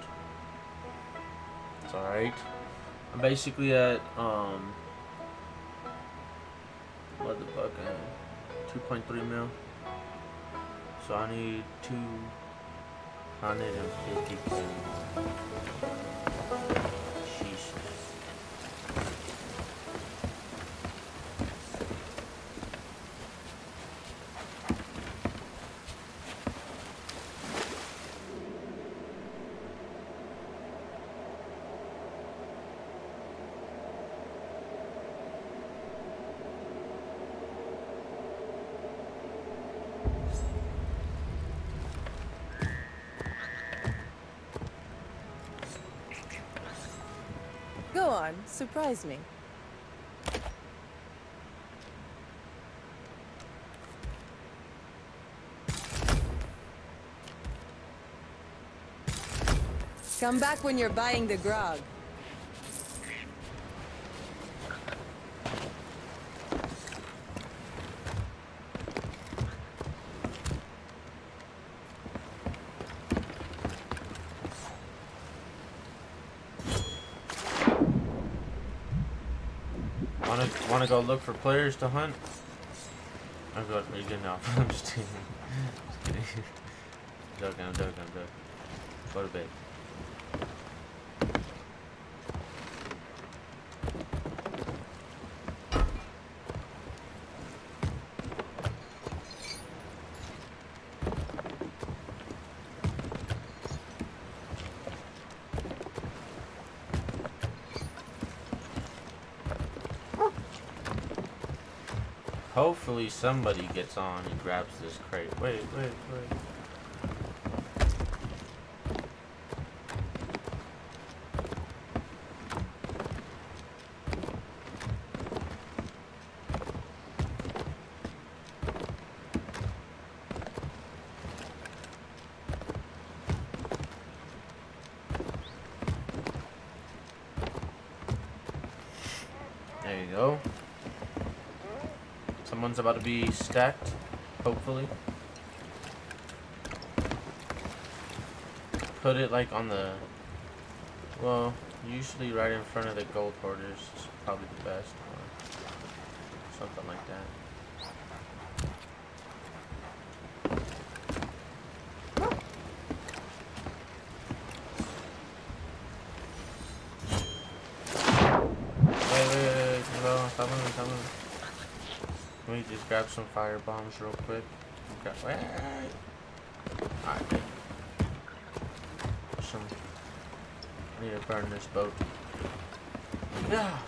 It's alright. I'm basically at, um, what the fuck, uh, 2.3 mil. So I need 250k. Sheesh. Go on, surprise me. Come back when you're buying the grog. Wanna go look for players to hunt? Going. Are you getting off? I'm just kidding. Just kidding. I'm joking. I'm joking. I'm joking. Go to bed. Somebody gets on and grabs this crate. Wait, wait, wait. There you go. Someone's about to be stacked, hopefully. Put it like on the, well, usually right in front of the gold hoarders is probably the best. Or something like that. Wait, wait, wait, wait, no, stop moving, stop moving. Let me just grab some fire bombs real quick. Wait. Alright. Some. I need to burn this boat. Yeah.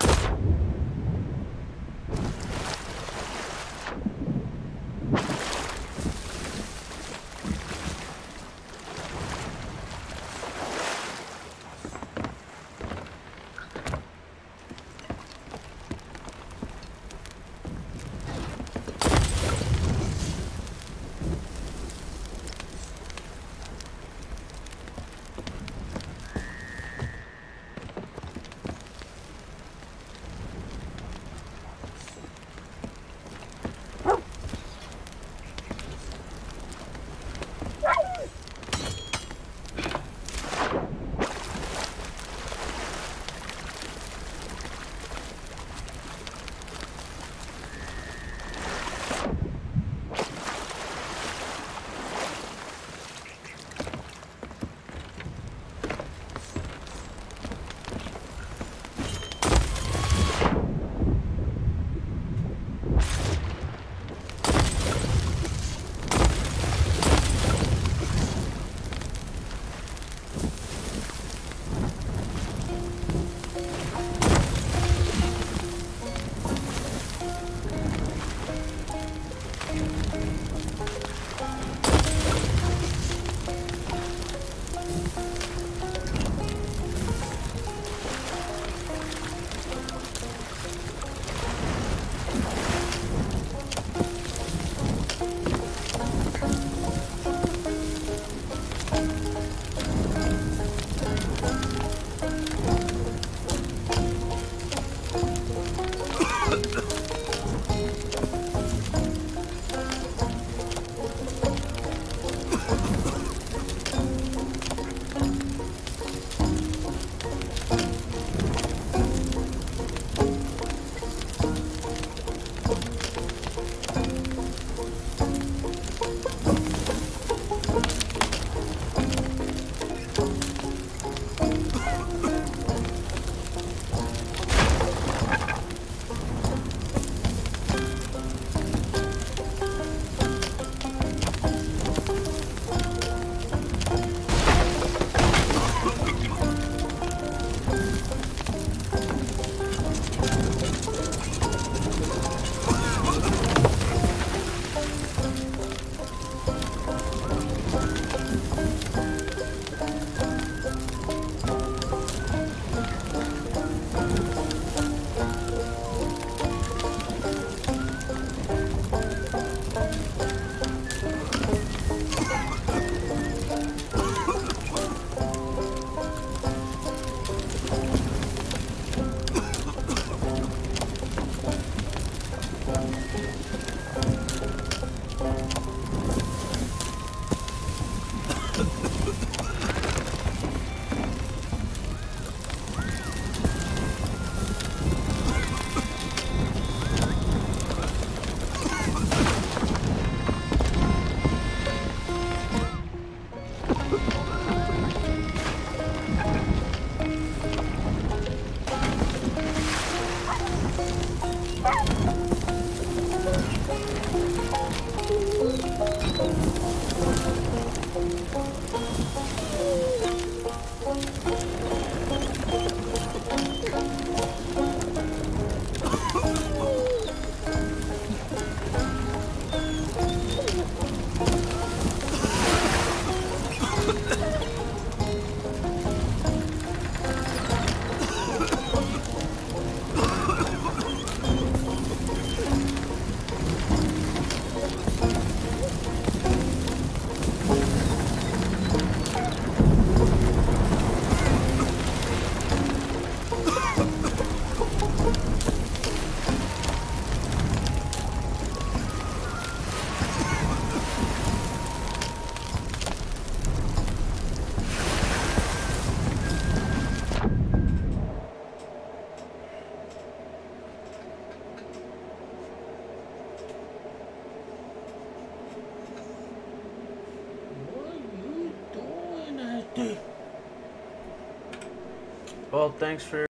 Well, thanks for